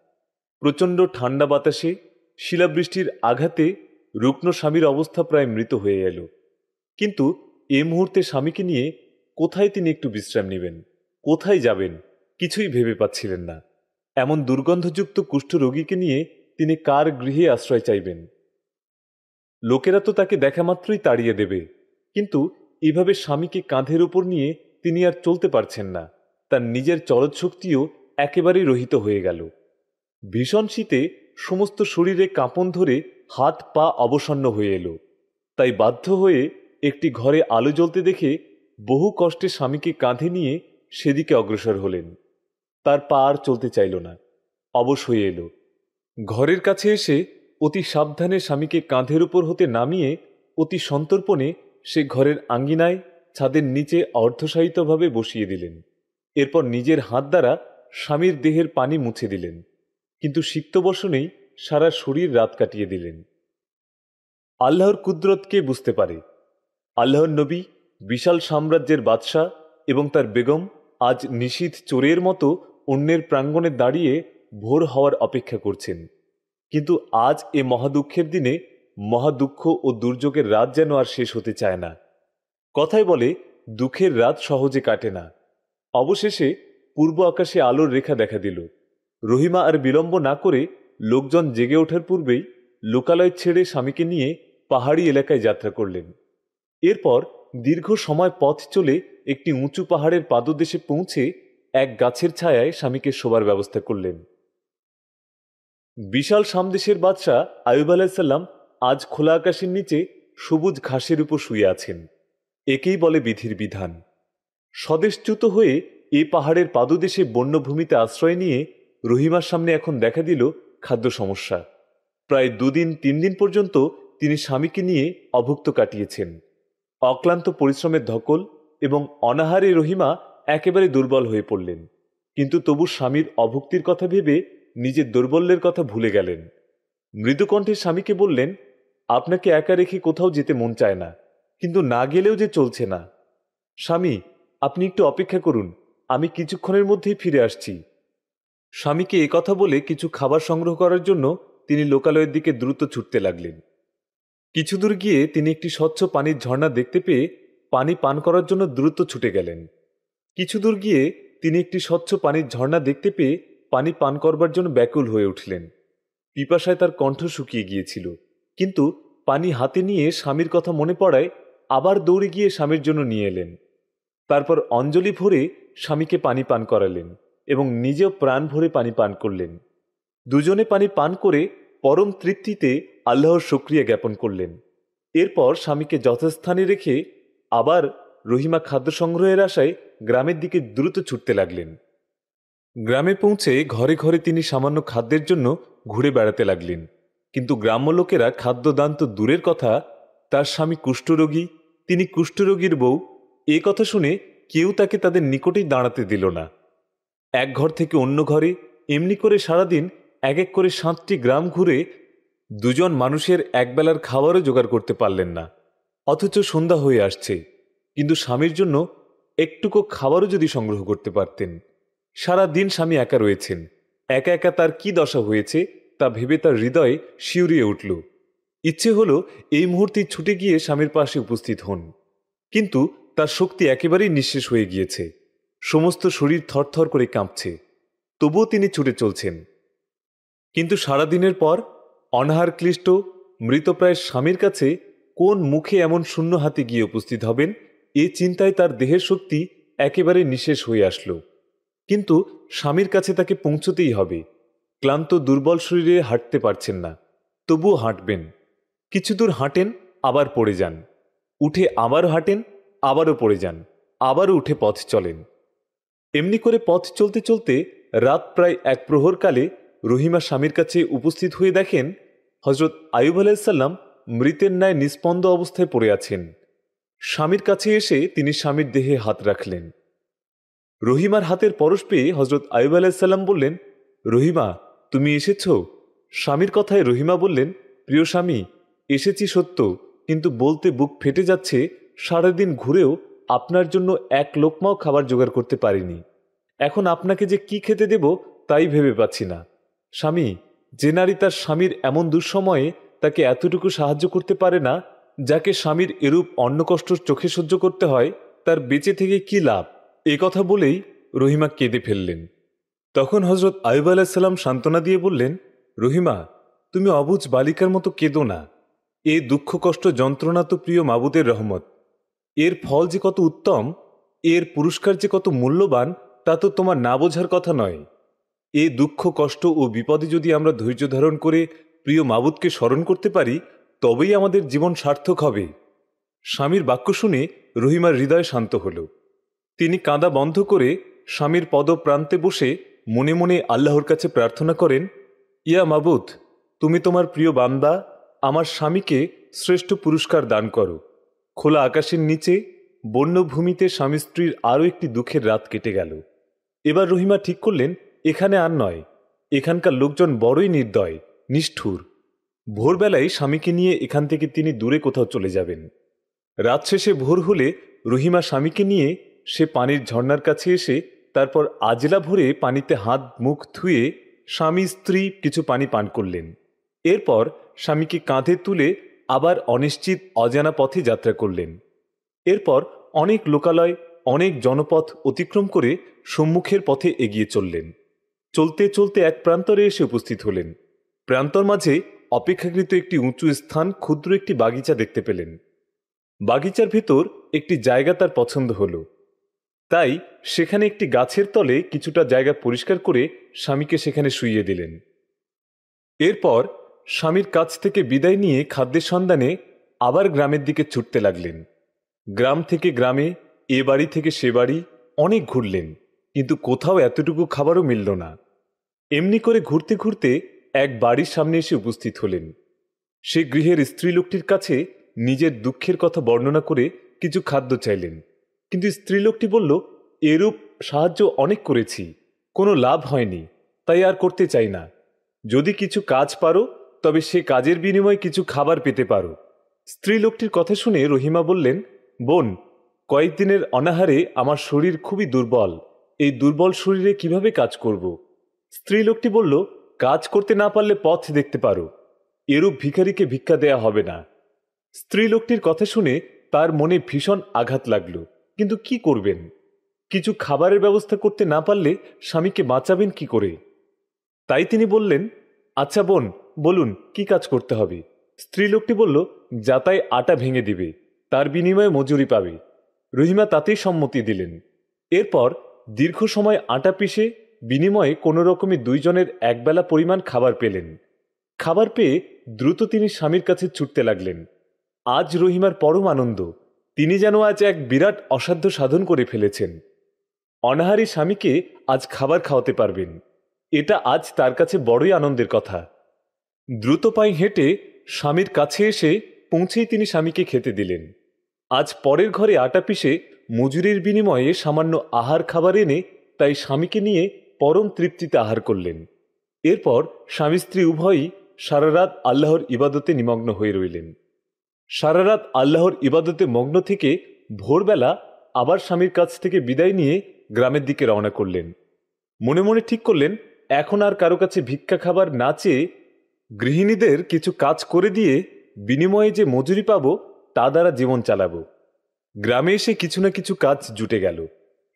প্রচণ্ড ঠান্ডা বাতাসে শিলাবৃষ্টির আঘাতে রুগ্ন স্বামীর অবস্থা প্রায় মৃত হয়ে এল। কিন্তু এ মুহূর্তে স্বামীকে নিয়ে কোথায় তিনি একটু বিশ্রাম নেবেন? কোথায় যাবেন? কিছুই ভেবে পাচ্ছিলেন না। এমন দুর্গন্ধযুক্ত কুষ্ঠ রোগীকে নিয়ে তিনি কার গৃহে আশ্রয় চাইবেন? লোকেরা তো তাকে দেখা মাত্রই তাড়িয়ে দেবে। কিন্তু এভাবে স্বামীকে কাঁধের উপর নিয়ে তিনি আর চলতে পারছেন না। তার নিজের চলৎ শক্তিও একেবারেই রহিত হয়ে গেল। ভীষণ শীতে সমস্ত শরীরে কাঁপন ধরে হাত পা অবসন্ন হয়ে এলো। তাই বাধ্য হয়ে একটি ঘরে আলো জ্বলতে দেখে বহু কষ্টে স্বামীকে কাঁধে নিয়ে সেদিকে অগ্রসর হলেন। তার পা আর চলতে চাইল না। অবশ হয়ে এলো। ঘরের কাছে এসে অতি সাবধানে স্বামীকে কাঁধের উপর হতে নামিয়ে অতি সন্তর্পণে সে ঘরের আঙ্গিনায় ছাদের নিচে অর্ধসাহিতভাবে বসিয়ে দিলেন। এরপর নিজের হাত দ্বারা স্বামীর দেহের পানি মুছে দিলেন। কিন্তু সিক্তবসনেই সারা শরীর রাত কাটিয়ে দিলেন। আল্লাহর কুদরতকে বুঝতে পারে? আল্লাহর নবী বিশাল সাম্রাজ্যের বাদশাহ এবং তার বেগম আজ নিশীথ চোরের মতো অন্যের প্রাঙ্গণে দাঁড়িয়ে ভোর হওয়ার অপেক্ষা করছেন। কিন্তু আজ এ মহাদুঃখের দিনে মহাদুঃখ ও দুর্যোগের রাত যেন আর শেষ হতে চায় না। কথায় বলে, দুঃখের রাত সহজে কাটে না। অবশেষে পূর্ব আকাশে আলোর রেখা দেখা দিল। রহিমা আর বিলম্ব না করে লোকজন জেগে ওঠার পূর্বেই লোকালয় ছেড়ে স্বামীকে নিয়ে পাহাড়ি এলাকায় যাত্রা করলেন। এরপর দীর্ঘ সময় পথ চলে একটি উঁচু পাহাড়ের পাদদেশে পৌঁছে এক গাছের ছায়ায় স্বামীকে শোবার ব্যবস্থা করলেন। বিশাল সামদেশের বাদশাহ আয়ুব আলাহিসাল্লাম আজ খোলা আকাশের নিচে সবুজ ঘাসের উপর শুয়ে আছেন। একেই বলে বিধির বিধান। স্বদেশচ্যুত হয়ে এ পাহাড়ের পাদদেশে বন্যভূমিতে আশ্রয় নিয়ে রহিমার সামনে এখন দেখা দিল খাদ্য সমস্যা। প্রায় দুদিন, তিন দিন পর্যন্ত তিনি স্বামীকে নিয়ে অভুক্ত কাটিয়েছেন। অক্লান্ত পরিশ্রমের ধকল এবং অনাহারে রহিমা একেবারে দুর্বল হয়ে পড়লেন। কিন্তু তবু স্বামীর অভুক্তির কথা ভেবে নিজের দৌর্বল্যের কথা ভুলে গেলেন। মৃদুকণ্ঠে স্বামীকে বললেন, আপনাকে একা রেখে কোথাও যেতে মন চায় না, কিন্তু না গেলেও যে চলছে না। স্বামী, আপনি একটু অপেক্ষা করুন, আমি কিছুক্ষণের মধ্যেই ফিরে আসছি। স্বামীকে কথা বলে কিছু খাবার সংগ্রহ করার জন্য তিনি লোকালয়ের দিকে দ্রুত ছুটতে লাগলেন। কিছু দূর গিয়ে তিনি একটি স্বচ্ছ পানির ঝর্ণা দেখতে পেয়ে পানি পান করার জন্য দ্রুত ছুটে গেলেন। কিছু দূর গিয়ে তিনি একটি স্বচ্ছ পানির ঝর্ণা দেখতে পেয়ে পানি পান করবার জন্য ব্যাকুল হয়ে উঠলেন। পিপাসায় তার কণ্ঠ শুকিয়ে গিয়েছিল। কিন্তু পানি হাতে নিয়ে স্বামীর কথা মনে পড়ায় আবার দৌড়ে গিয়ে স্বামীর জন্য নিয়ে এলেন। তারপর অঞ্জলি ভরে স্বামীকে পানি পান করালেন এবং নিজেও প্রাণ ভরে পানি পান করলেন। দুজনে পানি পান করে পরম তৃপ্তিতে আল্লাহর সক্রিয়া জ্ঞাপন করলেন। এরপর স্বামীকে যথাস্থানে রেখে আবার রহিমা খাদ্য সংগ্রহের আশায় গ্রামের দিকে দ্রুত ছুটতে লাগলেন। গ্রামে পৌঁছে ঘরে ঘরে তিনি সামান্য খাদ্যের জন্য ঘুরে বেড়াতে লাগলেন। কিন্তু গ্রাম্য লোকেরা খাদ্যদান তো দূরের কথা, তার স্বামী কুষ্ঠরোগী, তিনি কুষ্ঠরোগীর বউ, এ কথা শুনে কেউ তাকে তাদের নিকটেই দাঁড়াতে দিল না। এক ঘর থেকে অন্য ঘরে এমনি করে সারাদিন এক এক করে সাতটি গ্রাম ঘুরে দুজন মানুষের একবেলার খাবারও জোগাড় করতে পারলেন না। অথচ সন্ধ্যা হয়ে আসছে, কিন্তু স্বামীর জন্য একটুকু খাবারও যদি সংগ্রহ করতে পারতেন। সারা দিন স্বামী একা রয়েছেন, একা একা তার কি দশা হয়েছে তা ভেবে তার হৃদয়ে শিউরিয়ে উঠল। ইচ্ছে হলো এই মুহূর্তে ছুটে গিয়ে স্বামীর পাশে উপস্থিত হন, কিন্তু তার শক্তি একেবারেই নিঃশেষ হয়ে গিয়েছে। সমস্ত শরীর থরথর করে কাঁপছে, তবুও তিনি ছুটে চলছেন। কিন্তু সারাদিনের পর অনাহার ক্লিষ্ট মৃতপ্রায় স্বামীর কাছে কোন মুখে এমন শূন্য হাতে গিয়ে উপস্থিত হবেন, এ চিন্তায় তার দেহের শক্তি একেবারে নিঃশেষ হয়ে আসলো। কিন্তু স্বামীর কাছে তাকে পৌঁছতেই হবে। ক্লান্ত, দুর্বল শরীরে হাঁটতে পারছেন না। তবুও হাঁটবেন। কিছু দূর হাঁটেন, আবার পড়ে যান। উঠে আবারও হাঁটেন, আবারও পড়ে যান। আবারও উঠে পথ চলেন। এমনি করে পথ চলতে চলতে রাত প্রায় এক প্রহরকালে রহিমা স্বামীর কাছে উপস্থিত হয়ে দেখেন হজরত আয়ুব আলাইসাল্লাম মৃতের ন্যায় নিস্পন্দ অবস্থায় পড়ে আছেন। স্বামীর কাছে এসে তিনি স্বামীর দেহে হাত রাখলেন। রহিমার হাতের পরশ পেয়ে হজরত আয়ুব আলাইসাল্লাম বললেন, রহিমা, তুমি এসেছ? স্বামীর কথায় রহিমা বললেন, প্রিয় স্বামী, এসেছি সত্য, কিন্তু বলতে বুক ফেটে যাচ্ছে, সারাদিন ঘুরেও আপনার জন্য এক লোকমাও খাবার জোগাড় করতে পারিনি। এখন আপনাকে যে কি খেতে দেব, তাই ভেবে পাচ্ছি না। স্বামী, যে নারী তার স্বামীর এমন দুঃসময়ে তাকে এতটুকু সাহায্য করতে পারে না, যাকে স্বামীর এরূপ অন্য কষ্ট চোখে সহ্য করতে হয়, তার বেঁচে থেকে কি লাভ? এ কথা বলেই রহিমা কেঁদে ফেললেন। তখন হজরত আয়ুব আলাহিসাল্লাম সান্ত্বনা দিয়ে বললেন, রহিমা, তুমি অবুজ বালিকার মতো কেঁদো না। এ দুঃখ কষ্ট যন্ত্রণা তো প্রিয় মাবুদের রহমত। এর ফল যে কত উত্তম, এর পুরস্কার যে কত মূল্যবান, তা তো তোমার না বোঝার কথা নয়। এ দুঃখ, কষ্ট ও বিপদে যদি আমরা ধৈর্য ধারণ করে প্রিয় মাবুদকে স্মরণ করতে পারি, তবেই আমাদের জীবন সার্থক হবে। স্বামীর বাক্য শুনে রহিমার হৃদয় শান্ত হল। তিনি কাঁদা বন্ধ করে স্বামীর পদপ্রান্তে বসে মনে মনে আল্লাহর কাছে প্রার্থনা করেন, ইয়া মাবুদ, তুমি তোমার প্রিয় বান্দা, আমার স্বামীকে শ্রেষ্ঠ পুরস্কার দান করো। খোলা আকাশের নিচে বন্যভূমিতে স্বামী স্ত্রীর আরও একটি দুঃখের রাত কেটে গেল। এবার রহিমা ঠিক করলেন এখানে আর নয়, এখানকার লোকজন বড়ই নির্দয়, নিষ্ঠুর। ভোরবেলায় স্বামীকে নিয়ে এখান থেকে তিনি দূরে কোথাও চলে যাবেন। রাত শেষে ভোর হলে রহিমা স্বামীকে নিয়ে সে পানির ঝর্ণার কাছে এসে তারপর আজলা ভরে পানিতে হাত মুখ ধুয়ে স্বামী, স্ত্রী কিছু পানি পান করলেন। এরপর স্বামীকে কাঁধে তুলে আবার অনিশ্চিত, অজানা পথে যাত্রা করলেন। এরপর অনেক লোকালয়, অনেক জনপথ অতিক্রম করে সম্মুখের পথে এগিয়ে চললেন। চলতে চলতে এক প্রান্তরে এসে উপস্থিত হলেন। প্রান্তর মাঝে অপেক্ষাকৃত একটি উঁচু স্থান ক্ষুদ্র একটি বাগিচা দেখতে পেলেন। বাগিচার ভেতর একটি জায়গা তার পছন্দ হল। তাই সেখানে একটি গাছের তলে কিছুটা জায়গা পরিষ্কার করে স্বামীকে সেখানে শুইয়ে দিলেন। এরপর স্বামীর কাছ থেকে বিদায় নিয়ে খাদ্যের সন্ধানে আবার গ্রামের দিকে ছুটতে লাগলেন। গ্রাম থেকে গ্রামে, এ বাড়ি থেকে সে বাড়ি অনেক ঘুরলেন। কিন্তু কোথাও এতটুকু খাবারও মিলল না। এমনি করে ঘুরতে ঘুরতে এক বাড়ির সামনে এসে উপস্থিত হলেন। সে গৃহের স্ত্রীলোকটির কাছে নিজের দুঃখের কথা বর্ণনা করে কিছু খাদ্য চাইলেন। কিন্তু স্ত্রীলোকটি বলল, এরূপ সাহায্য অনেক করেছি, কোনো লাভ হয়নি, তাই আর করতে চাই না। যদি কিছু কাজ পারো, তবে সে কাজের বিনিময়ে কিছু খাবার পেতে পারো। স্ত্রীলোকটির কথা শুনে রহিমা বললেন, বোন, কয়েকদিনের অনাহারে আমার শরীর খুবই দুর্বল এই দুর্বল শরীরে কীভাবে কাজ করব? স্ত্রীলোকটি বলল, কাজ করতে না পারলে পথ দেখতে পারো। এরূপ ভিখারিকে ভিক্ষা দেয়া হবে না। স্ত্রীলোকটির কথা শুনে তার মনে ভীষণ আঘাত লাগল। কিন্তু কি করবেন? কিছু খাবারের ব্যবস্থা করতে না পারলে স্বামীকে বাঁচাবেন কি করে? তাই তিনি বললেন আচ্ছা বোন, বলুন, কি কাজ করতে হবে? স্ত্রীলোকটি বলল, যাতায় আটা ভেঙে দিবে, তার বিনিময়ে মজুরি পাবে। রহিমা তাতেই সম্মতি দিলেন। এরপর দীর্ঘ সময় আটা পিষে বিনিময়ে কোনো রকমে দুইজনের একবেলা পরিমাণ খাবার পেলেন। খাবার পেয়ে দ্রুত তিনি স্বামীর কাছে ছুটতে লাগলেন। আজ রহিমার পরম আনন্দ, তিনি যেন আজ এক বিরাট অসাধ্য সাধন করে ফেলেছেন। অনাহারী স্বামীকে আজ খাবার খাওয়াতে পারবেন, এটা আজ তার কাছে বড়ই আনন্দের কথা। দ্রুত পায়ে হেঁটে স্বামীর কাছে এসে পৌঁছেই তিনি স্বামীকে খেতে দিলেন। আজ পরের ঘরে আটা পিষে মজুরির বিনিময়ে সামান্য আহার খাবার এনে তাই স্বামীকে নিয়ে পরম তৃপ্তিতে আহার করলেন। এরপর স্বামী স্ত্রী উভয়ই সারা রাত আল্লাহর ইবাদতে নিমগ্ন হয়ে রইলেন। সারা রাত আল্লাহর ইবাদতে মগ্ন থেকে ভোরবেলা আবার স্বামীর কাছ থেকে বিদায় নিয়ে গ্রামের দিকে রওনা করলেন। মনে মনে ঠিক করলেন, এখন আর কারও কাছে ভিক্ষা খাবার না চেয়ে গৃহিণীদের কিছু কাজ করে দিয়ে বিনিময়ে যে মজুরি পাব তা দ্বারা জীবন চালাবো। গ্রামে এসে কিছু না কিছু কাজ জুটে গেল।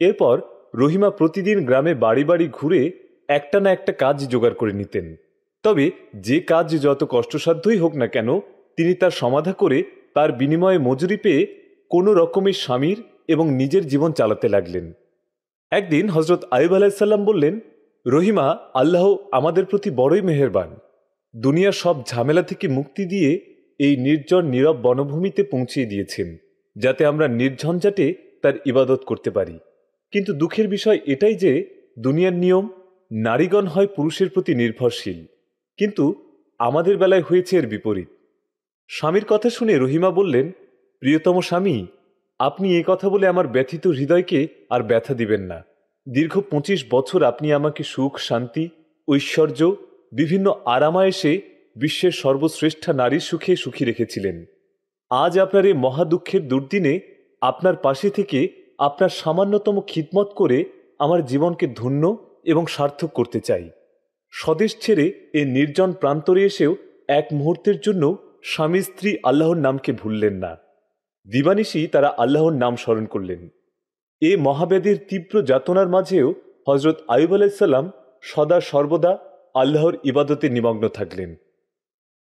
এরপর রহিমা প্রতিদিন গ্রামে বাড়ি বাড়ি ঘুরে একটা না একটা কাজ জোগাড় করে নিতেন। তবে যে কাজ যত কষ্টসাধ্যই হোক না কেন, তিনি তার সমাধা করে তার বিনিময়ে মজুরি পেয়ে কোনো রকমের স্বামীর এবং নিজের জীবন চালাতে লাগলেন। একদিন হজরত আইব আলাইসাল্লাম বললেন, রহিমা, আল্লাহ আমাদের প্রতি বড়ই মেহেরবান। দুনিয়ার সব ঝামেলা থেকে মুক্তি দিয়ে এই নির্জন নীরব বনভূমিতে পৌঁছিয়ে দিয়েছেন। যাতে আমরা নির্ঝঞ্ঝাটে তার ইবাদত করতে পারি। কিন্তু দুঃখের বিষয় এটাই যে, দুনিয়ার নিয়ম, নারীগণ হয় পুরুষের প্রতি নির্ভরশীল। কিন্তু আমাদের বেলায় হয়েছে এর বিপরীত। স্বামীর কথা শুনে রহিমা বললেন, প্রিয়তম স্বামী, আপনি এ কথা বলে আমার ব্যথিত হৃদয়কে আর ব্যথা দিবেন না। দীর্ঘ পঁচিশ বছর আপনি আমাকে সুখ, শান্তি, ঐশ্বর্য, বিভিন্ন আরামায়েসে বিশ্বের সর্বশ্রেষ্ঠা নারীর সুখে সুখী রেখেছিলেন। আজ আপনার এই মহাদুঃখের দুর্দিনে আপনার পাশে থেকে আপনার সামান্যতম খিদমত করে আমার জীবনকে ধন্য এবং সার্থক করতে চাই। স্বদেশ ছেড়ে এ নির্জন প্রান্তরে এসেও এক মুহূর্তের জন্য স্বামী স্ত্রী আল্লাহর নামকে ভুললেন না। দিবানিশি তারা আল্লাহর নাম স্মরণ করলেন। এ মহাব্যাধির তীব্র যাতনার মাঝেও হজরত আয়ুব আলাইসাল্লাম সদা সর্বদা আল্লাহর ইবাদতে নিমগ্ন থাকলেন।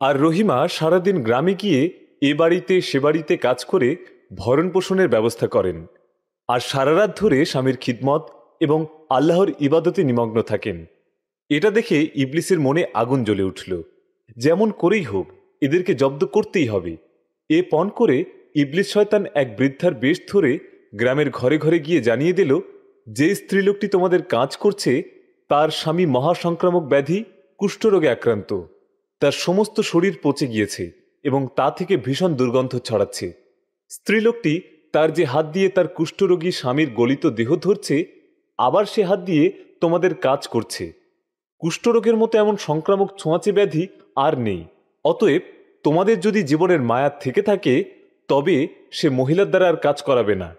আর রহিমা সারাদিন গ্রামে গিয়ে এ বাড়িতে, সে বাড়িতে কাজ করে ভরণ পোষণের ব্যবস্থা করেন। আর সারা রাত ধরে স্বামীর খিদমত এবং আল্লাহর ইবাদতে নিমগ্ন থাকেন। এটা দেখে ইবলিসের মনে আগুন জ্বলে উঠল। যেমন করেই হোক, এদেরকে জব্দ করতেই হবে। এ পণ করে ইবলিস শয়তান এক বৃদ্ধার বেশ ধরে গ্রামের ঘরে ঘরে গিয়ে জানিয়ে দিল, যে স্ত্রীলোকটি তোমাদের কাজ করছে, তার স্বামী মহাসংক্রামক ব্যাধি, কুষ্ঠরোগে আক্রান্ত। তার সমস্ত শরীর পচে গিয়েছে। এবং তা থেকে ভীষণ দুর্গন্ধ ছড়াচ্ছে। স্ত্রীলোকটি তার যে হাত দিয়ে তার কুষ্ঠরোগী স্বামীর গলিত দেহ ধরছে, আবার সে হাত দিয়ে তোমাদের কাজ করছে। কুষ্ঠরোগের মতো এমন সংক্রামক ছোঁয়াচে ব্যাধি আর নেই। অতএব তোমাদের যদি জীবনের মায়া থেকে থাকে, তবে সে মহিলার দ্বারা আর কাজ করাবে না।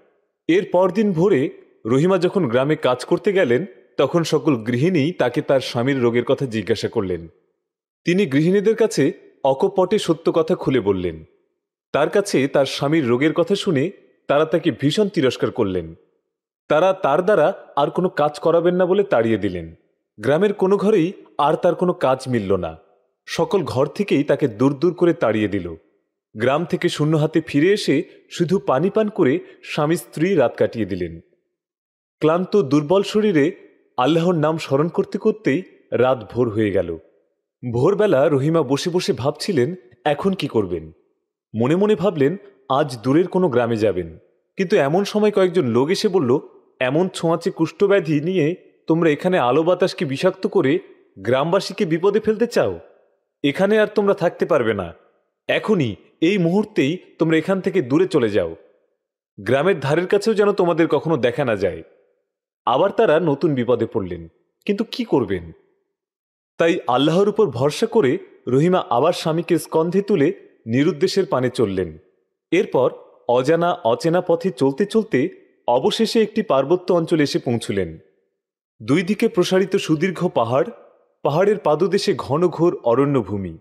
এর পরদিন ভোরে রহিমা যখন গ্রামে কাজ করতে গেলেন, তখন সকল গৃহিণী তাকে তার স্বামীর রোগের কথা জিজ্ঞাসা করলেন। তিনি গৃহিণীদের কাছে অকপটে সত্য কথা খুলে বললেন। তার কাছে তার স্বামীর রোগের কথা শুনে তারা তাকে ভীষণ তিরস্কার করলেন। তারা তার দ্বারা আর কোনো কাজ করাবেন না বলে তাড়িয়ে দিলেন। গ্রামের কোনো ঘরেই আর তার কোনো কাজ মিলল না। সকল ঘর থেকেই তাকে দূর দূর করে তাড়িয়ে দিল। গ্রাম থেকে শূন্য হাতে ফিরে এসে শুধু পানি পান করে স্বামী স্ত্রী রাত কাটিয়ে দিলেন। ক্লান্ত দুর্বল শরীরে আল্লাহর নাম স্মরণ করতে করতেই রাত ভোর হয়ে গেল। ভোরবেলা রহিমা বসে বসে ভাবছিলেন, এখন কি করবেন? মনে মনে ভাবলেন, আজ দূরের কোনো গ্রামে যাবেন। কিন্তু এমন সময় কয়েকজন লোক এসে বলল, এমন ছোঁয়াচে কুষ্ঠব্যাধি নিয়ে তোমরা এখানে আলো বাতাসকে বিষাক্ত করে গ্রামবাসীকে বিপদে ফেলতে চাও? এখানে আর তোমরা থাকতে পারবে না। এখনই, এই মুহূর্তেই তোমরা এখান থেকে দূরে চলে যাও। গ্রামের ধারের কাছেও যেন তোমাদের কখনো দেখা না যায়। আবার তারা নতুন বিপদে পড়লেন। কিন্তু কি করবেন? তাই আল্লাহর উপর ভরসা করে রহিমা আবার স্বামীকে স্কন্ধে তুলে নিরুদ্দেশের পানে চললেন। এরপর অজানা, অচেনা পথে চলতে চলতে অবশেষে একটি পার্বত্য অঞ্চলে এসে পৌঁছলেন। দুই দিকে প্রসারিত সুদীর্ঘ পাহাড়, পাহাড়ের পাদদেশে ঘন ঘোর অরণ্যভূমি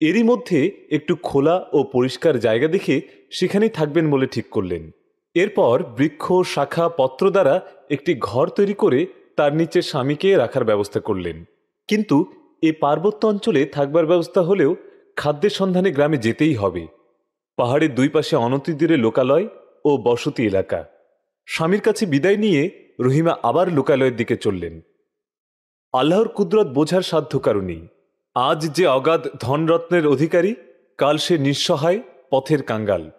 এরই মধ্যে একটু খোলা ও পরিষ্কার জায়গা দেখে সেখানেই থাকবেন বলে ঠিক করলেন। এরপর বৃক্ষ, শাখা, পত্র দ্বারা একটি ঘর তৈরি করে তার নিচে স্বামীকে রাখার ব্যবস্থা করলেন। কিন্তু এই পার্বত্য অঞ্চলে থাকবার ব্যবস্থা হলেও খাদ্যের সন্ধানে গ্রামে যেতেই হবে। পাহাড়ের দুই পাশে অনতিদূরে লোকালয় ও বসতি এলাকা। স্বামীর কাছে বিদায় নিয়ে রহিমা আবার লোকালয়ের দিকে চললেন। আল্লাহর কুদরত বোঝার সাধ্য কারণেই আজ যে অগাধ ধনরত্নের অধিকারী, কাল সে নিঃসহায় পথের কাঙ্গাল।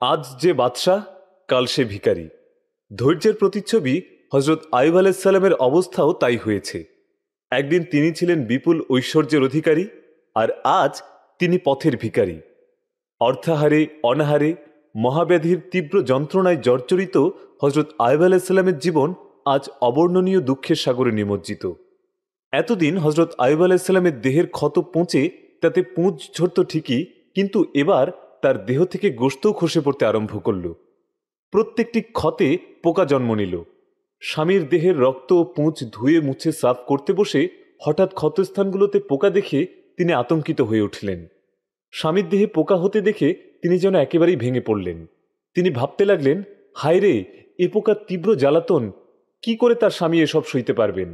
আজ যে বাদশাহ, কাল সে ভিকারী ধৈর্যের প্রতিচ্ছবি হজরত আইব আলাইসাল্লামের অবস্থাও তাই হয়েছে। একদিন তিনি ছিলেন বিপুল ঐশ্বর্যের অধিকারী আর আজ তিনি পথের ভিকারী অর্থাহারে, অনাহারে, মহাব্যাধির তীব্র যন্ত্রণায় জর্জরিত হজরত আয়ব আলাইসাল্লামের জীবন আজ অবর্ণনীয় দুঃখের সাগরে নিমজ্জিত। এতদিন হজরত আয়ব আলাইসাল্লামের দেহের ক্ষত পৌঁছে তাতে পুঁজ ঝরত ঠিকই, কিন্তু এবার তার দেহ থেকে গোস্তও খসে পড়তে আরম্ভ করল। প্রত্যেকটি ক্ষতে পোকা জন্ম নিল। স্বামীর দেহের রক্ত ও ধুয়ে মুছে সাফ করতে বসে হঠাৎ ক্ষতস্থানগুলোতে পোকা দেখে তিনি আতঙ্কিত হয়ে উঠলেন। স্বামীর দেহে পোকা হতে দেখে তিনি যেন একেবারেই ভেঙে পড়লেন। তিনি ভাবতে লাগলেন, হায় রে, এ পোকার তীব্র জ্বালাতন, কি করে তার স্বামী এসব সইতে পারবেন?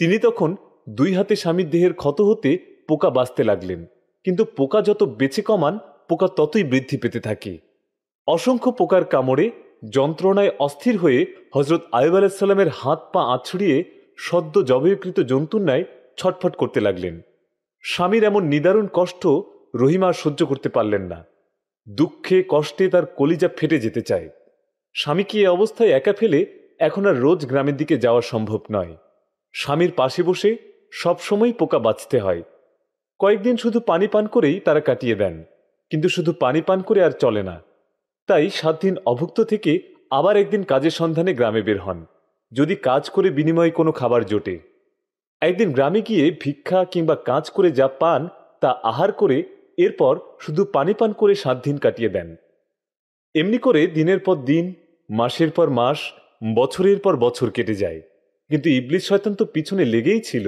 তিনি তখন দুই হাতে স্বামীর দেহের ক্ষত হতে পোকা বাঁচতে লাগলেন, কিন্তু পোকা যত বেছে কমান, পোকা ততই বৃদ্ধি পেতে থাকে। অসংখ্য পোকার কামড়ে যন্ত্রণায় অস্থির হয়ে হজরত আয়ব আলাইসাল্লামের হাত পা আছড়িয়ে সদ্য জবয়কৃত জন্তুর ন্যায় ছটফট করতে লাগলেন। স্বামীর এমন নিদারুণ কষ্ট রহিমা সহ্য করতে পারলেন না। দুঃখে কষ্টে তার কলিজা ফেটে যেতে চায়। স্বামীকে এ অবস্থায় একা ফেলে এখন আর রোজ গ্রামের দিকে যাওয়া সম্ভব নয়। স্বামীর পাশে বসে সবসময় পোকা বাঁচতে হয়। কয়েকদিন শুধু পানি পান করেই তারা কাটিয়ে দেন, কিন্তু শুধু পানি পান করে আর চলে না। তাই সাত দিন অভুক্ত থেকে আবার একদিন কাজের সন্ধানে গ্রামে বের হন, যদি কাজ করে বিনিময়ে কোনো খাবার জোটে। একদিন গ্রামে গিয়ে ভিক্ষা কিংবা কাজ করে যা পান তা আহার করে এরপর শুধু পানি পান করে সাত দিন কাটিয়ে দেন। এমনি করে দিনের পর দিন, মাসের পর মাস, বছরের পর বছর কেটে যায়, কিন্তু ইবলিশ শয়তান তো পিছনে লেগেই ছিল।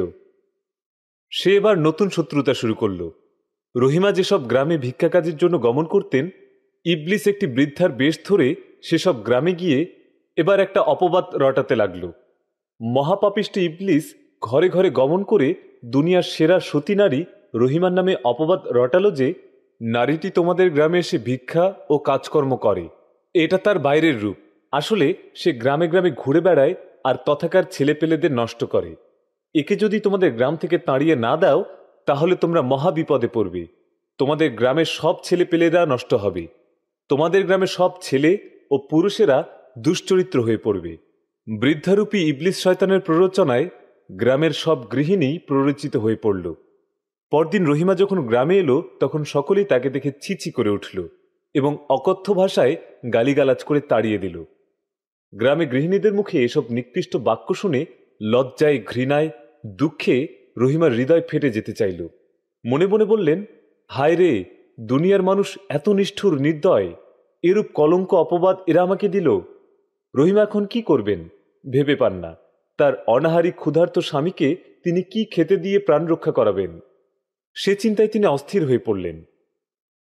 সে এবার নতুন শত্রুতা শুরু করল। রহিমা যেসব গ্রামে ভিক্ষা কাজের জন্য গমন করতেন ইবলিস একটি বৃদ্ধার বেশ ধরে সেসব গ্রামে গিয়ে এবার একটা অপবাদ রটাতে লাগল। মহাপাপিষ্ট ইবলিস ঘরে ঘরে গমন করে দুনিয়ার সেরা সতী নারী রহিমার নামে অপবাদ রটালো যে, নারীটি তোমাদের গ্রামে এসে ভিক্ষা ও কাজকর্ম করে। এটা তার বাইরের রূপ। আসলে সে গ্রামে গ্রামে ঘুরে বেড়ায় আর তথাকার ছেলেপেলেদের নষ্ট করে। একে যদি তোমাদের গ্রাম থেকে তাড়িয়ে না দাও, তাহলে তোমরা মহা বিপদে পড়বে। তোমাদের গ্রামের সব ছেলেপেলেরা নষ্ট হবে। তোমাদের গ্রামে সব ছেলে ও পুরুষেরা দুশ্চরিত্র হয়ে পড়বে। বৃদ্ধারূপী ইবলিস শয়তানের প্ররোচনায় গ্রামের সব গৃহিণী প্ররোচিত হয়ে পড়ল। পরদিন রহিমা যখন গ্রামে এলো, তখন সকলেই তাকে দেখে ছিছি করে উঠল এবং অকথ্য ভাষায় গালিগালাজ করে তাড়িয়ে দিল। গ্রামে গৃহিণীদের মুখে এসব নিকৃষ্ট বাক্য শুনে লজ্জায়, ঘৃণায়, দুঃখে রহিমার হৃদয় ফেটে যেতে চাইল। মনে মনে বললেন, হায় রে দুনিয়ার মানুষ এত নিষ্ঠুর, নির্দয়, এরূপ কলঙ্ক অপবাদ এরা আমাকে দিল। রহিমা এখন কি করবেন? ভেবে পান না। তার অনাহারী, ক্ষুধার্ত স্বামীকে তিনি কি খেতে দিয়ে প্রাণ রক্ষা করাবেন? সে চিন্তায় তিনি অস্থির হয়ে পড়লেন।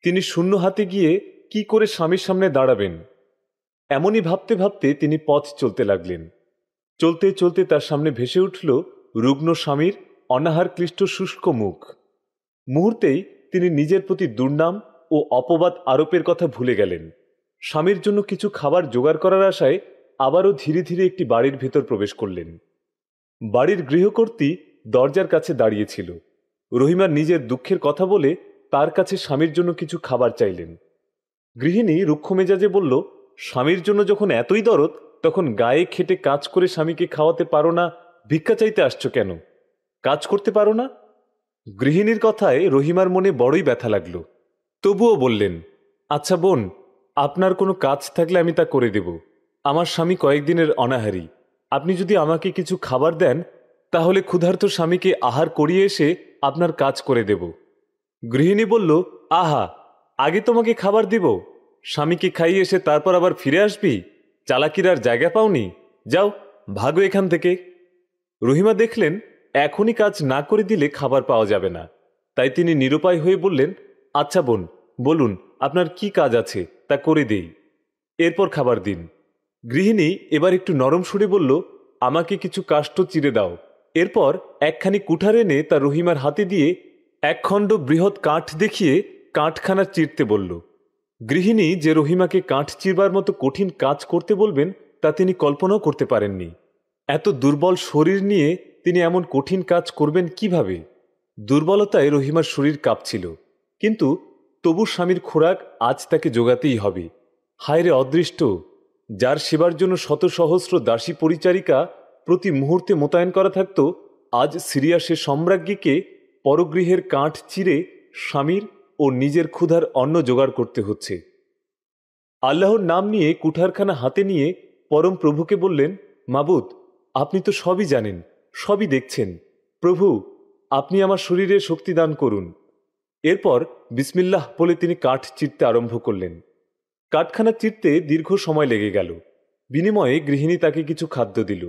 তিনি শূন্য হাতে গিয়ে কি করে স্বামীর সামনে দাঁড়াবেন? এমনই ভাবতে ভাবতে তিনি পথ চলতে লাগলেন। চলতে চলতে তার সামনে ভেসে উঠল রুগ্ন স্বামীর অনাহার ক্লিষ্ট শুষ্ক মুখ। মুহূর্তেই তিনি নিজের প্রতি দুর্নাম ও অপবাদ আরোপের কথা ভুলে গেলেন। স্বামীর জন্য কিছু খাবার জোগাড় করার আশায় আবারও ধীরে ধীরে একটি বাড়ির ভেতর প্রবেশ করলেন। বাড়ির গৃহকর্ত্রী দরজার কাছে দাঁড়িয়েছিল। রহিমার নিজের দুঃখের কথা বলে তার কাছে স্বামীর জন্য কিছু খাবার চাইলেন। গৃহিণী রুক্ষ মেজাজে বলল, স্বামীর জন্য যখন এতই দরদ, তখন গায়ে খেটে কাজ করে স্বামীকে খাওয়াতে পারো না, ভিক্ষা চাইতে আসছো কেন? কাজ করতে পারো না? গৃহিণীর কথায় রহিমার মনে বড়ই ব্যথা লাগল। তবুও বললেন আচ্ছা বোন, আপনার কোনো কাজ থাকলে আমি তা করে দেব। আমার স্বামী কয়েকদিনের অনাহারি। আপনি যদি আমাকে কিছু খাবার দেন, তাহলে ক্ষুধার্ত স্বামীকে আহার করিয়ে এসে আপনার কাজ করে দেব। গৃহিণী বলল, আহা, আগে তোমাকে খাবার দিব? স্বামীকে খাইয়ে এসে তারপর আবার ফিরে আসবি? চালাকির আর জায়গা পাওনি? যাও, ভাগো এখান থেকে। রহিমা দেখলেন এখনই কাজ না করে দিলে খাবার পাওয়া যাবে না। তাই তিনি নিরুপায় হয়ে বললেন আচ্ছা বোন, বলুন, আপনার কি কাজ আছে? তা করে দেই। এরপর খাবার দিন। গৃহিণী এবার একটু নরম সুরে বলল, আমাকে কিছু কাষ্ঠ চিরে দাও। এরপর একখানি কুঠার এনে তা রহিমার হাতে দিয়ে একখণ্ড বৃহৎ কাঠ দেখিয়ে কাঠখানা চিরতে বলল। গৃহিণী যে রহিমাকে কাঠ চিরবার মতো কঠিন কাজ করতে বলবেন, তা তিনি কল্পনাও করতে পারেননি। এত দুর্বল শরীর নিয়ে তিনি এমন কঠিন কাজ করবেন কীভাবে? দুর্বলতায় রহিমার শরীর কাঁপছিল। কিন্তু তবু স্বামীর খোরাক আজ তাকে যোগাতেই হবে। হায়রে অদৃষ্ট! যার সেবার জন্য শত সহস্র দাসী পরিচারিকা প্রতি মুহূর্তে মোতায়েন করা থাকত, আজ সিরিয়া সে সম্রাজ্ঞীকে পরগৃহের কাঠ চিরে স্বামীর ও নিজের ক্ষুধার অন্ন জোগাড় করতে হচ্ছে। আল্লাহর নাম নিয়ে কুঠারখানা হাতে নিয়ে পরম প্রভুকে বললেন, মাবুদ, আপনি তো সবই জানেন। সবই দেখছেন। প্রভু, আপনি আমার শরীরে শক্তি দান করুন। এরপর বিসমিল্লাহ বলে তিনি কাঠ চিরতে আরম্ভ করলেন। কাঠখানা চিরতে দীর্ঘ সময় লেগে গেল। বিনিময়ে গৃহিণী তাকে কিছু খাদ্য দিল।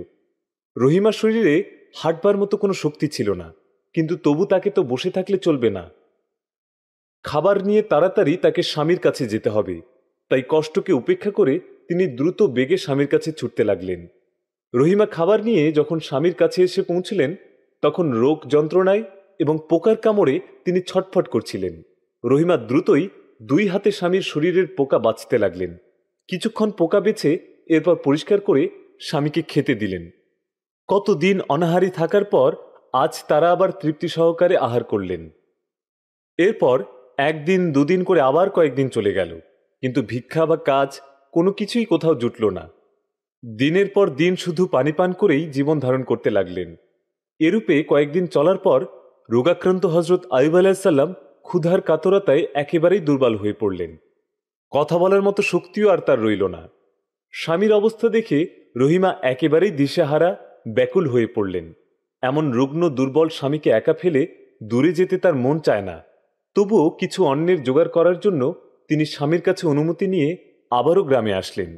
রহিমার শরীরে হাঁটবার মতো কোনো শক্তি ছিল না, কিন্তু তবু তাকে তো বসে থাকলে চলবে না। খাবার নিয়ে তাড়াতাড়ি তাকে স্বামীর কাছে যেতে হবে। তাই কষ্টকে উপেক্ষা করে তিনি দ্রুত বেগে স্বামীর কাছে ছুটতে লাগলেন। রহিমা খাবার নিয়ে যখন স্বামীর কাছে এসে পৌঁছলেন, তখন রোগ যন্ত্রণায় এবং পোকার কামড়ে তিনি ছটফট করছিলেন। রহিমা দ্রুতই দুই হাতে স্বামীর শরীরের পোকা বাঁচতে লাগলেন। কিছুক্ষণ পোকা বেছে এরপর পরিষ্কার করে স্বামীকে খেতে দিলেন। কতদিন অনাহারি থাকার পর আজ তারা আবার তৃপ্তি সহকারে আহার করলেন। এরপর একদিন, দুদিন করে আবার কয়েকদিন চলে গেল। কিন্তু ভিক্ষা বা কাজ কোনো কিছুই কোথাও জুটল না। দিনের পর দিন শুধু পানি পান করেই জীবন ধারণ করতে লাগলেন। এরূপে কয়েকদিন চলার পর রোগাক্রান্ত হজরত আইব আলাহিসাল্লাম ক্ষুধার কাতরতায় একেবারেই দুর্বল হয়ে পড়লেন। কথা বলার মতো শক্তিও আর তার রইল না। স্বামীর অবস্থা দেখে রহিমা একেবারেই দিশেহারা, ব্যাকুল হয়ে পড়লেন। এমন রুগ্ন, দুর্বল স্বামীকে একা ফেলে দূরে যেতে তার মন চায় না। তবুও কিছু অন্যের জোগাড় করার জন্য তিনি স্বামীর কাছে অনুমতি নিয়ে আবারও গ্রামে আসলেন।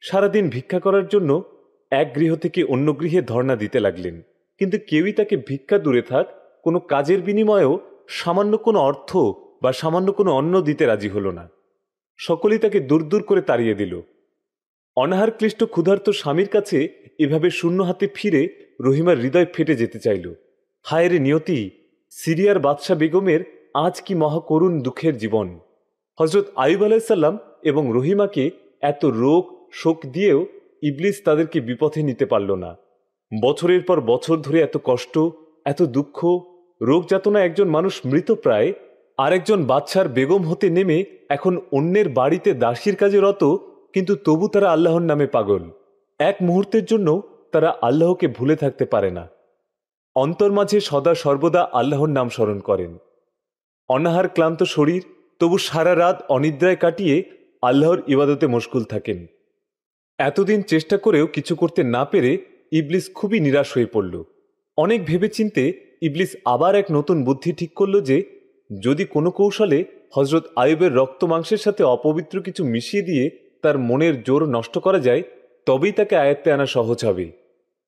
সারাদিন ভিক্ষা করার জন্য এক গৃহ থেকে অন্য গৃহে ধর্ণা দিতে লাগলেন। কিন্তু কেউই তাকে ভিক্ষা দূরে থাক, কোনো কাজের বিনিময়েও সামান্য কোনো অর্থ বা সামান্য কোনো অন্ন দিতে রাজি হল না। সকলেই তাকে দূর দূর করে তাড়িয়ে দিল। অনাহার ক্লিষ্ট ক্ষুধার্ত স্বামীর কাছে এভাবে শূন্য হাতে ফিরে রহিমার হৃদয় ফেটে যেতে চাইল। হায়ের নিয়তি, সিরিয়ার বাদশাহ বেগমের আজ কি মহাকরুণ দুঃখের জীবন। হজরত আইব আলাইসাল্লাম এবং রহিমাকে এত রোগ শোক দিয়েও ইবলিস তাদেরকে বিপথে নিতে পারল না। বছরের পর বছর ধরে এত কষ্ট, এত দুঃখ রোগ যাতনা একজন মানুষ মৃত প্রায়, আরেকজন বাচ্চার বেগম হতে নেমে এখন অন্যের বাড়িতে দাসীর কাজে রত, কিন্তু তবু তারা আল্লাহর নামে পাগল। এক মুহূর্তের জন্য তারা আল্লাহকে ভুলে থাকতে পারে না। অন্তর মাঝে সদা সর্বদা আল্লাহর নাম স্মরণ করেন। অনাহার ক্লান্ত শরীর, তবু সারা রাত অনিদ্রায় কাটিয়ে আল্লাহর ইবাদতে মশগুল থাকেন। এতদিন চেষ্টা করেও কিছু করতে না পেরে ইবলিস খুবই নিরাশ হয়ে পড়ল। অনেক ভেবেচিন্তে ইবলিস আবার এক নতুন বুদ্ধি ঠিক করল যে, যদি কোনো কৌশলে হজরত আয়ুবের রক্ত মাংসের সাথে অপবিত্র কিছু মিশিয়ে দিয়ে তার মনের জোর নষ্ট করা যায়, তবেই তাকে আয়ত্তে আনা সহজ হবে।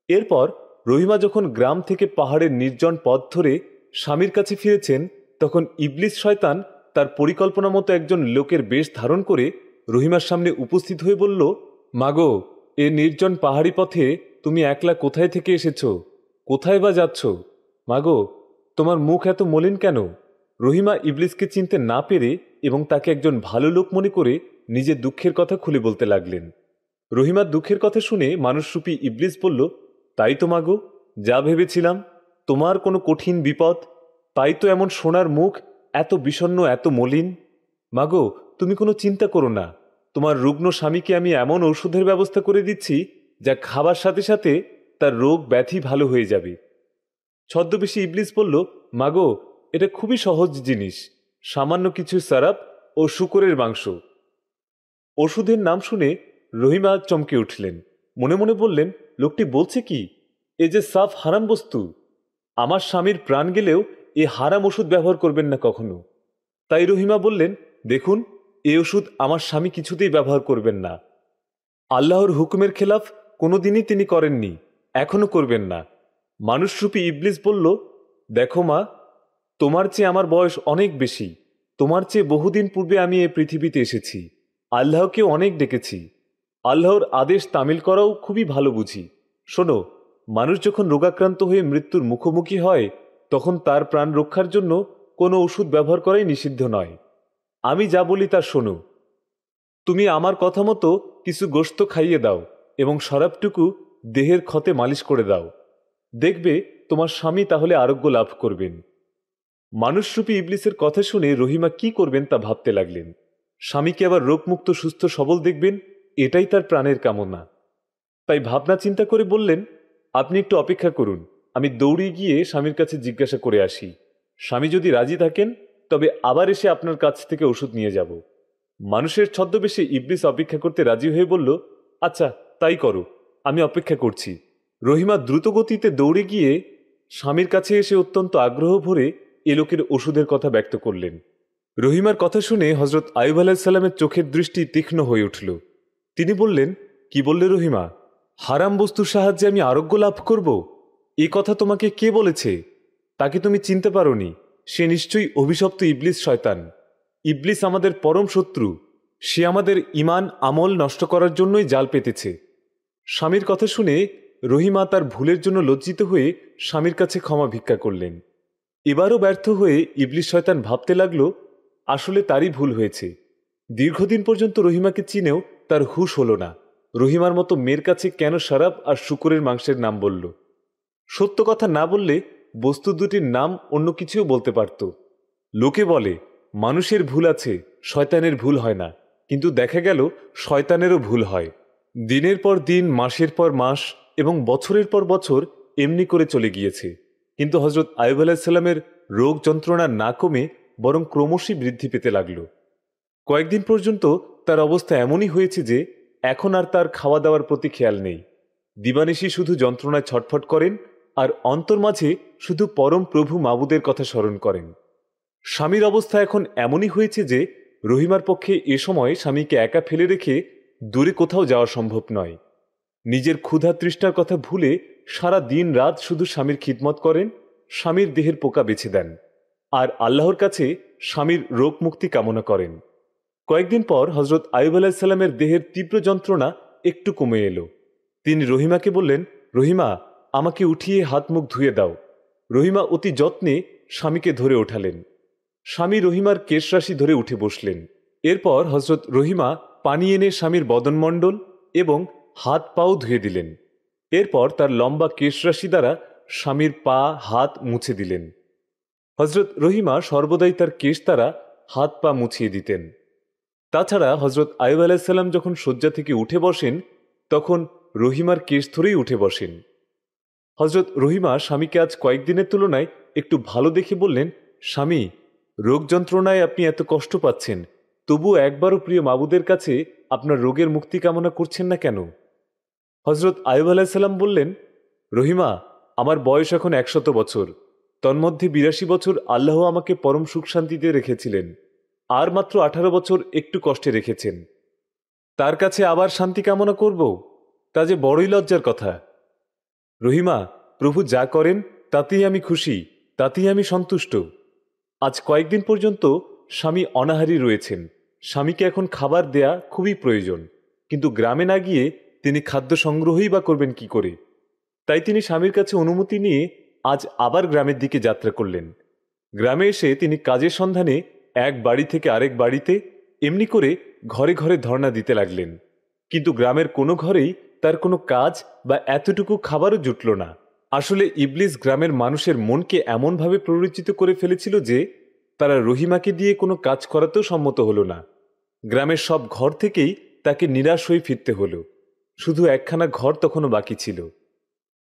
এরপর রহিমা যখন গ্রাম থেকে পাহাড়ের নির্জন পথ ধরে স্বামীর কাছে ফিরেছেন, তখন ইবলিস শয়তান তার পরিকল্পনা মতো একজন লোকের বেশ ধারণ করে রহিমার সামনে উপস্থিত হয়ে বলল মাগো, এ নির্জন পাহাড়ি পথে তুমি একলা কোথায় থেকে এসেছ? কোথায় বা যাচ্ছ? মাগো, তোমার মুখ এত মলিন কেন? রহিমা ইবলিসকে চিনতে না পেরে এবং তাকে একজন ভালো লোক মনে করে নিজের দুঃখের কথা খুলে বলতে লাগলেন। রহিমার দুঃখের কথা শুনে মানুষরূপী ইবলিস বলল, তাই তো মাগো, যা ভেবেছিলাম, তোমার কোনো কঠিন বিপদ? তাই তো এমন সোনার মুখ, এত বিষণ্ন, এত মলিন? মাগো, তুমি কোনো চিন্তা করো না। তোমার রুগ্ন স্বামীকে আমি এমন ঔষধের ব্যবস্থা করে দিচ্ছি যা খাবার সাথে সাথে তার রোগ ব্যাধি ভালো হয়ে যাবে। ছদ্মবেশী ইবলিস বলল, মাগো, এটা খুবই সহজ জিনিস। সামান্য কিছু সারাপ ও শুকরের মাংস। ওষুধের নাম শুনে রহিমা চমকে উঠলেন। মনে মনে বললেন, লোকটি বলছে কি, এ যে সাফ হারাম বস্তু, আমার স্বামীর প্রাণ গেলেও এ হারাম ওষুধ ব্যবহার করবেন না কখনো। তাই রহিমা বললেন, দেখুন এ ওষুধ আমার স্বামী কিছুতেই ব্যবহার করবেন না। আল্লাহর হুকুমের খেলাফ কোনোদিনই তিনি করেননি, এখনও করবেন না। মানুষরূপী ইবলিস বলল, দেখো মা, তোমার চেয়ে আমার বয়স অনেক বেশি, তোমার চেয়ে বহুদিন পূর্বে আমি এ পৃথিবীতে এসেছি আল্লাহকে অনেক ডেকেছি। আল্লাহর আদেশ তামিল করাও খুবই ভালো বুঝি। শোনো, মানুষ যখন রোগাক্রান্ত হয়ে মৃত্যুর মুখোমুখি হয়, তখন তার প্রাণ রক্ষার জন্য কোনো ওষুধ ব্যবহার করাই নিষিদ্ধ নয়। আমি যা বলি তা শোনো। তুমি আমার কথা মতো কিছু গোস্ত খাইয়ে দাও এবং শরাবটুকু দেহের ক্ষতে মালিশ করে দাও। দেখবে তোমার স্বামী তাহলে আরোগ্য লাভ করবেন। মানুষরূপী ইবলিসের কথা শুনে রহিমা কি করবেন তা ভাবতে লাগলেন। স্বামীকে আবার রোগমুক্ত, সুস্থ, সবল দেখবেন, এটাই তার প্রাণের কামনা। তাই ভাবনা চিন্তা করে বললেন, আপনি একটু অপেক্ষা করুন, আমি দৌড়ে গিয়ে স্বামীর কাছে জিজ্ঞাসা করে আসি। স্বামী যদি রাজি থাকেন তবে আবার এসে আপনার কাছ থেকে ওষুধ নিয়ে যাব। মানুষের ছদ্মবেশে ইবলিস অপেক্ষা করতে রাজি হয়ে বলল আচ্ছা তাই করো, আমি অপেক্ষা করছি। রহিমা দ্রুতগতিতে দৌড়ে গিয়ে স্বামীর কাছে এসে অত্যন্ত আগ্রহ ভরে এ লোকের ওষুধের কথা ব্যক্ত করলেন। রহিমার কথা শুনে হজরত আয়ুব আলাহিসাল্লামের চোখের দৃষ্টি তীক্ষ্ণ হয়ে উঠল। তিনি বললেন, কি বললে রহিমা? হারাম বস্তুর সাহায্যে আমি আরোগ্য লাভ করব? এ কথা তোমাকে কে বলেছে? তাকে তুমি চিনতে পারোনি। সে নিশ্চয়ই অভিশপ্ত ইবলিস শয়তান। ইবলিস আমাদের পরম শত্রু। সে আমাদের ইমান আমল নষ্ট করার জন্যই জাল পেতেছে। স্বামীর কথা শুনে রহিমা তার ভুলের জন্য লজ্জিত হয়ে স্বামীর কাছে ক্ষমা ভিক্ষা করলেন। এবারও ব্যর্থ হয়ে ইবলিস শয়তান ভাবতে লাগল, আসলে তারই ভুল হয়েছে। দীর্ঘদিন পর্যন্ত রহিমাকে চিনেও তার হুশ হলো না। রহিমার মতো মেয়ের কাছে কেন সারাপ আর শুকুরের মাংসের নাম বলল? সত্য কথা না বললে বস্তু দুটির নাম অন্য কিছুও বলতে পারত। লোকে বলে, মানুষের ভুল আছে, শয়তানের ভুল হয় না। কিন্তু দেখা গেল, শয়তানেরও ভুল হয়। দিনের পর দিন, মাসের পর মাস এবং বছরের পর বছর এমনি করে চলে গিয়েছে। কিন্তু হজরত আয়ুব আলাহিসাল্লামের রোগ যন্ত্রণা না কমে বরং ক্রমশই বৃদ্ধি পেতে লাগল। কয়েকদিন পর্যন্ত তার অবস্থা এমনই হয়েছে যে, এখন আর তার খাওয়া দাওয়ার প্রতি খেয়াল নেই। দিবানিশি শুধু যন্ত্রণায় ছটফট করেন আর অন্তর মাঝে শুধু পরম প্রভু মাবুদের কথা স্মরণ করেন। স্বামীর অবস্থা এখন এমনই হয়েছে যে, রহিমার পক্ষে এ সময় স্বামীকে একা ফেলে রেখে দূরে কোথাও যাওয়া সম্ভব নয়। নিজের ক্ষুধা তৃষ্টার কথা ভুলে সারা দিন রাত শুধু স্বামীর খিদমত করেন, স্বামীর দেহের পোকা বেছে দেন। আর আল্লাহর কাছে স্বামীর রোগ মুক্তি কামনা করেন। কয়েকদিন পর হজরত আয়ুব আলাহিসাল্লামের দেহের তীব্র যন্ত্রণা একটু কমে এলো। তিনি রহিমাকে বললেন, রহিমা, আমাকে উঠিয়ে হাত মুখ ধুয়ে দাও। রহিমা অতি যত্নে স্বামীকে ধরে ওঠালেন। স্বামী রহিমার কেশরাশি ধরে উঠে বসলেন। এরপর হজরত রহিমা পানি এনে স্বামীর বদনমণ্ডল এবং হাত পাও ধুয়ে দিলেন। এরপর তার লম্বা কেশরাশি দ্বারা স্বামীর পা, হাত মুছে দিলেন। হজরত রহিমা সর্বদাই তার কেশ দ্বারা হাত পা মুছিয়ে দিতেন। তাছাড়া হজরত আয়ুব আলাহিসাল্লাম যখন শয্যা থেকে উঠে বসেন, তখন রহিমার কেশ ধরেই উঠে বসেন। হজরত রহিমা স্বামীকে আজ কয়েকদিনের তুলনায় একটু ভালো দেখে বললেন, স্বামী, রোগ যন্ত্রণায় আপনি এত কষ্ট পাচ্ছেন। তবু একবারও প্রিয় মাবুদের কাছে আপনার রোগের মুক্তি কামনা করছেন না কেন? হজরত আয়ুব আলাহিসাল্লাম বললেন, রহিমা, আমার বয়স এখন একশত বছর। তন্মধ্যে বিরাশি বছর আল্লাহ আমাকে পরম সুখ শান্তিতে রেখেছিলেন। আর মাত্র আঠারো বছর একটু কষ্টে রেখেছেন। তার কাছে আবার শান্তি কামনা করব? তা যে বড়ই লজ্জার কথা। রহিমা, প্রভু যা করেন, তাতেই আমি খুশি, তাতেই আমি সন্তুষ্ট। আজ কয়েকদিন পর্যন্ত স্বামী অনাহারী রয়েছেন। স্বামীকে এখন খাবার দেয়া খুবই প্রয়োজন। কিন্তু গ্রামে না গিয়ে তিনি খাদ্য সংগ্রহই বা করবেন কি করে? তাই তিনি স্বামীর কাছে অনুমতি নিয়ে আজ আবার গ্রামের দিকে যাত্রা করলেন। গ্রামে এসে তিনি কাজের সন্ধানে এক বাড়ি থেকে আরেক বাড়িতে এমনি করে ঘরে ঘরে ধর্ণা দিতে লাগলেন। কিন্তু গ্রামের কোনো ঘরেই তার কোনো কাজ বা এতটুকু খাবারও জুটল না। আসলে ইবলিস গ্রামের মানুষের মনকে এমনভাবে প্ররোচিত করে ফেলেছিল যে, তারা রহিমাকে দিয়ে কোনো কাজ করাতেও সম্মত হলো না। গ্রামের সব ঘর থেকেই তাকে নিরাশ হয়ে ফিরতে হলো। শুধু একখানা ঘর তখনও বাকি ছিল।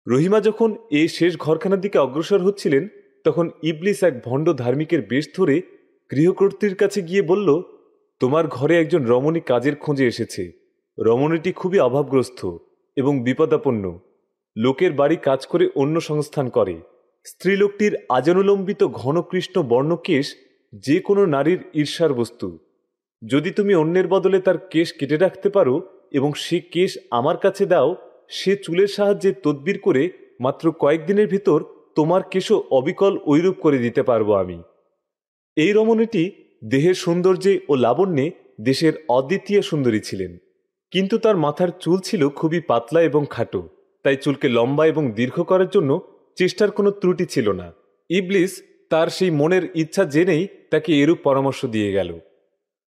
রহিমা যখন এই শেষ ঘরখানার দিকে অগ্রসর হচ্ছিলেন, তখন ইবলিস এক ভণ্ড ধার্মিকের বেশ ধরে গৃহকর্ত্রীর কাছে গিয়ে বলল, তোমার ঘরে একজন রমণী কাজের খোঁজে এসেছে। রমণীটি খুবই অভাবগ্রস্ত। এবং বিপদাপন্ন। লোকের বাড়ি কাজ করে অন্য সংস্থান করে। স্ত্রীলোকটির আজানুলম্বিত ঘনকৃষ্ণ বর্ণকেশ যে কোনো নারীর ঈর্ষার বস্তু। যদি তুমি অন্যের বদলে তার কেশ কেটে রাখতে পারো এবং সে কেশ আমার কাছে দাও, সে চুলের সাহায্যে তদবির করে মাত্র কয়েকদিনের ভিতর তোমার কেশও অবিকল ঐরূপ করে দিতে পারব আমি। এই রমণীটি দেহের সৌন্দর্যে ও লাবণ্যে দেশের অদ্বিতীয় সুন্দরী ছিলেন। কিন্তু তার মাথার চুল ছিল খুবই পাতলা এবং খাটো, তাই চুলকে লম্বা এবং দীর্ঘ করার জন্য চেষ্টার কোনো ত্রুটি ছিল না। ইবলিস তার সেই মনের ইচ্ছা জেনেই তাকে এরূপ পরামর্শ দিয়ে গেল।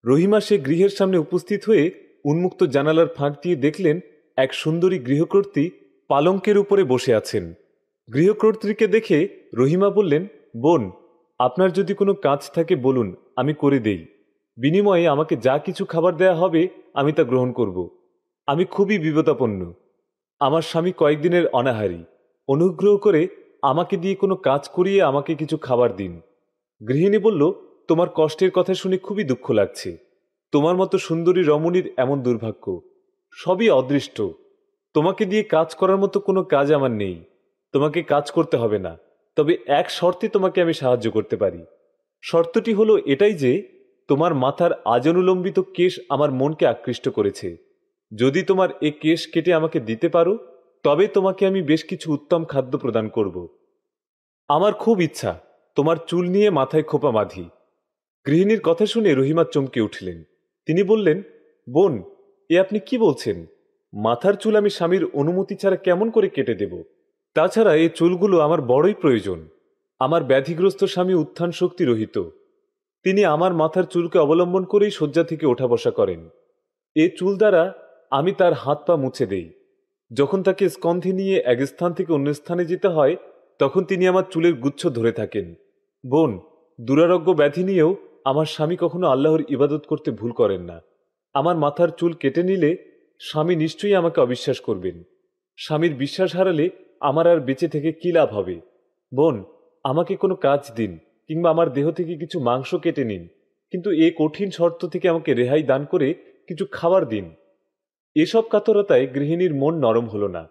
রহিমা সে গৃহের সামনে উপস্থিত হয়ে উন্মুক্ত জানালার ফাঁক দিয়ে দেখলেন এক সুন্দরী গৃহকর্ত্রী পালঙ্কের উপরে বসে আছেন। গৃহকর্ত্রীকে দেখে রহিমা বললেন, বোন, আপনার যদি কোনো কাজ থাকে বলুন, আমি করে দেই। বিনিময়ে আমাকে যা কিছু খাবার দেয়া হবে আমি তা গ্রহণ করব। আমি খুবই বিপদাপন্ন। আমার স্বামী কয়েকদিনের অনাহারী। অনুগ্রহ করে আমাকে দিয়ে কোনো কাজ করিয়ে আমাকে কিছু খাবার দিন। গৃহিণী বলল, তোমার কষ্টের কথা শুনে খুবই দুঃখ লাগছে। তোমার মতো সুন্দরী রমণীর এমন দুর্ভাগ্য। সবই অদৃষ্ট। তোমাকে দিয়ে কাজ করার মতো কোনো কাজ আমার নেই। তোমাকে কাজ করতে হবে না। তবে এক শর্তে তোমাকে আমি সাহায্য করতে পারি। শর্তটি হলো এটাই যে তোমার মাথার আজনুলম্বিত কেশ আমার মনকে আকৃষ্ট করেছে। যদি তোমার এ কেশ কেটে আমাকে দিতে পারো, তবে তোমাকে আমি বেশ কিছু উত্তম খাদ্য প্রদান করব। আমার খুব ইচ্ছা, তোমার চুল নিয়ে মাথায় খোপা বাঁধি। গৃহিণীর কথা শুনে রহিমা চমকে উঠলেন। তিনি বললেন, বোন, এ আপনি কি বলছেন? মাথার চুল আমি স্বামীর অনুমতি ছাড়া কেমন করে কেটে দেব? তাছাড়া এই চুলগুলো আমার বড়ই প্রয়োজন। আমার ব্যাধিগ্রস্ত স্বামী উত্থান শক্তি রহিত। তিনি আমার মাথার চুলকে অবলম্বন করেই শয্যা থেকে ওঠা বসা করেন। এ চুল দ্বারা আমি তার হাত পা মুছে দেই। যখন তাকে স্কন্ধে নিয়ে এক স্থান থেকে অন্য স্থানে যেতে হয়, তখন তিনি আমার চুলের গুচ্ছ ধরে থাকেন। বোন, দুরারোগ্য ব্যাধি নিয়েও আমার স্বামী কখনো আল্লাহর ইবাদত করতে ভুল করেন না। আমার মাথার চুল কেটে নিলে স্বামী নিশ্চয়ই আমাকে অবিশ্বাস করবেন। স্বামীর বিশ্বাস হারালে আমার আর বেঁচে থেকে কি লাভ হবে? বোন, আমাকে কোনো কাজ দিন। কিংবা আমার দেহ থেকে কিছু মাংস কেটে নিন, কিন্তু এ কঠিন শর্ত থেকে আমাকে রেহাই দান করে কিছু খাবার দিন। এসব কাতরতায় গৃহিণীর মন নরম হলো না।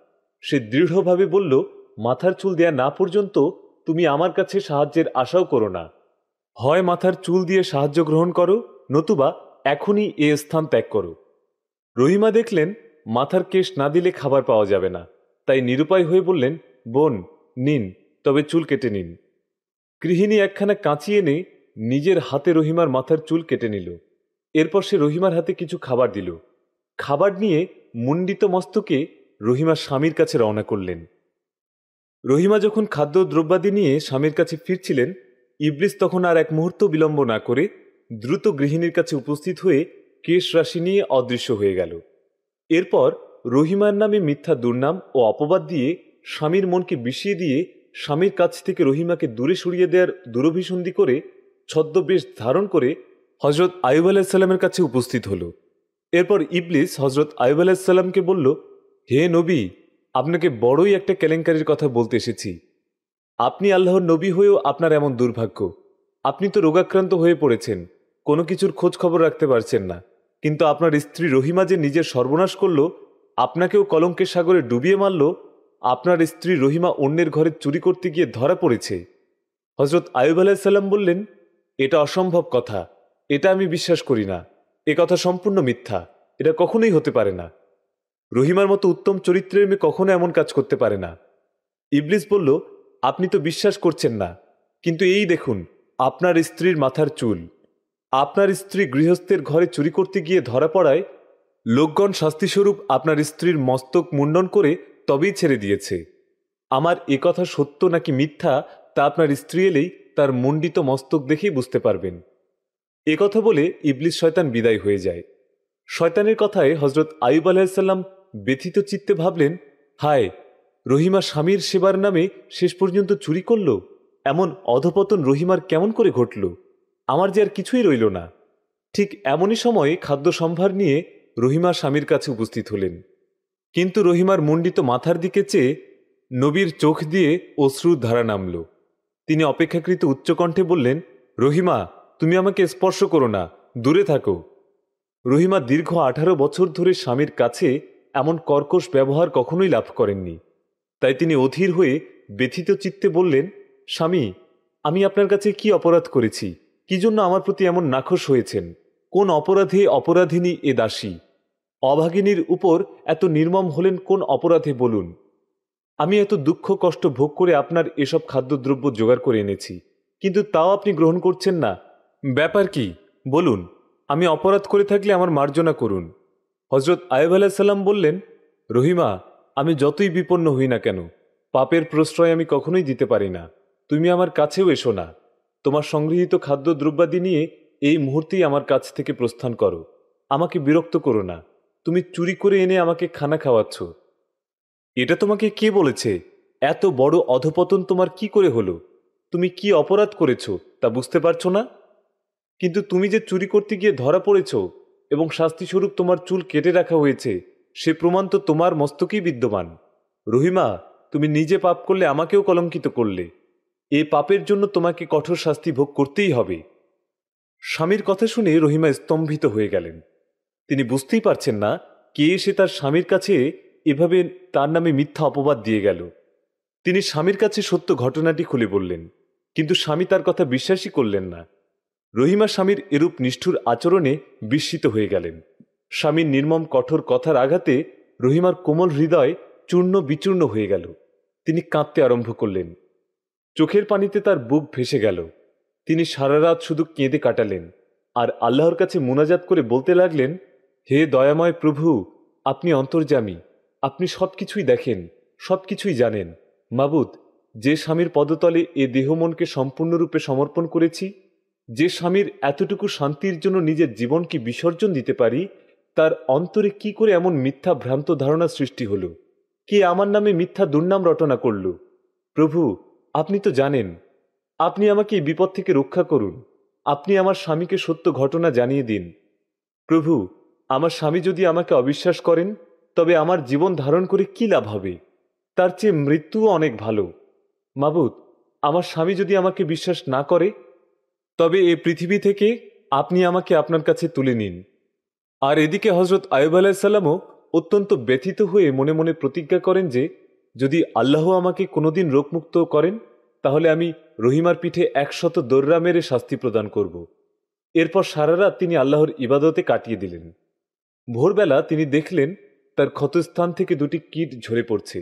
সে দৃঢ়ভাবে বলল, মাথার চুল দেয়া না পর্যন্ত তুমি আমার কাছে সাহায্যের আশাও করো না। হয় মাথার চুল দিয়ে সাহায্য গ্রহণ করো, নতুবা এখনই এ স্থান ত্যাগ করো। রহিমা দেখলেন, মাথার কেশ না দিলে খাবার পাওয়া যাবে না। তাই নিরুপায় হয়ে বললেন, বোন, নিন, তবে চুল কেটে নিন। গৃহিণী একখানা কাঁচি এনে নিজের হাতে রহিমার মাথার চুল কেটে নিল। এরপর সে রহিমার হাতে কিছু খাবার দিল। খাবার নিয়ে মুন্ডিত মস্তকে রহিমা স্বামীর কাছে রওনা করলেন। রহিমা যখন খাদ্য দ্রব্যাদি নিয়ে স্বামীর কাছে ফিরছিলেন, ইবলিস তখন আর এক মুহূর্ত বিলম্ব না করে দ্রুত গৃহিণীর কাছে উপস্থিত হয়ে কেশ রাশি নিয়ে অদৃশ্য হয়ে গেল। এরপর রহিমার নামে মিথ্যা দুর্নাম ও অপবাদ দিয়ে স্বামীর মনকে বিষিয়ে দিয়ে স্বামীর কাছ থেকে রহিমাকে দূরে সরিয়ে দেওয়ার দুরভিসন্ধি করে ছদ্মবেশ ধারণ করে হজরত আয়ুব আলাহিসাল্লামের কাছে উপস্থিত হল। এরপর ইবলিস হজরত আয়ুব আলাহিসাল্লামকে বলল, হে নবী, আপনাকে বড়ই একটা কেলেঙ্কারির কথা বলতে এসেছি। আপনি আল্লাহর নবী হয়েও আপনার এমন দুর্ভাগ্য। আপনি তো রোগাক্রান্ত হয়ে পড়েছেন, কোনো কিছুর খোঁজ খবর রাখতে পারছেন না। কিন্তু আপনার স্ত্রী রহিমা যে নিজের সর্বনাশ করল, আপনাকেও কলঙ্কের সাগরে ডুবিয়ে মারল আপনার স্ত্রী রহিমা অন্যের ঘরে চুরি করতে গিয়ে ধরা পড়েছে। হজরত আয়ুব আলাহিসাল্লাম বললেন, এটা অসম্ভব কথা। এটা আমি বিশ্বাস করি না। এ কথা সম্পূর্ণ মিথ্যা। এটা কখনোই হতে পারে না। রহিমার মতো উত্তম চরিত্রের মেয়ে কখনো এমন কাজ করতে পারে না। ইবলিস বলল, আপনি তো বিশ্বাস করছেন না। কিন্তু এই দেখুন, আপনার স্ত্রীর মাথার চুল। আপনার স্ত্রী গৃহস্থের ঘরে চুরি করতে গিয়ে ধরা পড়ায় লোকগণ শাস্তিস্বরূপ আপনার স্ত্রীর মস্তক মুন্ডন করে তবেই ছেড়ে দিয়েছে। আমার এ কথা সত্য নাকি মিথ্যা, তা আপনার স্ত্রী এলেই তার মণ্ডিত মস্তক দেখেই বুঝতে পারবেন। এ কথা বলে ইবলিস শয়তান বিদায় হয়ে যায়। শয়তানের কথায় হজরত আয়ুব আলাহিসাল্লাম ব্যথিত চিত্তে ভাবলেন, হায়, রহিমা স্বামীর সেবার নামে শেষ পর্যন্ত চুরি করল? এমন অধপতন রহিমার কেমন করে ঘটল? আমার যে আর কিছুই রইল না। ঠিক এমনই সময়ে খাদ্য সম্ভার নিয়ে রহিমা স্বামীর কাছে উপস্থিত হলেন। কিন্তু রহিমার মণ্ডিত মাথার দিকে চেয়ে নবীর চোখ দিয়ে অশ্রুর ধারা নামল। তিনি অপেক্ষাকৃত উচ্চকণ্ঠে বললেন, রহিমা, তুমি আমাকে স্পর্শ করো না, দূরে থাকো। রহিমা দীর্ঘ আঠারো বছর ধরে স্বামীর কাছে এমন কর্কশ ব্যবহার কখনোই লাভ করেননি। তাই তিনি অধীর হয়ে ব্যথিত চিত্তে বললেন, স্বামী, আমি আপনার কাছে কি অপরাধ করেছি? কি জন্য আমার প্রতি এমন নাখোশ হয়েছেন? কোন অপরাধে অপরাধিনী এ দাসী? অভাগিনীর উপর এত নির্মম হলেন কোন অপরাধে বলুন? আমি এত দুঃখ কষ্ট ভোগ করে আপনার এসব খাদ্যদ্রব্য জোগাড় করে এনেছি, কিন্তু তাও আপনি গ্রহণ করছেন না। ব্যাপার কি? বলুন, আমি অপরাধ করে থাকলে আমার মার্জনা করুন। হজরত আয়ব আলাহিসাল্লাম বললেন, রহিমা, আমি যতই বিপন্ন হই না কেন, পাপের প্রশ্রয় আমি কখনোই দিতে পারি না। তুমি আমার কাছেও এসো না। তোমার সংগৃহীত খাদ্য দ্রব্যাদি নিয়ে এই মুহূর্তেই আমার কাছ থেকে প্রস্থান করো। আমাকে বিরক্ত করো না। তুমি চুরি করে এনে আমাকে খানা খাওয়াচ্ছ। এটা তোমাকে কে বলেছে? এত বড় অধপতন তোমার কি করে হলো? তুমি কি অপরাধ করেছ, তা বুঝতে পারছ না? কিন্তু তুমি যে চুরি করতে গিয়ে ধরা পড়েছ এবং শাস্তিস্বরূপ তোমার চুল কেটে রাখা হয়েছে, সে প্রমাণ তো তোমার মস্তকেই বিদ্যমান। রহিমা, তুমি নিজে পাপ করলে আমাকেও কলঙ্কিত করলে। এ পাপের জন্য তোমাকে কঠোর শাস্তি ভোগ করতেই হবে। স্বামীর কথা শুনে রহিমা স্তম্ভিত হয়ে গেলেন। তিনি বুঝতেই পারছেন না কে এসে তার স্বামীর কাছে এভাবে তার নামে মিথ্যা অপবাদ দিয়ে গেল। তিনি স্বামীর কাছে সত্য ঘটনাটি খুলে বললেন, কিন্তু স্বামী তার কথা বিশ্বাসই করলেন না। রহিমা স্বামীর এরূপ নিষ্ঠুর আচরণে বিস্মিত হয়ে গেলেন। স্বামীর নির্মম কঠোর কথার আঘাতে রহিমার কোমল হৃদয় চূর্ণ বিচূর্ণ হয়ে গেল। তিনি কাঁদতে আরম্ভ করলেন। চোখের পানিতে তার বুক ভেসে গেল। তিনি সারা রাত শুধু কেঁদে কাটালেন। আর আল্লাহর কাছে মোনাজাত করে বলতে লাগলেন হে দয়াময় প্রভু, আপনি অন্তর্জামী আপনি সবকিছুই দেখেন সব কিছুই জানেন। মাবুদ, যে স্বামীর পদতলে এ দেহমনকে সম্পূর্ণরূপে সমর্পণ করেছি, যে স্বামীর এতটুকু শান্তির জন্য নিজের জীবনকে বিসর্জন দিতে পারি, তার অন্তরে কি করে এমন মিথ্যা ভ্রান্ত ধারণা সৃষ্টি হল? কে আমার নামে মিথ্যা দুর্নাম রটনা করল? প্রভু, আপনি তো জানেন। আপনি আমাকে এই বিপদ থেকে রক্ষা করুন। আপনি আমার স্বামীকে সত্য ঘটনা জানিয়ে দিন। প্রভু আমার স্বামী যদি আমাকে অবিশ্বাস করেন, তবে আমার জীবন ধারণ করে কি লাভ হবে? তার চেয়ে মৃত্যুও অনেক ভালো। মাবুদ, আমার স্বামী যদি আমাকে বিশ্বাস না করে, তবে এ পৃথিবী থেকে আপনি আমাকে আপনার কাছে তুলে নিন। আর এদিকে হজরত আয়ুব আলাহিসাল্লামও অত্যন্ত ব্যথিত হয়ে মনে মনে প্রতিজ্ঞা করেন যে, যদি আল্লাহ আমাকে কোনোদিন রোগমুক্ত করেন, তাহলে আমি রহিমার পিঠে একশত দর্রা মেরে শাস্তি প্রদান করব। এরপর সারা রাত তিনি আল্লাহর ইবাদতে কাটিয়ে দিলেন। ভোরবেলা তিনি দেখলেন তার ক্ষতস্থান থেকে দুটি কীট ঝরে পড়ছে।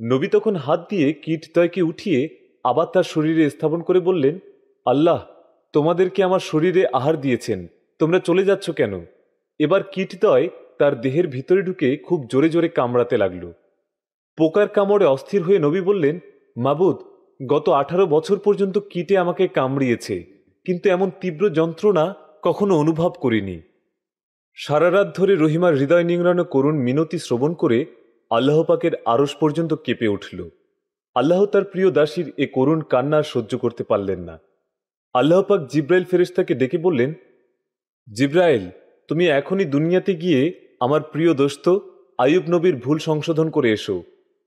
নবী তখন হাত দিয়ে কীটদ্বয়কে উঠিয়ে আবার তার শরীরে স্থাপন করে বললেন, আল্লাহ, তোমাদেরকে আমার শরীরে আহার দিয়েছেন, তোমরা চলে যাচ্ছ কেন? এবার কীটদ্বয় তার দেহের ভিতরে ঢুকে খুব জোরে জোরে কামড়াতে লাগল। পোকার কামড়ে অস্থির হয়ে নবী বললেন, মাবুদ, গত আঠারো বছর পর্যন্ত কীটে আমাকে কামড়িয়েছে, কিন্তু এমন তীব্র যন্ত্রণা কখনো অনুভব করিনি। সারা রাত ধরে রহিমার হৃদয় নিংড়ানো করুণ মিনতি শ্রবণ করে আল্লাহ পাকের আড়স পর্যন্ত কেঁপে উঠল। আল্লাহ তার প্রিয় দাসীর এ করুণ কান্নার সহ্য করতে পারলেন না। আল্লাহ পাক জিব্রাইল ফেরেস্তাকে ডেকে বললেন, জিব্রাইল, তুমি এখনই দুনিয়াতে গিয়ে আমার প্রিয় দোস্ত আয়ুব নবীর ভুল সংশোধন করে এসো।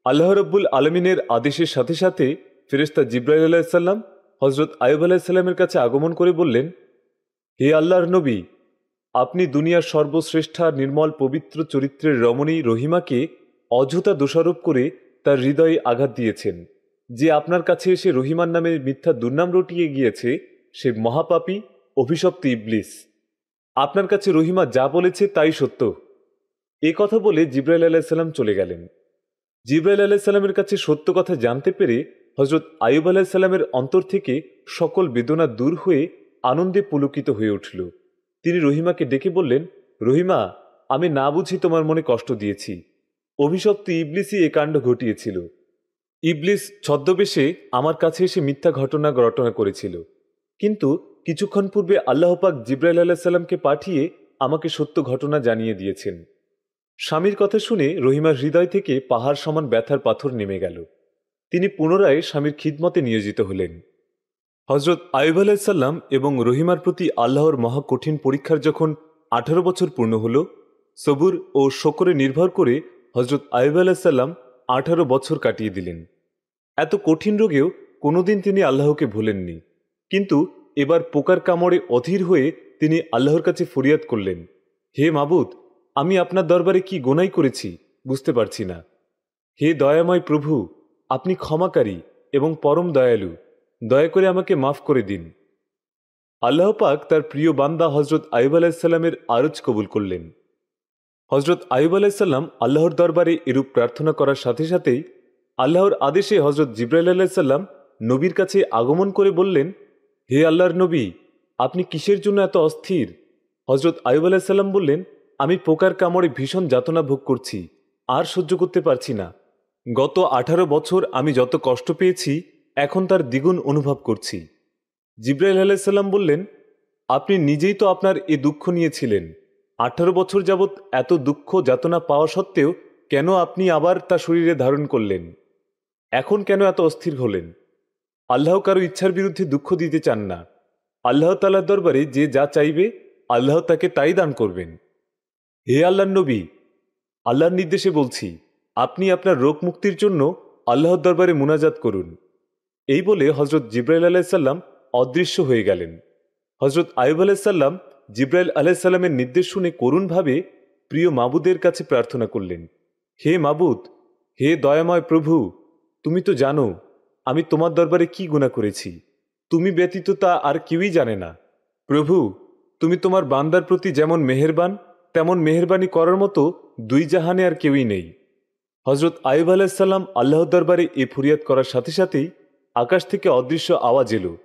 আল্লাহ রব্বুল আলমিনের আদেশের সাথে সাথে ফেরেস্তা জিব্রাইল আলাহিসাল্লাম হজরত আয়ুব আলাহিসাল্লামের কাছে আগমন করে বললেন, হে আল্লাহর নবী আপনি দুনিয়ার সর্বশ্রেষ্ঠা, নির্মল, পবিত্র চরিত্রের রমণী রহিমাকে অযথা দোষারোপ করে তার হৃদয়ে আঘাত দিয়েছেন। যে আপনার কাছে এসে রহিমার নামে মিথ্যা দুর্নাম রটিয়ে গিয়েছে, সে মহাপাপী, অভিশপ্ত ইবলিস। আপনার কাছে রহিমা যা বলেছে তাই সত্য। এ কথা বলে জিব্রাইল আলাহিসাল্লাম চলে গেলেন। জিব্রাইল আলাহিসাল্লামের কাছে সত্য কথা জানতে পেরে হজরত আয়ুব আলাহিসাল্লামের অন্তর থেকে সকল বেদনা দূর হয়ে আনন্দে পুলকিত হয়ে উঠল। তিনি রহিমাকে ডেকে বললেন, রহিমা, আমি না বুঝি তোমার মনে কষ্ট দিয়েছি। অভিশপ্ত ইবলিসই এ কাণ্ড ঘটিয়েছিল। ইবলিস ছদ্মবেশে আমার কাছে এসে মিথ্যা ঘটনা রটনা করেছিল। কিন্তু কিছুক্ষণ পূর্বে আল্লাহপাক জিব্রাইল আলাহিসাল্লামকে পাঠিয়ে আমাকে সত্য ঘটনা জানিয়ে দিয়েছেন। স্বামীর কথা শুনে রহিমার হৃদয় থেকে পাহাড় সমান ব্যথার পাথর নেমে গেল। তিনি পুনরায় স্বামীর খিদমতে নিয়োজিত হলেন। হজরত আয়ুব আলাহিসাল্লাম এবং রহিমার প্রতি আল্লাহর মহা কঠিন পরীক্ষার যখন আঠারো বছর পূর্ণ হল, সবুর ও শকরে নির্ভর করে হজরত আয়ুব আলাহিসাল্লাম আঠারো বছর কাটিয়ে দিলেন। এত কঠিন রোগেও কোনোদিন তিনি আল্লাহকে ভুলেননি। কিন্তু এবার পোকার কামড়ে অধীর হয়ে তিনি আল্লাহর কাছে ফরিয়াদ করলেন, হে মাবুদ, আমি আপনার দরবারে কি গোনাই করেছি বুঝতে পারছি না। হে দয়াময় প্রভু, আপনি ক্ষমাকারী এবং পরম দয়ালু। দয়া করে আমাকে মাফ করে দিন। আল্লাহ পাক তার প্রিয় বান্দা হজরত আয়ুব আলাহিসাল্লামের আরজ কবুল করলেন। হজরত আয়ুব আলাহিসাল্লাম আল্লাহর দরবারে এরূপ প্রার্থনা করার সাথে সাথেই আল্লাহর আদেশে হজরত জিব্রাইল আলাহিসাল্লাম নবীর কাছে আগমন করে বললেন, হে আল্লাহর নবী, আপনি কিসের জন্য এত অস্থির? হজরত আয়ুব আলাহিসাল্লাম বললেন, আমি পোকার কামড়ে ভীষণ যাতনা ভোগ করছি, আর সহ্য করতে পারছি না। গত আঠারো বছর আমি যত কষ্ট পেয়েছি এখন তার দ্বিগুণ অনুভব করছি। জিব্রাইল আলাইসাল্লাম বললেন, আপনি নিজেই তো আপনার এ দুঃখ নিয়েছিলেন। আঠারো বছর যাবৎ এত দুঃখ যাতনা পাওয়া সত্ত্বেও কেন আপনি আবার তা শরীরে ধারণ করলেন? এখন কেন এত অস্থির হলেন? আল্লাহ কারও ইচ্ছার বিরুদ্ধে দুঃখ দিতে চান না। আল্লাহ তালার দরবারে যে যা চাইবে, আল্লাহ তাকে তাই দান করবেন। হে আল্লাহ নবী, আল্লাহর নির্দেশে বলছি, আপনি আপনার রোগ মুক্তির জন্য আল্লাহর দরবারে মুনাজাত করুন। এই বলে হজরত জিব্রাইল আলাইসাল্লাম অদৃশ্য হয়ে গেলেন। হজরত আয়ুব আলাইসাল্লাম জিব্রাইল আলাইসাল্লামের নির্দেশ শুনে করুণভাবে প্রিয় মাবুদের কাছে প্রার্থনা করলেন, হে মাবুদ, হে দয়াময় প্রভু, তুমি তো জানো আমি তোমার দরবারে কি গুণা করেছি, তুমি ব্যতীত তা আর কেউই জানে না। প্রভু, তুমি তোমার বান্দার প্রতি যেমন মেহেরবান, তেমন মেহরবানি করার মতো দুই জাহানে আর কেউই নেই। হজরত আয়ুব আলাইসাল্লাম আল্লাহ দরবারে এ ফরিয়াদ করার সাথে সাথেই আকাশ থেকে অদৃশ্য আওয়াজ এলো।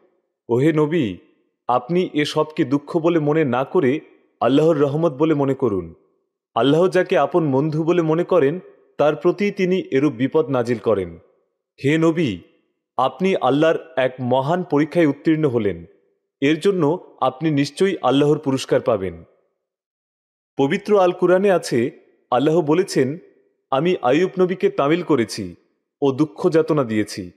ওহে নবী, আপনি এ সবকে দুঃখ বলে মনে না করে আল্লাহর রহমত বলে মনে করুন। আল্লাহ যাকে আপন বন্ধু বলে মনে করেন, তার প্রতি তিনি এরূপ বিপদ নাজিল করেন। হে নবী, আপনি আল্লাহর এক মহান পরীক্ষায় উত্তীর্ণ হলেন। এর জন্য আপনি নিশ্চয়ই আল্লাহর পুরস্কার পাবেন। পবিত্র আল কুরআনে আছে, আল্লাহ বলেছেন, আমি আয়ুব নবীকে তামিল করেছি ও দুঃখ যাতনা দিয়েছি।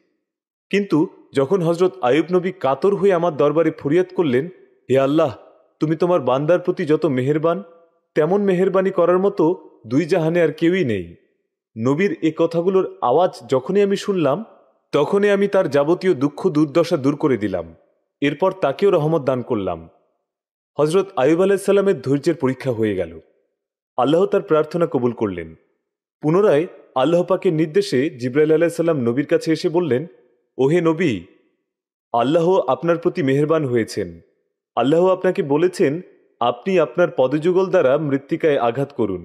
কিন্তু যখন হজরত আয়ুব নবী কাতর হয়ে আমার দরবারে ফরিয়াদ করলেন, হে আল্লাহ, তুমি তোমার বান্দার প্রতি যত মেহেরবান, তেমন মেহেরবানি করার মতো দুই জাহানে আর কেউই নেই। নবীর এ কথাগুলোর আওয়াজ যখনই আমি শুনলাম, তখনই আমি তার যাবতীয় দুঃখ দুর্দশা দূর করে দিলাম। এরপর তাকেও রহমত দান করলাম। হজরত আয়ুব আলাইসাল্লামের ধৈর্যের পরীক্ষা হয়ে গেল। আল্লাহ তার প্রার্থনা কবুল করলেন। পুনরায় আল্লাহ পাকের নির্দেশে জিব্রাইল আলাইসাল্লাম নবীর কাছে এসে বললেন ওহে নবী আল্লাহ আপনার প্রতি মেহরবান হয়েছেন। আল্লাহ আপনাকে বলেছেন, আপনি আপনার পদযুগল দ্বারা মৃত্তিকায় আঘাত করুন।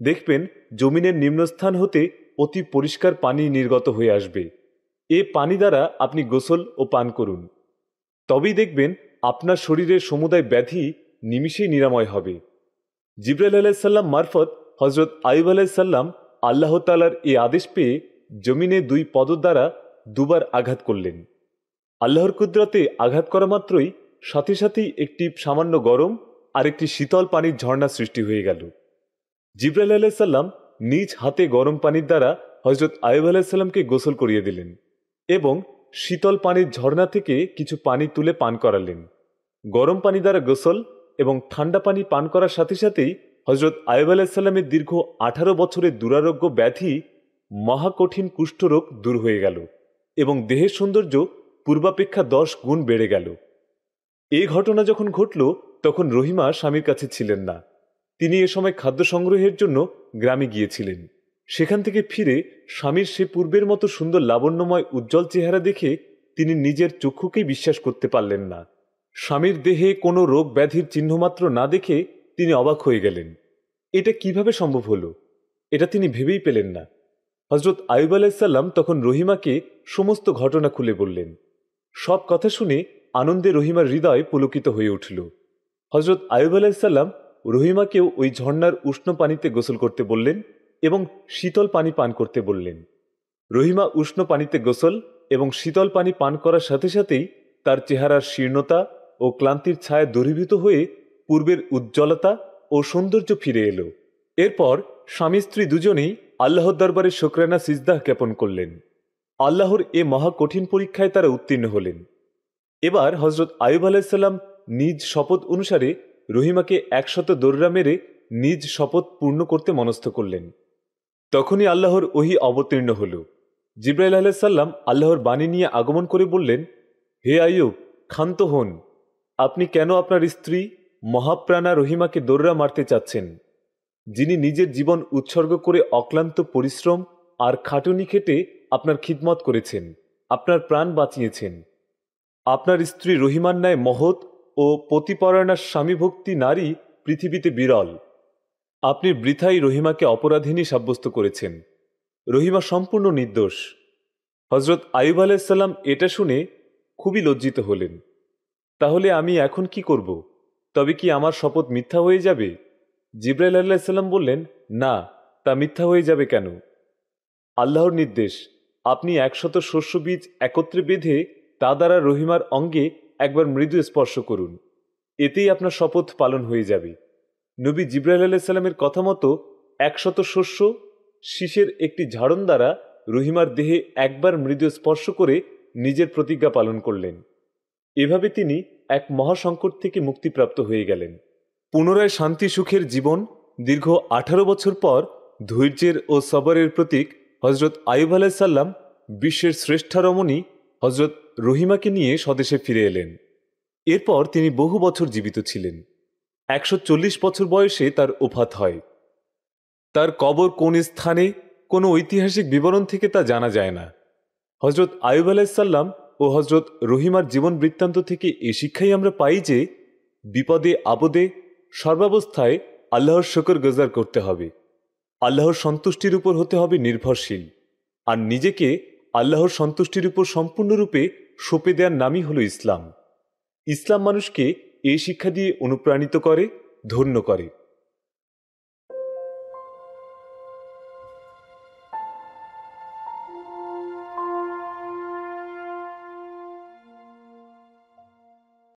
দেখবেন, জমিনের নিম্নস্থান হতে অতি পরিষ্কার পানি নির্গত হয়ে আসবে। এ পানি দ্বারা আপনি গোসল ও পান করুন। তবেই দেখবেন, আপনার শরীরের সমুদায় ব্যাধি নিমিষেই নিরাময় হবে। জিব্রাইল আলাইসাল্লাম মারফত হজরত আইব আলাইসাল্লাম আল্লাহ তালার এই আদেশ পেয়ে জমিনে দুই পদ দ্বারা দুবার আঘাত করলেন। আল্লাহর কুদরতে আঘাত করা মাত্রই সাথে সাথেই একটি সামান্য গরম আর একটি শীতল পানির ঝর্ণা সৃষ্টি হয়ে গেল। জিব্রাইল আলাইসাল্লাম নিজ হাতে গরম পানির দ্বারা হজরত আয়ুব আলাইসাল্লামকে গোসল করিয়ে দিলেন এবং শীতল পানির ঝর্ণা থেকে কিছু পানি তুলে পান করালেন। গরম পানি দ্বারা গোসল এবং ঠান্ডা পানি পান করার সাথে সাথেই হজরত আয়ুব আলাইসাল্লামের দীর্ঘ আঠারো বছরের দুরারোগ্য ব্যাধি মহাকঠিন কুষ্ঠরোগ দূর হয়ে গেল। এবং দেহের সৌন্দর্য পূর্বাপেক্ষা দশ গুণ বেড়ে গেল। এই ঘটনা যখন ঘটল, তখন রহিমা স্বামীর কাছে ছিলেন না। তিনি এ সময় খাদ্য সংগ্রহের জন্য গ্রামে গিয়েছিলেন। সেখান থেকে ফিরে স্বামীর সে পূর্বের মতো সুন্দর লাবণ্যময় উজ্জ্বল চেহারা দেখে তিনি নিজের চক্ষুকেই বিশ্বাস করতে পারলেন না। স্বামীর দেহে কোনো রোগ ব্যাধির চিহ্নমাত্র না দেখে তিনি অবাক হয়ে গেলেন। এটা কীভাবে সম্ভব হলো? এটা তিনি ভেবেই পেলেন না। হজরত আয়ুব আলাইসাল্লাম তখন রহিমাকে সমস্ত ঘটনা খুলে বললেন। সব কথা শুনে আনন্দে রহিমার হৃদয় পুলকিত হয়ে উঠল। হজরত আয়ুব আলাইসাল্লাম রহিমাকেও ওই ঝর্ণার উষ্ণ পানিতে গোসল করতে বললেন এবং শীতল পানি পান করতে বললেন। রহিমা উষ্ণ পানিতে গোসল এবং শীতল পানি পান করার সাথে সাথেই তার চেহারার শীর্ণতা ও ক্লান্তির ছায়া দূরীভূত হয়ে পূর্বের উজ্জ্বলতা ও সৌন্দর্য ফিরে এলো। এরপর স্বামী স্ত্রী দুজনেই আল্লাহর দরবারে শুক্রানা সিজদাহ জ্ঞাপন করলেন। আল্লাহর এ মহা কঠিন পরীক্ষায় তারা উত্তীর্ণ হলেন। এবার হজরত আয়ুব আলাইসাল্লাম নিজ শপথ অনুসারে রহিমাকে একশত দোররা মেরে নিজ শপথ পূর্ণ করতে মনস্থ করলেন। তখনই আল্লাহর ওহি অবতীর্ণ হল। জিব্রাইল আলাইসাল্লাম আল্লাহর বাণী নিয়ে আগমন করে বললেন, হে আয়ুব, ক্ষান্ত হন। আপনি কেন আপনার স্ত্রী মহাপ্রাণা রহিমাকে দোররা মারতে চাচ্ছেন? যিনি নিজের জীবন উৎসর্গ করে অক্লান্ত পরিশ্রম আর খাটুনি খেটে আপনার খিদমত করেছেন, আপনার প্রাণ বাঁচিয়েছেন। আপনার স্ত্রী রহিমান ন্যায় মহৎ ও পতিপরায়ণার স্বামীভক্তি নারী পৃথিবীতে বিরল। আপনি বৃথাই রহিমাকে অপরাধিনী সাব্যস্ত করেছেন। রহিমা সম্পূর্ণ নির্দোষ। হজরত আইব আলাইসাল্লাম এটা শুনে খুবই লজ্জিত হলেন। তাহলে আমি এখন কি করব? তবে কি আমার শপথ মিথ্যা হয়ে যাবে? জিব্রাইল আল্লাহিসাল্লাম বললেন, না, তা মিথ্যা হয়ে যাবে কেন? আল্লাহর নির্দেশ, আপনি একশত শস্য বীজ একত্রে বেঁধে তা দ্বারা রহিমার অঙ্গে একবার মৃদু স্পর্শ করুন। এতেই আপনার শপথ পালন হয়ে যাবে। নবী জিব্রাইল আলাইসাল্লামের কথা মতো একশত শস্য শীষের একটি ঝাড়ন দ্বারা রহিমার দেহে একবার মৃদু স্পর্শ করে নিজের প্রতিজ্ঞা পালন করলেন। এভাবে তিনি এক মহাসংকট থেকে মুক্তিপ্রাপ্ত হয়ে গেলেন। পুনরায় শান্তি, সুখের জীবন দীর্ঘ আঠারো বছর পর ধৈর্যের ও সবরের প্রতীক হজরত আয়ুব আলাইসাল্লাম বিশ্বের শ্রেষ্ঠা রমণী হজরত রহিমাকে নিয়ে স্বদেশে ফিরে এলেন। এরপর তিনি বহু বছর জীবিত ছিলেন। একশো চল্লিশ বছর বয়সে তার ওফাত হয়। তার কবর কোন স্থানে, কোনো ঐতিহাসিক বিবরণ থেকে তা জানা যায় না। হজরত আয়ুব আলাইসাল্লাম ও হজরত রহিমার জীবন বৃত্তান্ত থেকে এ শিক্ষাই আমরা পাই যে, বিপদে, আপদে সর্বাবস্থায় আল্লাহর শকর গজার করতে হবে। আল্লাহর সন্তুষ্টির উপর হতে হবে নির্ভরশীল। আর নিজেকে আল্লাহর সন্তুষ্টির উপর সম্পূর্ণরূপে সঁপে দেওয়ার নামই হল ইসলাম। ইসলাম মানুষকে এই শিক্ষা দিয়ে অনুপ্রাণিত করে, ধন্য করে।